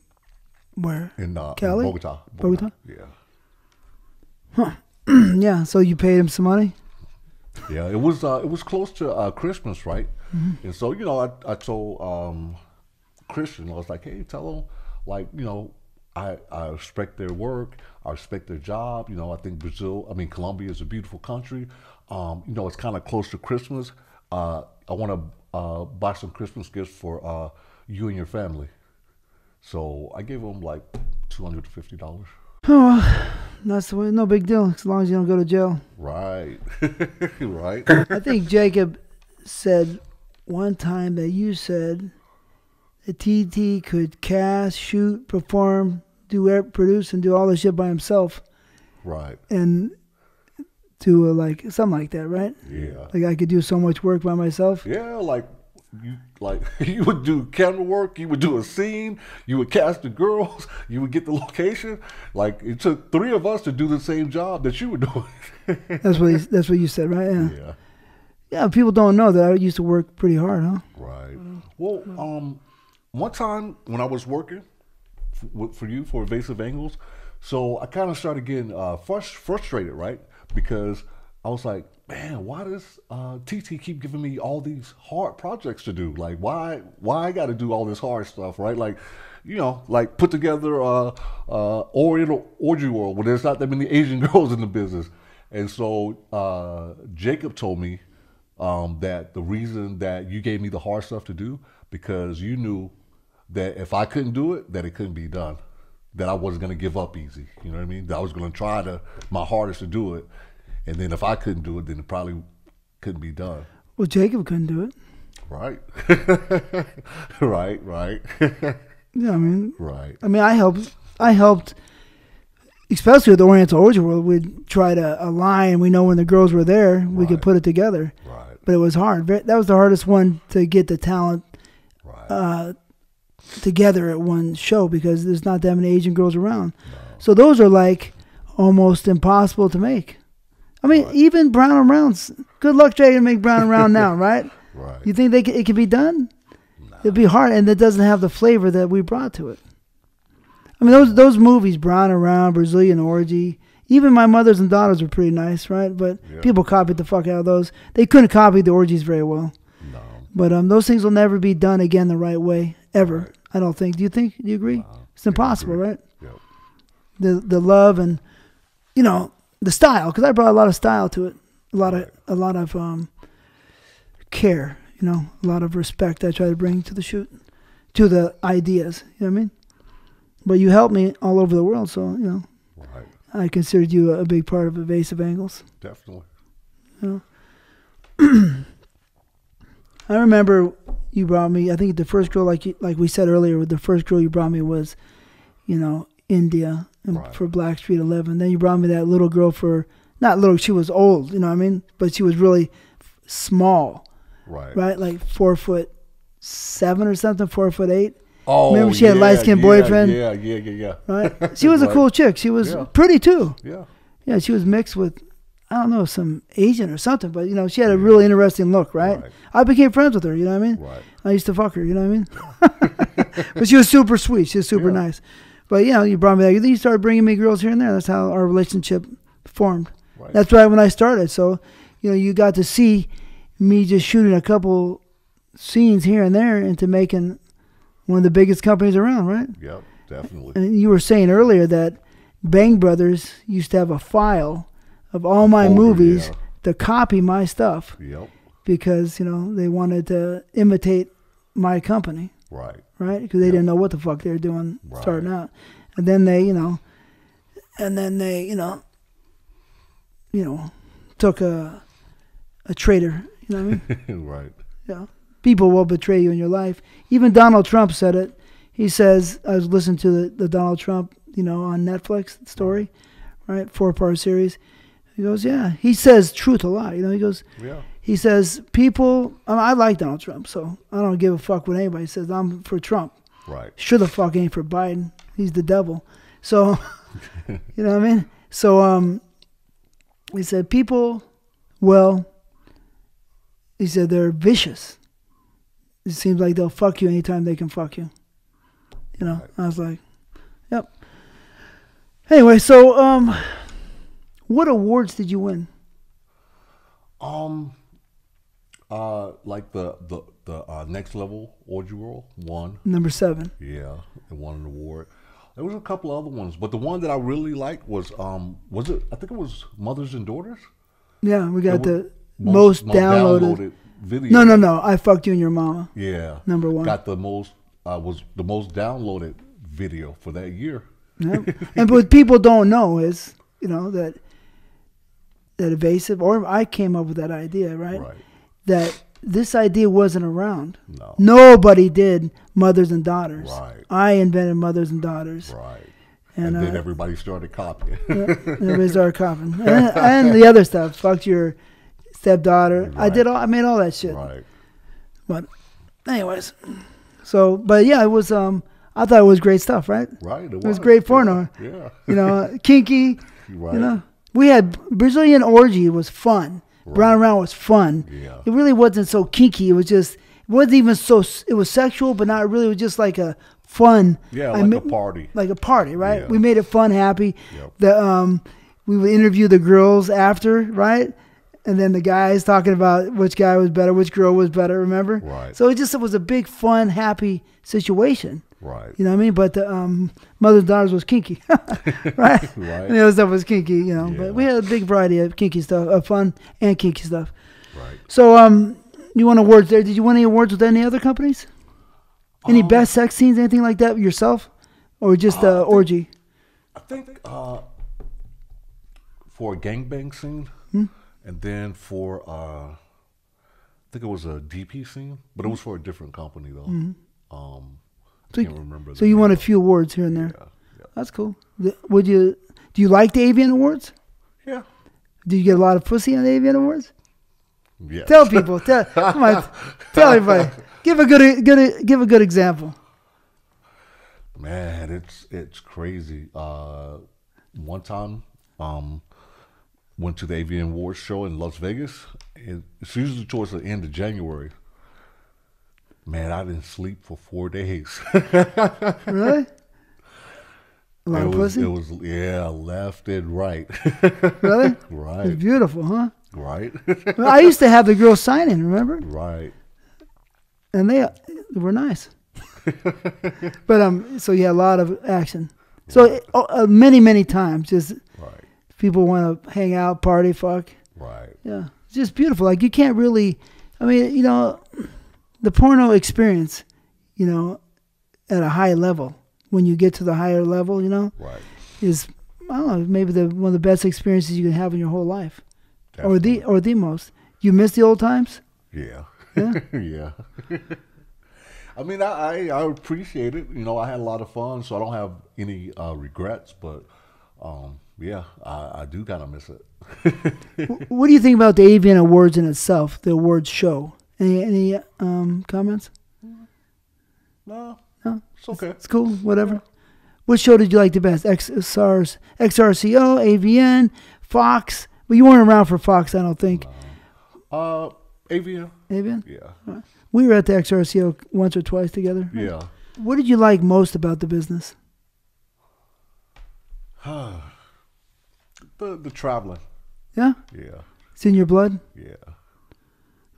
where? In, uh, in Cali? Bogota. Bogota? Yeah. Huh. yeah. So you paid him some money. Yeah. It was uh, it was close to uh, Christmas, right? Mm-hmm. And so you know, I I told um, Christian, I was like, hey, tell them, like you know, I I respect their work, I respect their job. You know, I think Brazil, I mean Colombia is a beautiful country. Um, you know, it's kind of close to Christmas. Uh, I want to uh, buy some Christmas gifts for uh, you and your family. So I gave him like two hundred and fifty dollars. Oh, that's. No big deal as long as you don't go to jail. Right. right. I think Jacob said one time that you said that TT could cast, shoot, perform, do air, produce, and do all this shit by himself, Right. and do like something like that, right? Yeah. Like I could do so much work by myself. Yeah, like you like you would do camera work, you would do a scene, you would cast the girls, you would get the location. Like it took three of us to do the same job that you were doing. That's what he, that's what you said, right? Yeah. yeah. Yeah. People don't know that I used to work pretty hard, huh? Right. Well, um, one time when I was working f- with- for you for Evasive Angles, so I kind of started getting uh, frus- frustrated, right? Because I was like, man, why does uh, TT keep giving me all these hard projects to do? Like, why, why I got to do all this hard stuff, right? Like, you know, like put together uh, uh, Oriental Orgy World where there's not that many Asian girls in the business. And so uh, Jacob told me um, that the reason that you gave me the hard stuff to do because you knew that if I couldn't do it, that it couldn't be done. That I wasn't going to give up easy. You know what I mean? That I was going to try to my hardest to do it, and then if I couldn't do it, then it probably couldn't be done. Well, Jacob couldn't do it. Right. right. Right. Yeah, I mean, right. I mean, I helped. I helped, especially with the Oriental Orgy World. We'd try to align. We know when the girls were there, we could put it together. Right. But it was hard. That was the hardest one to get the talent Right. uh, together at one show because there's not that many Asian girls around. So those are like almost impossible to make. I mean, even Brown and Rounds. Good luck trying to make Brown and Round now, right? right. You think they it can be done? It'd be hard, and it doesn't have the flavor that we brought to it. I mean, those those movies, Brown and Round, Brazilian Orgy, even My Mothers and Daughters were pretty nice, right? But Yeah. people copied the fuck out of those. They couldn't copy the orgies very well. no. But um, those things will never be done again the right way ever. Right. I don't think. Do you think? Do you agree? It's impossible, right? Yep. The the love and you know the style because I brought a lot of style to it. A lot of a lot of um, care. You know, a lot of respect. I try to bring to the shoot, to the ideas. You know what I mean? But you helped me all over the world, so you know Right. I considered you a big part of Evasive Angles. Definitely. I remember you brought me. I think the first girl, like you, like we said earlier, the first girl you brought me was, you know, India Right. for Blackstreet Eleven. Then you brought me that little girl for not little. She was old, you know what I mean, but she was really small, Right. right? Like four foot seven or something, four foot eight, Oh, Remember she had a light-skinned yeah, boyfriend? Yeah, yeah, yeah, yeah. right? She was a cool chick. She was Yeah. pretty too. Yeah. Yeah, she was mixed with. I don't know, some Asian or something, but you know, she had a really interesting look, right? Right. I became friends with her, you know what I mean? Right. I used to fuck her, you know what I mean? but she was super sweet. She was super Yeah. nice. But you know, you brought me that. Then you started bringing me girls here and there. That's how our relationship formed. Right. That's right when I started. So, you know, you got to see me just shooting a couple scenes here and there into making one of the biggest companies around, right? Yep. Definitely. And you were saying earlier that Bang Brothers used to have a file of all my movies yeah. to copy my stuff Yep. because you know they wanted to imitate my company, Right. right? Because they Yep. didn't know what the fuck they were doing Right. starting out, and then they, you know, and then they, you know, you know, took a a traitor. You know what I mean? right. Yeah. People will betray you in your life. Even Donald Trump said it. He says, I was listening to the, the Donald Trump, you know, on Netflix story, right? Four part series. He goes, yeah. He says truth a lot. You know, he goes, Yeah. He says, people, I, mean, I like Donald Trump, so I don't give a fuck what anybody says. I'm for Trump. Right. Sure the fuck ain't for Biden. He's the devil. So, you know what I mean? So, um, he said, people, well, he said they're vicious. It seems like they'll fuck you anytime they can fuck you. You know, Right. I was like, yep. Anyway, so, um, what awards did you win? Um. Uh, like the the the uh, next level orgy roll one. Number seven. Yeah, it won an award. There was a couple other ones, but the one that I really liked was um was it I think it was Mothers and Daughters. Yeah, we got the most, downloaded. video. No, no, no. I fucked you and your mama. Yeah, Number one. got the most uh, was the most downloaded video for that year. Yeah. and what people don't know is, you know, that that evasive or I came up with that idea, right? Right. That this idea wasn't around. No. Nobody did mothers and daughters. Right. I invented mothers and daughters. Right. And, And, then uh, everybody started copying. And everybody started coughing. And, and the other stuff. Fucked your stepdaughter. I did all I made all that shit. right. But anyways. So but yeah, it was um I thought it was great stuff, right? Right. It, was great porno. Yeah. yeah. You know, kinky. Right. You know, we had Brazilian orgy was fun. Brown around was fun. Yeah. It really wasn't so kinky. It was just it wasn't even so. It was sexual, but not really. It was just like a fun. Yeah, like a party. Like a party, right? Yeah. We made it fun, happy. Yep. The um, we would interview the girls after, right? And then the guys talking about which guy was better, which girl was better. Remember? Right. So it just it was a big, fun, happy situation. Right. You know what I mean? But the um, mother and daughters was kinky, right? Right. And the other stuff was kinky, you know. Yeah. But we had a big variety of kinky stuff, of fun and kinky stuff. Right. So, um, you won awards there. Did you win any awards with any other companies? Any Um, best sex scenes, anything like that yourself, or just uh, orgy? I think uh, for a gangbang scene, Hmm? and then for uh, I think it was a DP scene, but it was for a different company though. Um, Hmm. So, can't remember. so you name won a few awards here and there. Yeah, yeah. That's cool. Would you? Do you like the Avian Awards? Yeah. Did you get a lot of pussy on the Avian Awards? Yes. Tell people. Tell, come on. Tell everybody. Give a good, good, give a good example. Man, it's it's crazy. Uh, one time, um, went to the Avian Awards show in Las Vegas. It, it's usually towards the end of January. Man, I didn't sleep for four days. Really? A lot it was, pussy. it was yeah, left and right, really? Right. It's beautiful, huh? right, Well, I used to have the girls sign in, remember? right. And they, they were nice. but um, so yeah, a lot of action. So uh, uh, many, many times, just Right, people want to hang out, party, fuck. right, Yeah, it's just beautiful. Like you can't really I mean, you know, the porno experience, you know, at a high level, when you get to the higher level, you know, Right. is I don't know, maybe the one of the best experiences you can have in your whole life, or the or the most. You miss the old times. Yeah. Yeah? yeah. I mean, I, I I appreciate it. You know, I had a lot of fun, so I don't have any uh, regrets. But um, yeah, I, I do kind of miss it. What do you think about the Avian Awards in itself, the awards show? Any any um, comments? no, No, it's okay. it's cool. Whatever. What show did you like the best? XRs, XRCO, AVN, Fox. But you weren't around for Fox, I don't think. Uh, AVN, Avian. Yeah. We were at the XRCO once or twice together. Yeah. What did you like most about the business? The the traveling. Yeah, Yeah. it's in your blood. Yeah.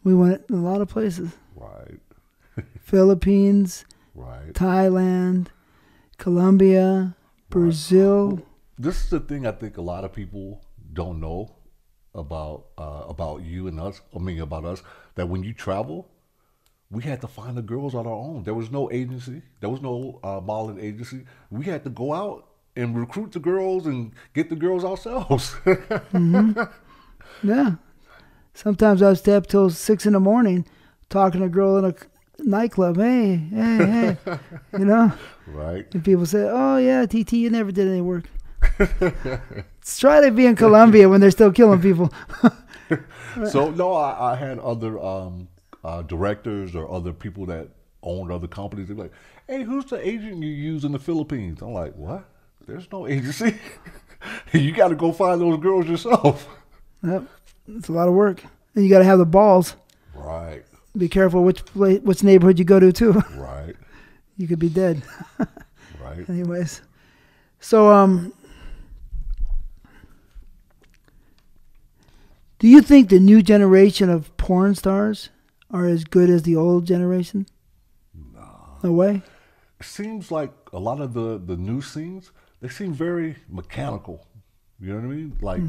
We went to a lot of places: Right. Philippines, Right. Thailand, Colombia, Brazil. this is the thing I think a lot of people don't know about uh, about you and us. I mean, about us that when you travel, we had to find the girls on our own. There was no agency. There was no uh, modeling agency. We had to go out and recruit the girls and get the girls ourselves. Yeah. Sometimes I'd stay up till six in the morning talking to a girl in a nightclub. Hey, hey, hey. you know? right. And people say, oh, yeah, TT, you never did any work. Let's try to be in Colombia when they're still killing people. So no, I, I had other um, uh, directors or other people that owned other companies. They're like, "Hey, who's the agent you use in the Philippines?" I'm like, "What? There's no agency. you got to go find those girls yourself." Yep. It's a lot of work. And you got to have the balls. Right, Be careful which place, which neighborhood you go to, too. right, you could be dead. right. Anyways. So, um, do you think the new generation of porn stars are as good as the old generation? No. No way? It seems like a lot of the the new scenes they seem very mechanical. You know what I mean? Like.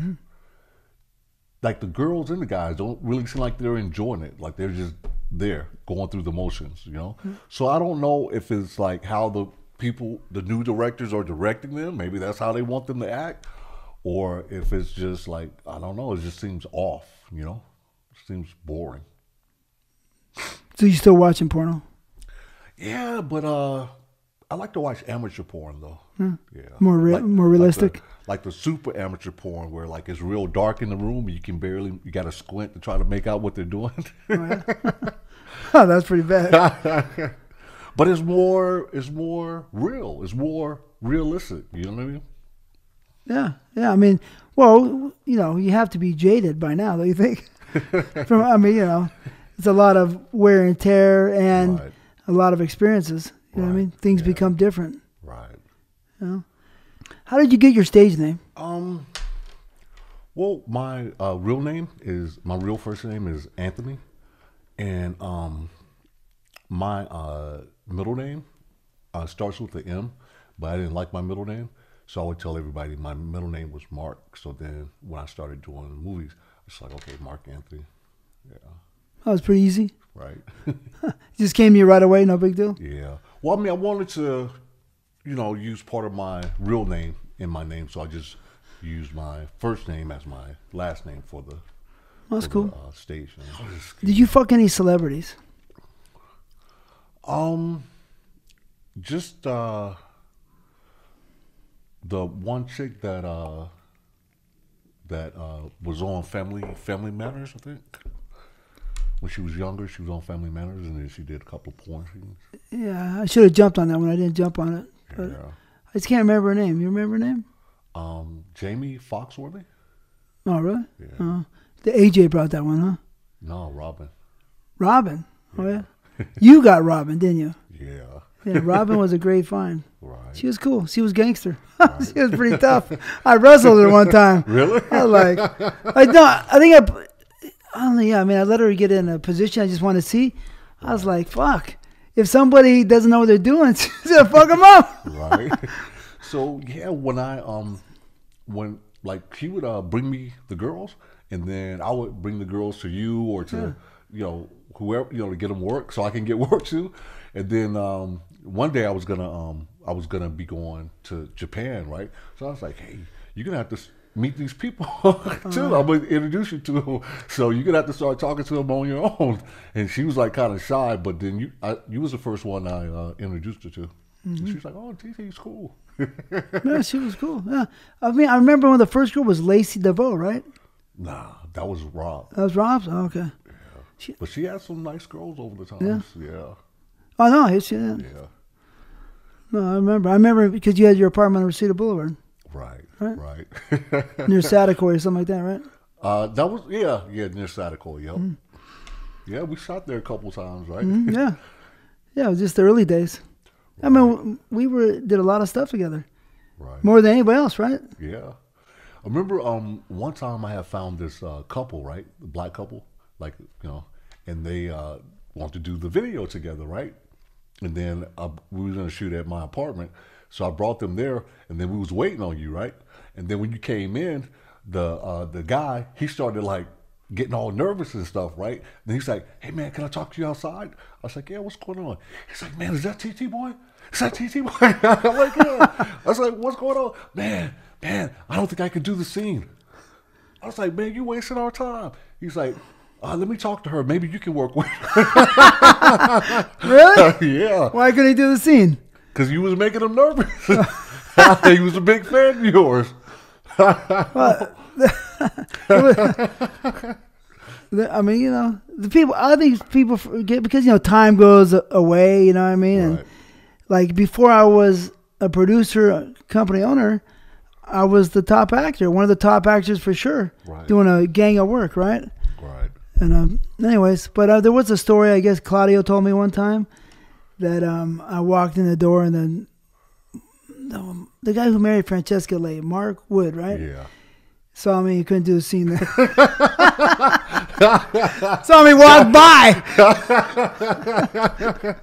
Like the girls and the guys don't really seem like they're enjoying it. Like they're just there going through the motions, you know. So I don't know if it's like how the people, the new directors are directing them. Maybe that's how they want them to act, or if it's just like I don't know. It just seems off, you know. seems boring. So you still watching porno? Yeah, but uh, I like to watch amateur porn though. Yeah, More rea- more Like realistic? the, like the super amateur porn where like it's real dark in the room, and you can barely you got to squint to try to make out what they're doing. Oh, that's pretty bad. but it's more it's more real. It's more realistic. You know what I mean? yeah, yeah. I mean, well, you know, you have to be jaded by now, don't you think? From, I mean, you know, it's a lot of wear and tear and Right. a lot of experiences. You know what I mean? Things yeah. become different. Right. How did you get your stage name? Um. Well, my uh, real name is my real first name is Anthony, and um, my uh, middle name uh, starts with the M, but I didn't like my middle name, so I would tell everybody my middle name was Mark. So then when I started doing movies, it's like okay, Mark Anthony, yeah, That was pretty easy. right, just came to you right away, no big deal. yeah. Well, I mean, I wanted to, you know, use part of my real name in my name, so I just used my first name as my last name for the That's for cool. The, uh, stage. Did you fuck any celebrities? Um, just uh, the one chick that uh that uh was on Family Family Matters, I think. When she was younger, she was on Family Matters, and then she did a couple of porn scenes. Yeah, I should have jumped on that one. I didn't jump on it. But Yeah. I just can't remember her name. You remember her name? Um, Jamie Foxworthy? Oh, really? Yeah. Oh. The AJ brought that one, huh? No, Robin. Robin. Oh, yeah. you got Robin, didn't you? Yeah. Yeah, Robin was a great find. Right. She was cool. She was gangster. she was pretty tough. I wrestled her one time. Really? I like, I no, I think I, I don't know. Yeah, I mean, I let her get in a position I just want to see. I was like, fuck. If somebody doesn't know what they're doing, gonna fuck them up. right? so yeah, when I um when like he would uh bring me the girls and then I would bring the girls to you or to you know, whoever, you know, to get them work so I can get work too. And then um, one day I was gonna, um, I was gonna be going to Japan, right? So I was like, hey, you're gonna have to meet these people too. I'm gonna introduce you to them. So you're gonna have to start talking to them on your own. And she was like kind of shy, but then you, I, you was the first one I uh, introduced her to. And she was like, oh, TT's cool. Yeah, she was cool. Yeah, I mean, I remember when the first girl was Lacey DeVoe, right? nah, that was Rob. That was Rob's. Oh, okay. But she had some nice girls over the times. Yeah. Oh no, it's yeah. Yeah. No, I remember. I remember because you had your apartment on Reseda Boulevard Right. Right. Right. near Saticoy or something like that, right? uh, that was yeah, yeah, near Satico, yep. Mm. Yeah, we shot there a couple times, right? Mhm, yeah, yeah. It was just the early days. I mean, we were did a lot of stuff together, Right. more than anybody else, right? Yeah. I remember um one time I had found this uh, couple, right? The black couple, like you know, and they uh want to do the video together, right? And then uh, we was gonna shoot at my apartment, so I brought them there, and then we was waiting on you, right? And then when you came in, the uh the guy he started like getting all nervous and stuff, right? Then he's like, "Hey man, can I talk to you outside?" I was like, "Yeah, what's going on?" He's like, "Man, is that TT boy? Is that TT boy?" I'm like, "Yeah." I was like, "What's going on, man? Man, I don't think I can do the scene." I was like, "Man, you wasting our time." He's like, uh, "Let me talk to her. Maybe you can work with her." Really? yeah, Why couldn't he do the scene? because you was making him nervous. I think he was a big fan of yours. The- I mean, you know, the people. I think people forget because you know time goes away. You know what I mean? And like before, I was a producer, a company owner. I was the top actor, one of the top actors for sure, Right. doing a gang of work, right? Right. And um, anyways, but uh, there was a story I guess Claudio told me one time that um, I walked in the door and then the, the guy who married Francesca Le, Mark Wood, right? Yeah. Saw me, he couldn't do the scene there. Saw me walk by.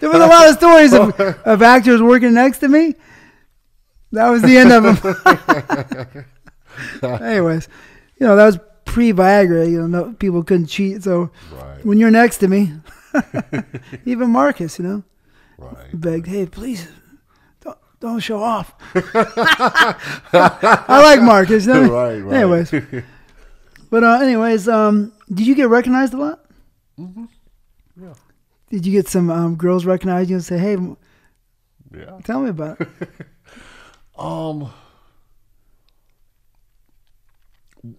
there was a lot of stories of, of actors working next to me. That was the end of them. Anyways, you know, that was pre Viagra. You know, no, people couldn't cheat. So Right. when you're next to me, even Marcus, you know, Right. begged, hey, please. Don't, show off. I like Marcus. Right. Right. Anyways, but uh, anyways, um, did you get recognized a lot? hmm Yeah. Did you get some um, girls recognize you and say, "Hey, Yeah. tell me about it"? Um,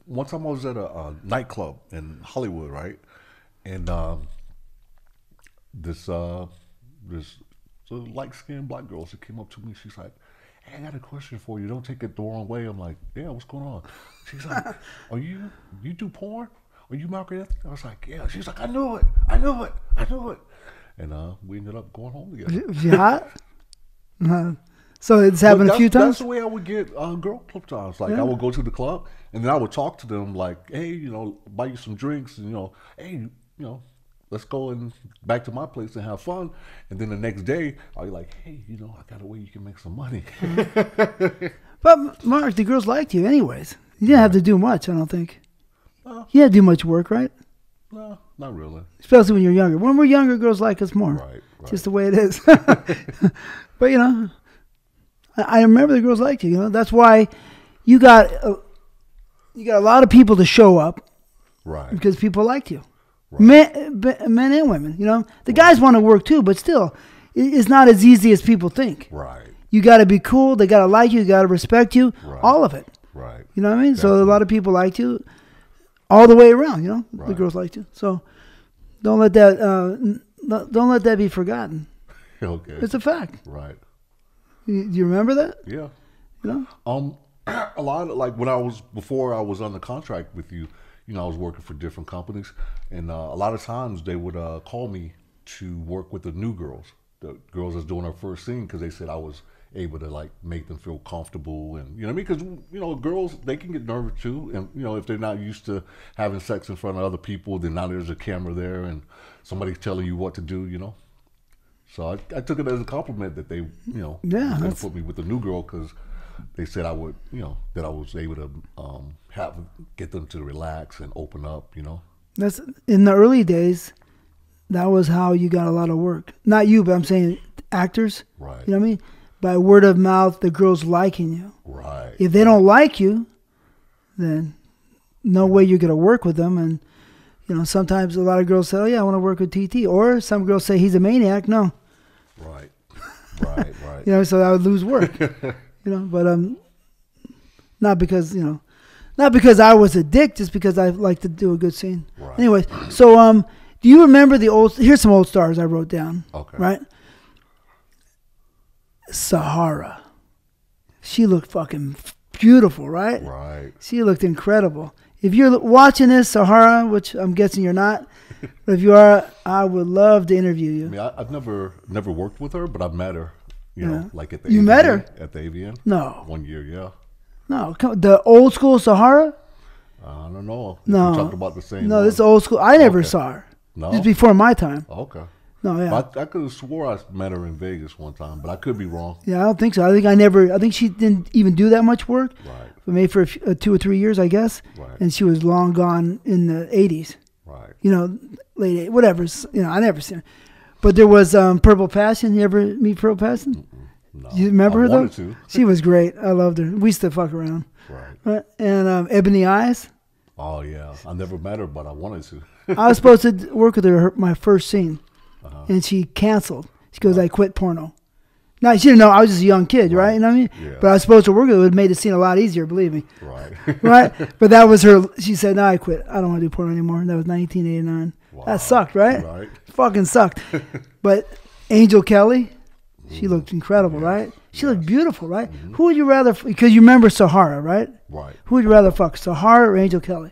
one time I was at a, a nightclub in Hollywood, right? And um, this uh, this light skinned black girl, she came up to me. She's like, "Hey, I got a question for you. Don't take it the wrong way." I'm like, "Yeah, what's going on?" She's like, "Are you you do porn? Are you Margaret?" Anthony?" I was like, "Yeah." She's like, "I knew it. I knew it. I knew it." And uh, we ended up going home together. Was she hot? Uh, so it's happened a few times. That's the way I would get uh, girl sometimes. Like Yeah. I would go to the club and then I would talk to them like, hey, you know, buy you some drinks and you know, hey, you know, let's go and back to my place and have fun. And then the next day I'll be like, hey, you know, I got a way you can make some money. But Mark, the girls liked you anyways. You didn't have to do much. I don't think. No. You didn't do much work, right? no, not really. Especially when you're younger. When we're younger, girls like us more. Right, right. Just the way it is. but you know, I, I remember the girls liked you. You know, that's why you got a, you got a lot of people to show up right. because people liked you. Right. Men, men and women. You know, the guys want to work too, but still, it's not as easy as people think. Right. You got to be cool. They got to like you. Got to respect you. Right. All of it. Right. You know what I mean? So a lot of people like you, all the way around. You know, the girls like you. So don't let that uh, don't let that be forgotten. Okay. It's a fact. right. You, do you remember that? Yeah. You know? Um, a lot of like when I was before I was on the contract with you, you know, I was working for different companies, and uh, a lot of times they would uh, call me to work with the new girls, the girls that's doing their first scene, because they said I was able to like make them feel comfortable, and you know, what I mean, because you know, girls they can get nervous too, and you know, if they're not used to having sex in front of other people, then now there's a camera there and somebody's telling you what to do, you know. So I, I took it as a compliment that they, you know, Yeah, put me with the new girl because they said I would, you know, that I was able to um, have get them to relax and open up, you know. That's in the early days. That was how you got a lot of work. Not you, but I'm saying actors. Right. You know what I mean? By word of mouth, the girls liking you. Right. If they don't like you, then no way you're gonna work with them. And you know, sometimes a lot of girls say, "Oh yeah, I want to work with TT," or some girls say he's a maniac. No, Right. Right. Right. you know, so I would lose work. you know, but um, not because you know, not because I was a dick, just because I like to do a good scene. Right. Anyways, so um, do you remember the old? Here's some old stars I wrote down. Okay. Right. Sahara. She looked fucking beautiful, right? Right. She looked incredible. If you're watching this, Sahara, which I'm guessing you're not, but if you are, I would love to interview I you. mean, I, I've never never worked with her, but I've met her. You Yeah. know, like at the You AVN, met her? at the AVN No, one year. Yeah. no, the old school Sahara. I don't know. No. we talked about the same. No, one. this old school. I never Okay. saw her. No. Is before my time. Okay. No, yeah, I, I could have swore I met her in Vegas one time, but I could be wrong. yeah. I don't think so. I think I never. I think she didn't even do that much work. Right. But maybe for a few, uh, two or three years, I guess. Right. And she was long gone in the '80s. Right. You know, late eight- whatever. You know, I never seen her. But there was um, Purple Passion. You ever meet Purple Passion? No. You remember I her though? to. She was great. I loved her. We used to fuck around. Right. Right. And um, Ebony Eyes. Oh yeah. I never met her, but I wanted to. I was supposed to work with her, her my first scene, Uh-huh. and she canceled. She goes, "I quit porno." Now she didn't know I was just a young kid, right? You know what I mean? Yeah. But I was supposed to work with her. It would have made the scene a lot easier, believe me. right. Right? but that was her. She said, "No, I quit. I don't want to do porno anymore." And That was 1989. Wow. That sucked, right? Right. Fucking sucked. but Angel Kelly, she looked incredible, right? She looked beautiful, right? Mm-hmm. Who would you rather? Because you remember Sahara, right? Right. Who would you rather fuck, Sahara or Angel Kelly?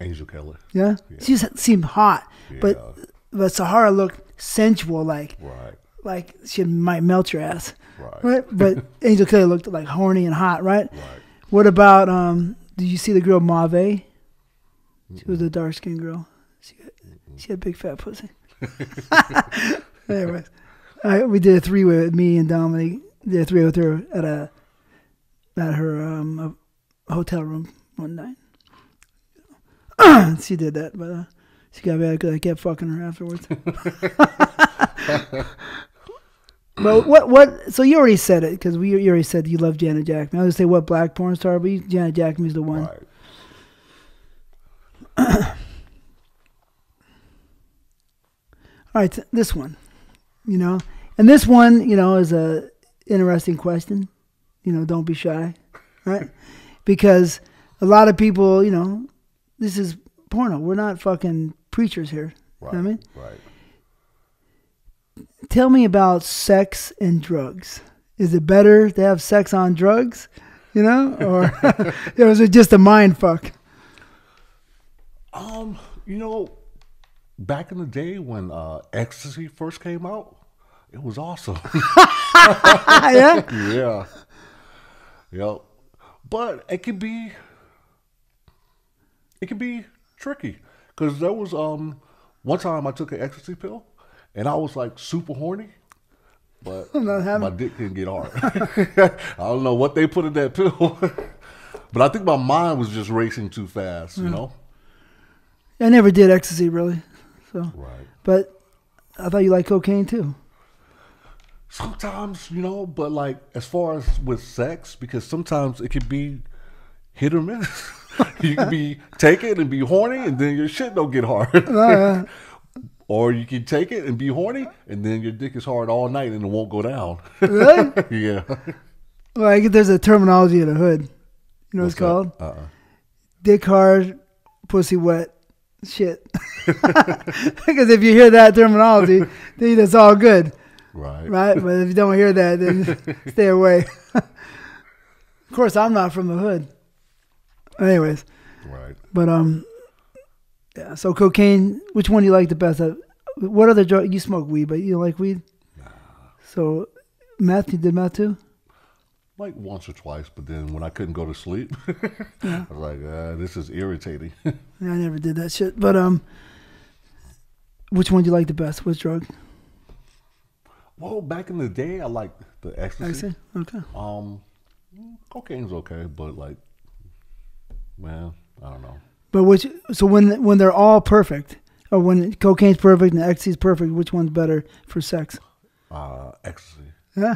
Angel Kelly. Yeah, she just seemed hot, but Yeah. but Sahara looked sensual, like Right. like she might melt your ass, Right. right? But Angel Kelly looked like horny and hot, right? Right. What about um? Did you see the girl Mave? She was a dark skinned girl. She had, had big fat pussy. Anyways, I, we did a three way with me and Dominic. Did a three with her at a at her um a hotel room one night. she did that, but uh, she got mad because I kept fucking her afterwards. but what what? So you already said it because we you already said you love Janet Jacme. I was gonna say what black porn star, but you, Janet Jacme is the one. Right. All right, th- this one, you know, and this one, you know, is a interesting question. You know, don't be shy, right? because a lot of people, you know, this is porno. We're not fucking preachers here. Right. You know what I mean? Right. Tell me about sex and drugs. Is it better to have sex on drugs, you know, or, or is it just a mind fuck? Um, you know, back in the day when uh, ecstasy first came out, it was awesome. yeah, yeah. Yep. But it could be it could be tricky cuz there was um one time I took an ecstasy pill and I was like super horny. But my dick didn't get hard. I don't know what they put in that pill. but I think my mind was just racing too fast, you know? I never did ecstasy really, so Right. but I thought you liked cocaine too. Sometimes, you know, but like as far as with sex, because sometimes it could be hit or miss. you can be take it and be horny, and then your shit don't get hard. Uh, or you can take it and be horny, and then your dick is hard all night and it won't go down. really? yeah. Well, I get there's a terminology in the hood. You know what it's called? Uh. uh Dick hard, pussy wet, shit. Because if you hear that terminology, then it's all good, Right. right? But if you don't hear that, then stay away. of course, I'm not from the hood. Anyways, Right. but um, yeah. So cocaine. Which one do you like the best? Uh, What other drug? You smoke weed, but you don't like weed. So meth. You did meth too. Like once or twice, but then when I couldn't go to sleep, I was like, uh, "This is irritating." Yeah, I never did that shit. But um, which one do you like the best? Which drug? well, back in the day, I liked the I ecstasy. Okay. Um, cocaine's okay, but like, man, I don't know. But which so when when they're all perfect, or when cocaine's perfect and ecstasy's perfect, which one's better for sex? Uh, ecstasy. Yeah,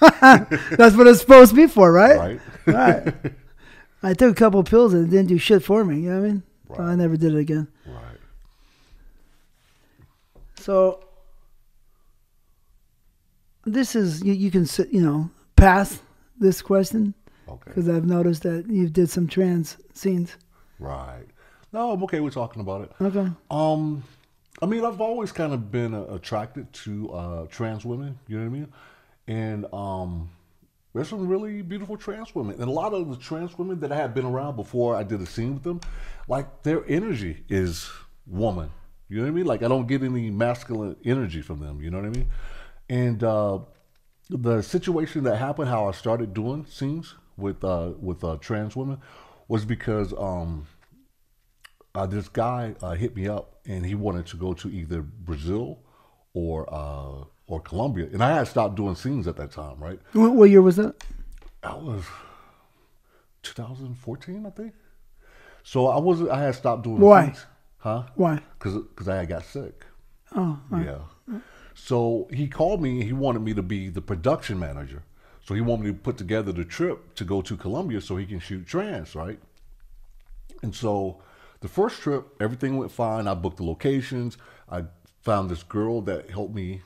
that's what it's supposed to be for, right? Right. Right. I took a couple of pills and it didn't do shit for me. You know what I mean? So I never did it again. right. So this is you, you can sit, you know pass this question Okay. because I've noticed that you did some trans scenes. Right. No, I'm okay with talking about it. Okay. Um, I mean, I've always kind of been uh, attracted to uh, trans women. You know what I mean? And um, there's some really beautiful trans women, and a lot of the trans women that I had been around before I did a scene with them, like their energy is woman. You know what I mean? Like I don't get any masculine energy from them. You know what I mean? And uh, the situation that happened, how I started doing scenes with uh, with uh, trans women, was because um, uh, this guy uh, hit me up and he wanted to go to either Brazil or uh, or Columbia, and I had stopped doing scenes at that time. Right, What, what year was that? that was 2014, I think. So I was I had stopped doing Why? scenes, huh? Why? Because I had got sick. Oh, right. Yeah. So he called me and he wanted me to be the production manager. So he wanted me to put together the trip to go to Columbia so he can shoot trans, right? And so the first trip, everything went fine. I booked the locations. I found this girl that helped me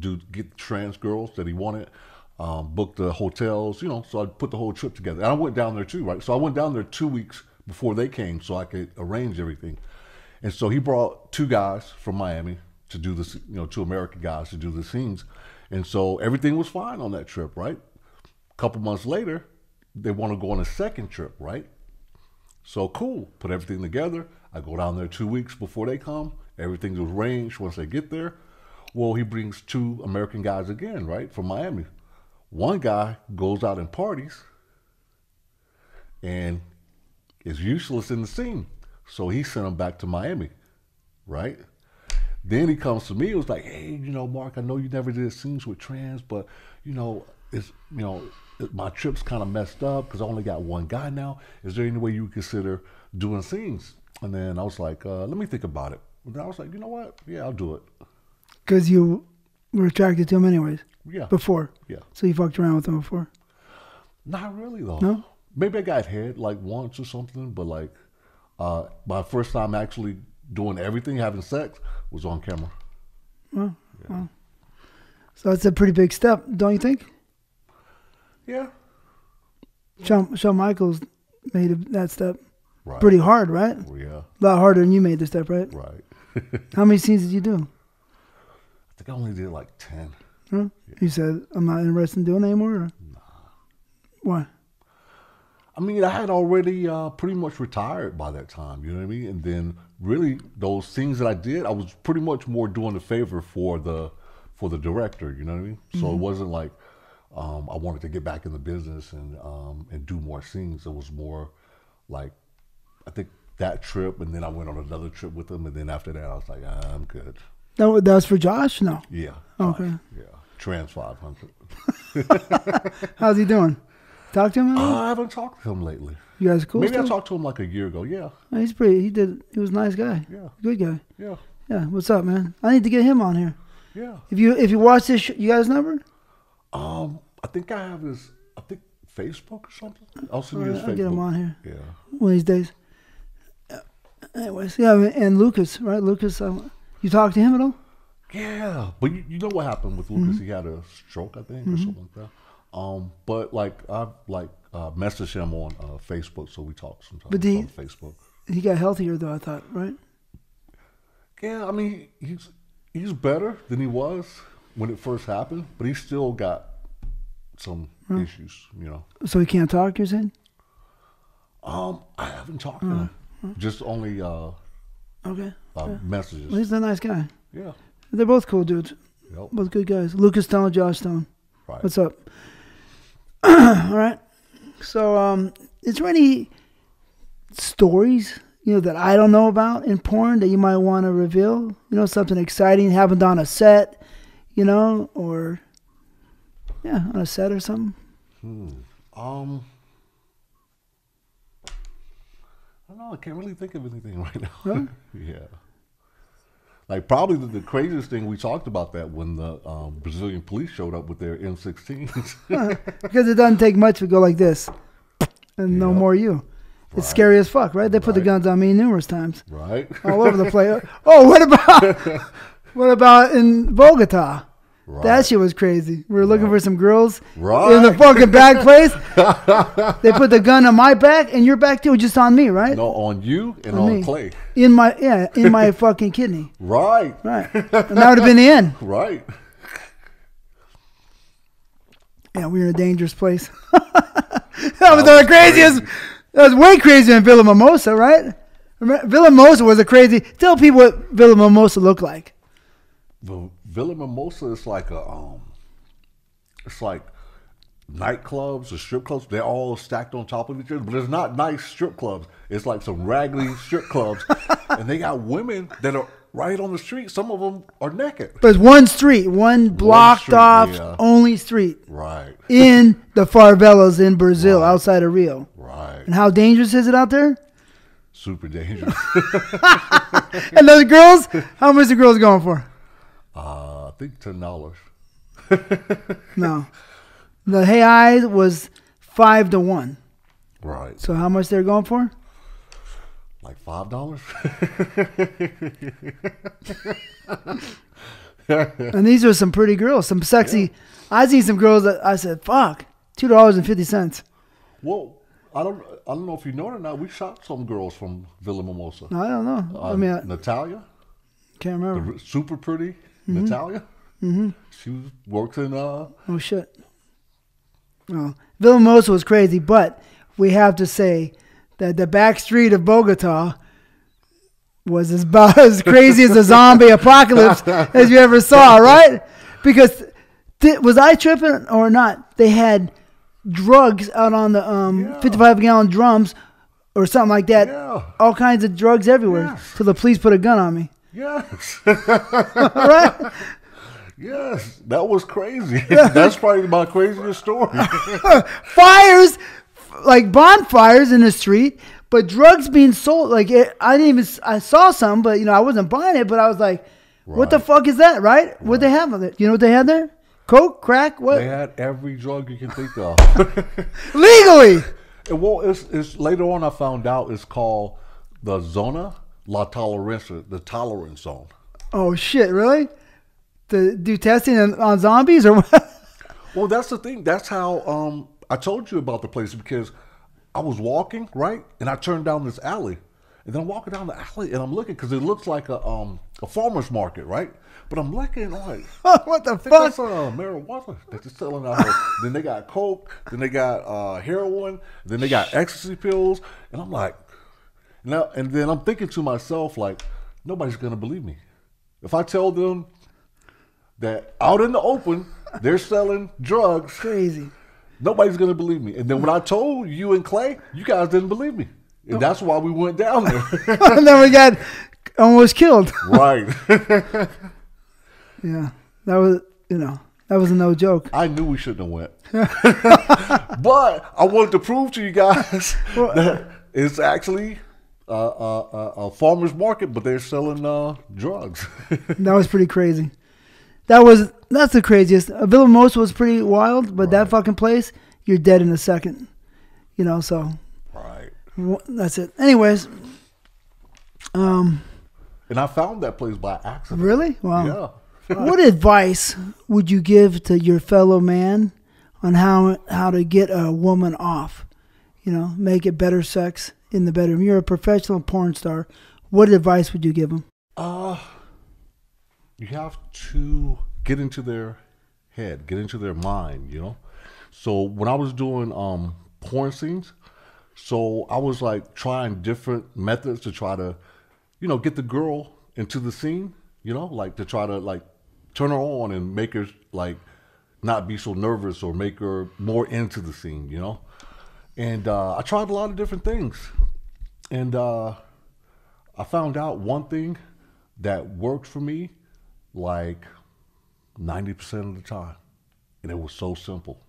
do get trans girls that he wanted. Um, the hotels, you know. So I put the whole trip together. And I went down there too, right? So I went down there two weeks before they came, so I could arrange everything. And so he brought two guys from Miami to do this, you know, two American guys to do the scenes. And so everything was fine on that trip, right? A couple months later, they want to go on a second trip, right? So cool. Put everything together. I go down there two weeks before they come. Everything's arranged once they get there. Well, he brings two American guys again, right, from Miami. One guy goes out and parties and is useless in the scene. So he sent him back to Miami, right? Then he comes to me. It was like, hey, you know, Mark, I know you never did scenes with trans, but you know, it's you know, my trip's kind of messed up because I only got one guy now. Is there any way you would consider doing scenes? And then I was like, uh, let me think about it. And I was like, you know what? Yeah, I'll do it. Because you were attracted to him anyways Yeah, before. yeah. So you fucked around with him before. Not really though. No? Maybe I got head like once or something, but like uh, my first time actually doing everything, having sex, was on camera. So that's a pretty big step, don't you think? Yeah. Shawn, Shawn Michaels made that step Right. pretty hard, right? Well, yeah. A lot harder than you made the step, right? Right. How many scenes did you do? I think I only did like ten. Huh? You said I'm not interested in doing anymore. Or? Why? I mean, I had already uh, pretty much retired by that time. You know what I mean? And then really those things that I did, I was pretty much more doing a favor for the for the director. You know what I mean? So it wasn't like um, I wanted to get back in the business and um, and do more scenes. It was more like I think that trip, and then I went on another trip with him, and then after that, I was like, ah, I'm good. That, that was for Josh? No. Yeah. Okay. Yeah. Trans 500. How's he doing? Talk to him? Uh, I haven't talked to him lately. you guys cool? Maybe I talked to him like a year ago. Yeah. Oh, he's pretty. He did. He was a nice guy. Yeah. Good guy. Yeah. Yeah. What's up, man? I need to get him on here. Yeah. If you if you watch this, sh- you got his number? Um, I think I have his. I think Facebook or something. I'll send you his right, I'll get him on here Yeah. one of these days. Uh, Anyways, yeah, and Lucas, right? Lucas, um, you talk to him at all? Yeah, but you, you know what happened with Mm-hmm. Lucas? He had a stroke, I think, or something like that. Um, but like I like uh, messaged him on uh, Facebook, so we talk sometimes But he- on Facebook. He got healthier though, I thought, right? Yeah, I mean he's he's better than he was when it first happened, but he still got some issues, you know. So he can't talk. You're saying? Um, I haven't talked to Mm-hmm. him, just only uh, Okay. uh messages. Well, he's a nice guy. Yeah, They're both cool dudes. yep, Both good guys. Lucas Stone, Josh Stone. right. What's up? All right. So, um, is there any stories you know that I don't know about in porn that you might want to reveal? You know, something exciting happened on a set, you know, or yeah, on a set or something. Um, I don't know. I can't really think of anything right now. yeah. Like probably the, the, craziest thing we talked about that when the um, Brazilian police showed up with their M16s. because it doesn't take much to go like this, and no more you. It's Right. scary as fuck, right? They put the guns on me numerous times, right? all over the place. Oh, what about what about in Bogota? Right. That shit was crazy. We were looking for some girls Right. in the fucking back place. they put the gun on my back and your back too, just on me, right? no, on you and On on me. Clay. In my yeah, in my fucking kidney. Right. Right. And that would have been the end. Right. Yeah, we were in a dangerous place. that was the craziest. That was way crazier than Villa Mimosa, right? Villa Mimosa was a crazy. Tell people what Villa Mimosa looked like. Villa Mimosa is like a um, it's like nightclubs or strip clubs. They're all stacked on top of each other, but it's not nice strip clubs. It's like some raggedy strip clubs, and they got women that are right on the street. Some of them are naked. But it's one street, one blocked street, off, yeah. only street Right. in the favelas in Brazil, outside of Rio. Right. And how dangerous is it out there? Super dangerous. And those girls, how much the girls going for? uh, think ten dollars. No, the reais was five to one. Right. So how much they're going for? Like five dollars. And these are some pretty girls, some sexy. I see some girls that I said, "Fuck, two dollars and fifty cents." well, I don't. I don't know if you know it or not. We shot some girls from Villa Mimosa. I don't know. I Uh, mean, I Natalia. can't remember. super pretty Mm-hmm. Natalia. Mm-hmm. She was, works in uh Oh shit. Well, Villamosa was crazy, but we have to say that the back street of Bogota was as about as crazy as a zombie apocalypse as you ever saw, right? Because th- was I tripping or not? They had drugs out on the um, Yeah. 55 gallon drums or something like that. Yeah. All kinds of drugs everywhere. Yes. Till the police put a gun on me. Yes right? yes that was crazy. That's probably my craziest story. fires, like bonfires in the street, but drugs being sold. Like it, I didn't even. I saw some, but you know I wasn't buying it. But I was like, "What the fuck is that?" Right? What they have on it? You know what they had there? Coke, crack, what? they had every drug you can think of. Legally. And well, it's, it's later on I found out it's called the zona la toleranza, the tolerance zone. Oh shit! Really? To do testing on, zombies or what? Well, that's the thing. That's how um, I told you about the place because I was walking right, and I turned down this alley, and then I'm walking down the alley, and I'm looking because it looks like a um, a farmer's market, right? But I'm looking, like, what the think that's fuck? uh, marijuana that they're selling out here. then they got coke, then they got uh, heroin, then they got ecstasy pills, and I'm like, now, and then I'm thinking to myself, like, nobody's gonna believe me if I tell them that out in the open they're selling drugs. Crazy. Nobody's gonna believe me. And then when I told you and Clay, you guys didn't believe me, and that's why we went down there. and then we got almost killed. right. yeah, that was you know that was a no joke. I knew we shouldn't have went, but I wanted to prove to you guys that it's actually uh, uh, uh, a farmer's market, but they're selling uh, drugs. That was pretty crazy. That was that's the craziest. Villamosa was pretty wild, but that fucking place, you're dead in a second. You know, so right. that's it. Anyways, um, And I found that place by accident. really? Wow. Yeah. what advice would you give to your fellow man on how how to get a woman off? You know, make it better sex in the bedroom. You're a professional porn star. What advice would you give them? Uh, you have to get into their head, get into their mind, you know? So when I was doing um porn scenes, so I was like trying different methods to try to, you know, get the girl into the scene, you know, like to try to like turn her on and make her like not be so nervous or make her more into the scene, you know? And uh, I tried a lot of different things. And uh, I found out one thing that worked for me like 90% of the time. And it was so simple.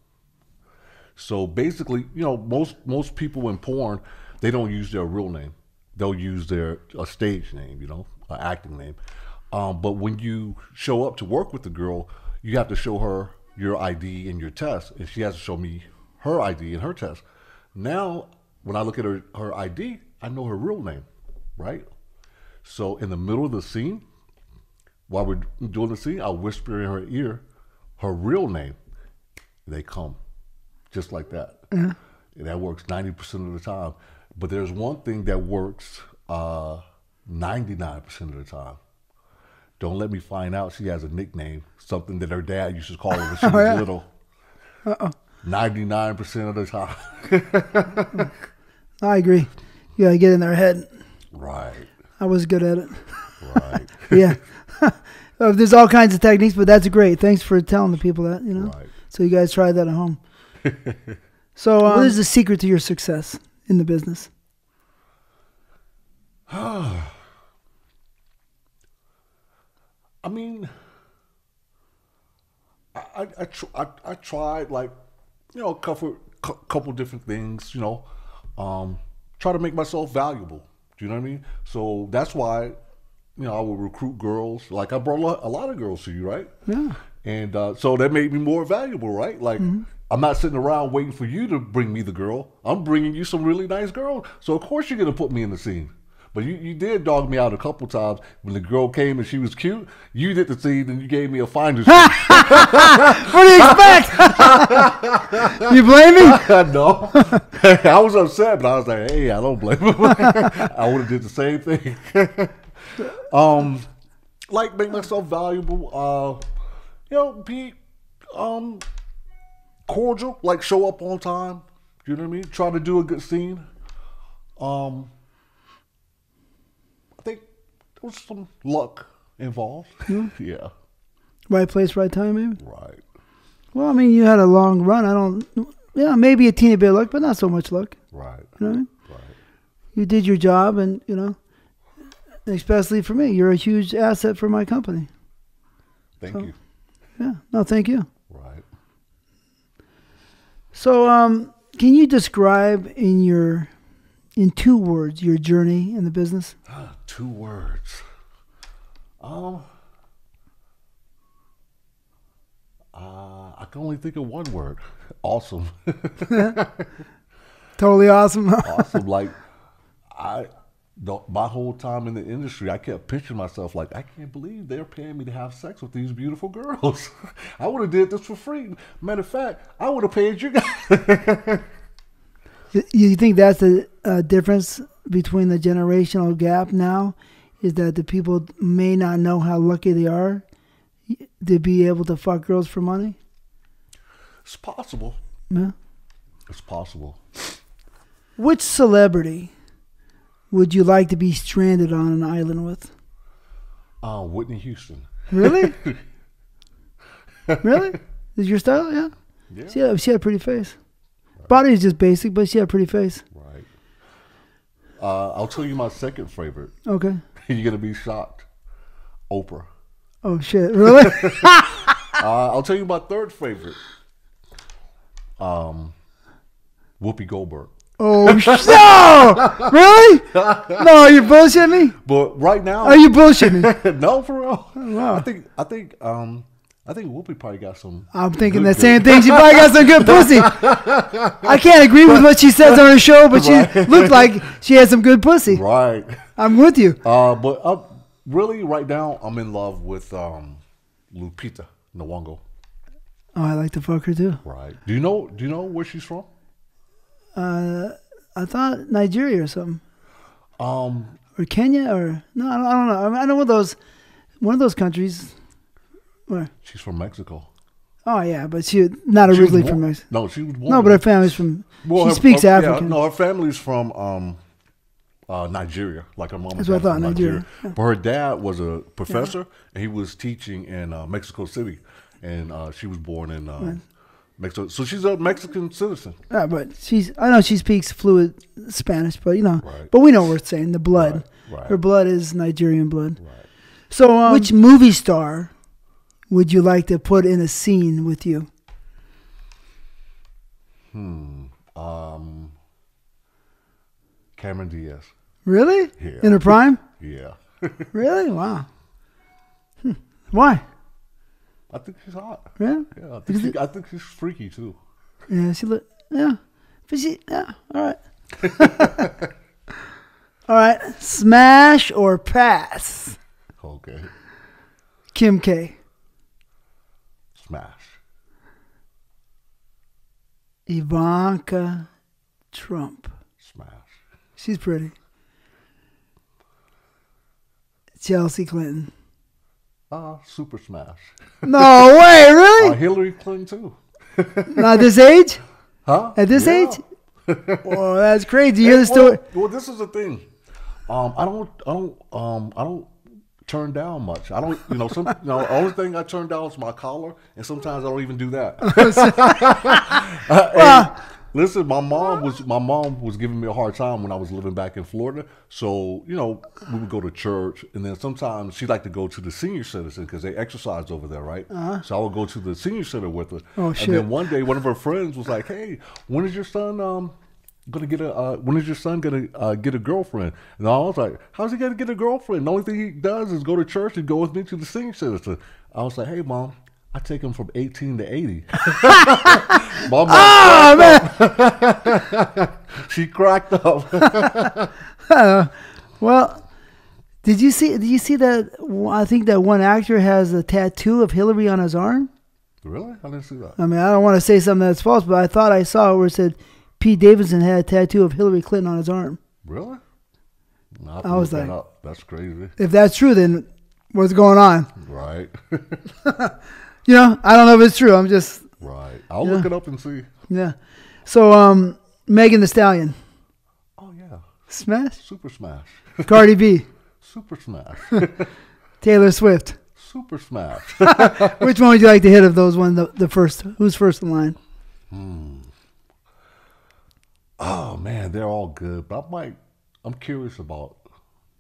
So basically, you know, most most people in porn, they don't use their real name. they'll use their a stage name, you know, an acting name. Um, but when you show up to work with the girl, you have to show her your ID and your test, and she has to show me her ID and her test. Now, when I look at her her ID, I know her real name, right? So in the middle of the scene, while we're doing the scene, I'll whisper in her ear her real name. They come, just like that. And that works ninety percent of the time. But there's one thing that works uh, ninety nine percent of the time. Don't let me find out she has a nickname, something that her dad used to call her when she was Oh, yeah. little. Uh-uh. Ninety nine percent of the time. I agree. You gotta get in their head. right, I was good at it. right, Yeah. Uh, There's all kinds of techniques, but that's great. Thanks for telling the people that, you know. right. So you guys try that at home. so, um, what is the secret to your success in the business? I mean, I I I, tr- I, I tried like you know a couple couple different things. You know, um, try to make myself valuable. Do you know what I mean? So that's why you know I would recruit girls. Like I brought a lot, of girls to you, right? Yeah. And uh, so that made me more valuable, right? Like I'm not sitting around waiting for you to bring me the girl. I'm bringing you some really nice girl. So of course you're gonna put me in the scene. But you, you did dog me out a couple times when the girl came and she was cute. You did the scene and you gave me a finder's fee. What do you expect? you blame me? no, I was upset, but I was like, "Hey, I don't blame him. I would have did the same thing." um, like make myself valuable. Uh, you know, be um cordial. Like show up on time. You know what I mean? Try to do a good scene. Um, there was some luck involved. yeah, Right place, right time, maybe? right. Well, I mean, you had a long run. I don't, yeah, maybe a teeny bit of luck, but not so much luck. Right, You know what I mean? right. You did your job, and, you know, especially for me, you're a huge asset for my company. Thank So- you. Yeah. No, thank you. Right. So, um, can you describe in your, in two words, your journey in the business? Two words. Um. Uh, I can only think of one word. Awesome. Totally awesome. awesome. Like I, the, my whole time in the industry, I kept picturing myself like, I can't believe they're paying me to have sex with these beautiful girls. I would have did this for free. Matter of fact, I would have paid you guys. You think that's the uh, difference between the generational gap now? Is that the people may not know how lucky they are to be able to fuck girls for money? it's possible. Yeah. It's possible. Which celebrity would you like to be stranded on an island with? Uh, Whitney Houston. Really? really? Is your style? Yeah. Yeah. She had, she had a pretty face. Body is just basic, but she had a pretty face. Right. Uh, I'll tell you my second favorite. Okay. You're gonna be shocked. Oprah. Oh shit! Really? Uh, I'll tell you my third favorite. Um, Whoopi Goldberg. oh sh- no! Really? No, you bullshitting me? But right now, Are you bullshitting me? no, for real. wow. I think I think um I think Whoopi probably got some. I'm thinking the same thing. She probably got some good pussy. I can't agree with what she says on her show, but she looked like she had some good pussy. Right. I'm with you. Uh, but uh, really, right now, I'm in love with um, Lupita Nyong'o. Oh, I like to fuck her too. Right. Do you know? Do you know where she's from? Uh, I thought Nigeria or something, Um, or Kenya, or no, I don't, I don't know. I, mean, I know one of those, one of those countries. Where? she's from Mexico. Oh yeah, but she not She originally born- from Mexico. No, she was born. No, but her family's from. Well, she her- speaks her- yeah, African. no, her family's from um, uh, Nigeria. Like her mom. That's what I thought, Nigeria. But her dad was a professor, and he was teaching in uh, Mexico City, and uh, she was born in uh, Mexico. So she's a Mexican citizen. Yeah, but she's. I know she speaks fluid Spanish, but you know. Right. But we know what we're saying. The blood. Right, right. Her blood is Nigerian blood. Right. So, um, which movie star would you like to put in a scene with you? Hmm. Um, Cameron Diaz. Really? Yeah. In her prime? Yeah. Really? Wow. Hmm. Why? I think she's hot. Yeah. Yeah, I think, she, I think she's freaky too. Yeah. She look. Yeah. But she. Yeah. All right. all right. Smash or pass? Okay. Kim K. Smash. Ivanka Trump. Smash. She's pretty. Chelsea Clinton. Uh, super smash. No way, Uh, really? Hillary Clinton too. Not this age? Huh? At this Yeah. age? Oh, that's crazy. You hear the story? Well, this is the thing. Um, I don't, I don't, um, I don't turn down much. I don't, you know, some, you know, the only thing I turn down is my collar, and sometimes I don't even do that. And listen, my mom was, my mom was giving me a hard time when I was living back in Florida. So, you know, we would go to church, and then sometimes she liked to go to the senior citizen because they exercise over there, right? So I would go to the senior center with her. Uh-huh. Oh, and then one day, one of her friends was like, "Hey, when is your son um gonna get a uh, when is your son gonna uh, get a girlfriend?" And I was like, "How's he gonna get a girlfriend? The only thing he does is go to church and go with me to the senior citizen." I was like, "Hey, mom." I take him from 18 to 80. My mom Oh, man. she cracked up. Well, did you see? Did you see that? I think that one actor has a tattoo of Hillary on his arm. really? I didn't see that. I mean, I don't want to say something that's false, but I thought I saw where it said Pete Davidson had a tattoo of Hillary Clinton on his arm. Really? No, I, I was that like- that's crazy. If that's true, then what's going on? Right. You know, I don't know if it's true. I'm just right. I'll look it up and see. yeah. So, um, Megan Thee Stallion, Oh, yeah. smash. Super Smash. Cardi B, Super Smash. Taylor Swift. Super Smash. Which one would you like to hit of those one? The, the first. Who's first in line? Oh man, they're all good, but I might. I'm curious about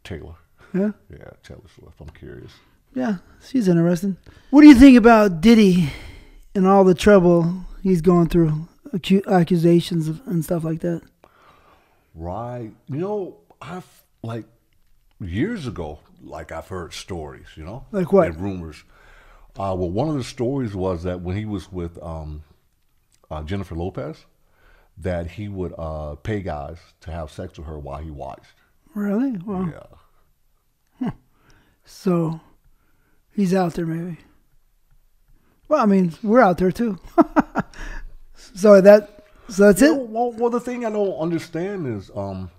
Taylor. Yeah. Yeah, Taylor Swift. I'm curious. Yeah, she's interesting. What do you think about Diddy and all the trouble he's going through, acu- accusations of- and stuff like that? Right. You know, I've like years ago, like I've heard stories. You know, Like what? And rumors. Uh, well, one of the stories was that when he was with um, uh, Jennifer Lopez, that he would uh, pay guys to have sex with her while he watched. Really? Well, Yeah. so he's out there, maybe. Well, I mean, we're out there too. so that, so that's You know, it. well, well, the thing I don't understand is, um,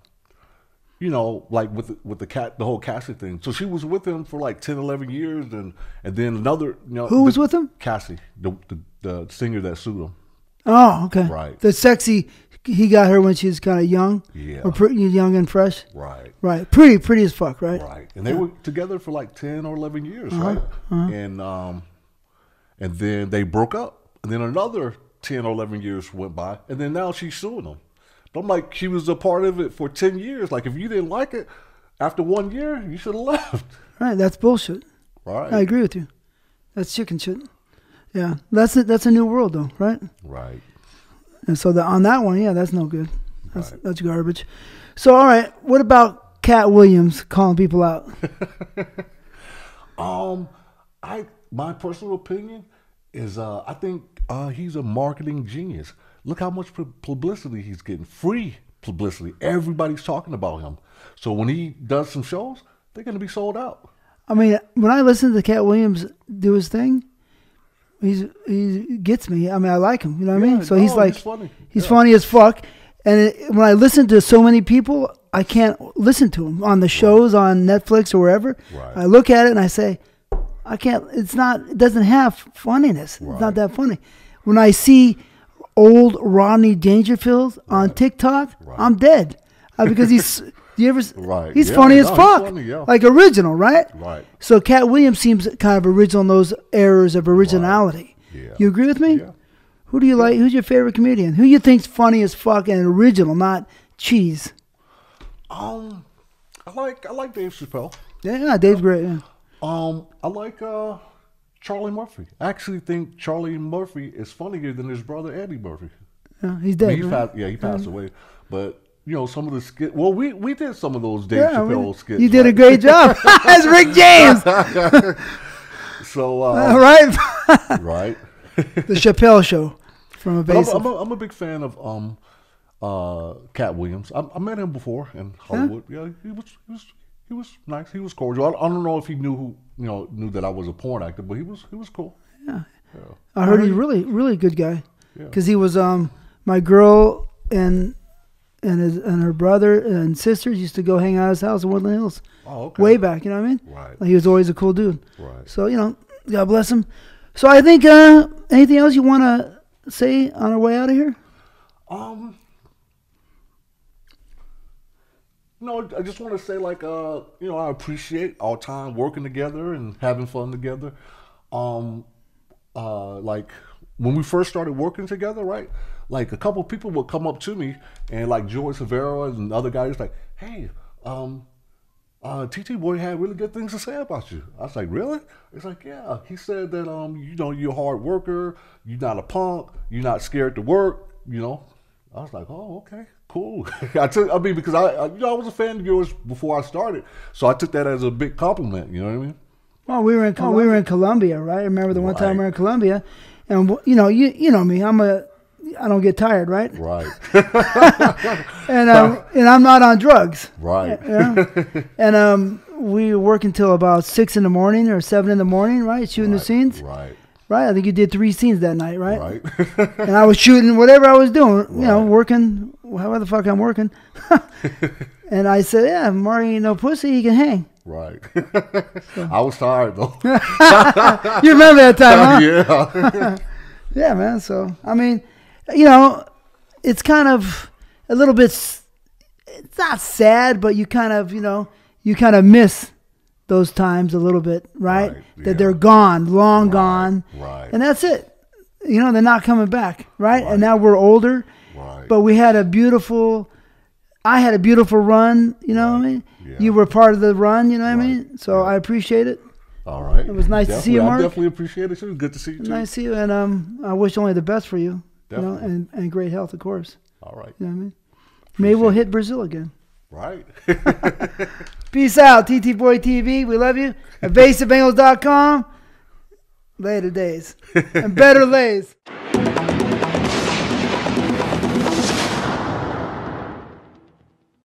you know, like with the, with the cat, the whole Cassie thing. So she was with him for like 10, 11 years, and and then another, you know, Who was with him? Cassie, the, the the singer that sued him. Oh, okay. Right. The sexy. He got her when she was kind of young. Yeah. Or pretty young and fresh. Right. Right. Pretty, pretty as fuck. Right. Right. And they were together for like 10 or 11 years, Uh-huh. right? And um and then they broke up. And then another 10 or 11 years went by, and then now she's suing him. But I'm like, she was a part of it for 10 years. Like, if you didn't like it, after one year, you should have left. Right. That's bullshit. Right. I agree with you. That's chicken shit. Yeah, that's a, that's a new world though, right? Right. And so the, on that one, yeah, that's no good. That's Right. that's garbage. So all right, what about Katt Williams calling people out? Um, I my personal opinion is uh I think uh he's a marketing genius. Look how much publicity he's getting, free publicity. Everybody's talking about him. So when he does some shows, they're gonna be sold out. I mean, when I listen to Katt Williams do his thing, he's he gets me. I mean, I like him. You know what I mean? Yeah, So he's like he's funny. he's Yeah. funny as fuck. And it, when I listen to so many people, I can't listen to him on the shows on Netflix or wherever. Right. I look at it and I say, I can't. It's not. It doesn't have funniness. It's not that funny. When I see old Rodney Dangerfield on TikTok, Right. I'm dead uh, because he's. You ever? Right. He's Yeah, funny as no, he's fuck. funny, yeah. Like original, right? Right. So Katt Williams seems kind of original in those errors of originality. Yeah. You agree with me? Yeah. Who do you like? Who's your favorite comedian? Who you think's funny as fuck and original, not cheese? Um, I like I like Dave Chappelle. Yeah, yeah Dave's great. Yeah. Um, I like uh Charlie Murphy. I actually think Charlie Murphy is funnier than his brother Eddie Murphy. Yeah, he's I dead. mean, he right? passed, yeah, he passed away. But you know, some of the skit. Well, we we did some of those Dave Yeah, we- Chappelle skits. you did a great job. as Rick James. So, All uh, right. right. the Chappelle Show from But I'm, I'm, a, I'm a big fan of um, uh, Katt Williams. I, I met him before in Hollywood. Yeah, he was he was he was nice. He was cordial. I, I don't know if he knew who you know knew that I was a porn actor, but he was he was cool. Yeah. Yeah. I heard he's really, really good guy. Yeah. Because he was um my girl and and his and her brother and sisters used to go hang out at his house in Woodland Hills Oh, okay. way back. You know what I mean? Right. Like he was always a cool dude. Right. So you know, God bless him. So I think uh anything else you want to say on our way out of here? Um. No, I just want to say, like, uh, you know, I appreciate our time working together and having fun together. Um, uh, like when we first started working together, right? Like a couple people would come up to me and like George Severo and other guys like, "Hey, um, uh, TT boy had really good things to say about you. I was like, really? It's like, yeah. He said that, um, you know, you're a hard worker. You're not a punk. You're not scared to work. You know. I was like, oh, okay, cool. I took, I mean, because I, I, you know, I was a fan of yours before I started, so I took that as a big compliment. You know what I mean? Well, we were in we were in Colombia, right? I remember the one time we were in Colombia, and you know, you you know me, I'm a I don't get tired, right? Right. And um, and I'm not on drugs. right. Yeah. and um, we work until about six in the morning or seven in the morning, right? Shooting the scenes, Right. right? I think you did three scenes that night, right? Right. And I was shooting whatever I was doing, you know, working, however the fuck I'm working. and I said, yeah, Marty ain't no pussy, he can hang. right. I was tired though. You remember that time, huh? yeah. Yeah, man. So I mean, you know, it's kind of a little bit. s- It's not sad, but you kind of, you know, you kind of miss those times a little bit, right? Right, That yeah. they're gone, long gone, right. and that's it. You know, they're not coming back, right? Right. And now we're older, Right. but we had a beautiful. I had a beautiful run. You know what I mean? Yeah. You were part of the run. You know what I mean? So I appreciate it. All right. It was nice to see you, Mark. I definitely appreciate it It was Good to see you too. Nice to see you, and um, I wish only the best for you. You know, and, and great health, of course. All right. You know what I mean? Maybe we'll hit Brazil again. Right. Peace out, TT Boy TV. We love you. EvasiveAngles.com. Later days. And better lays.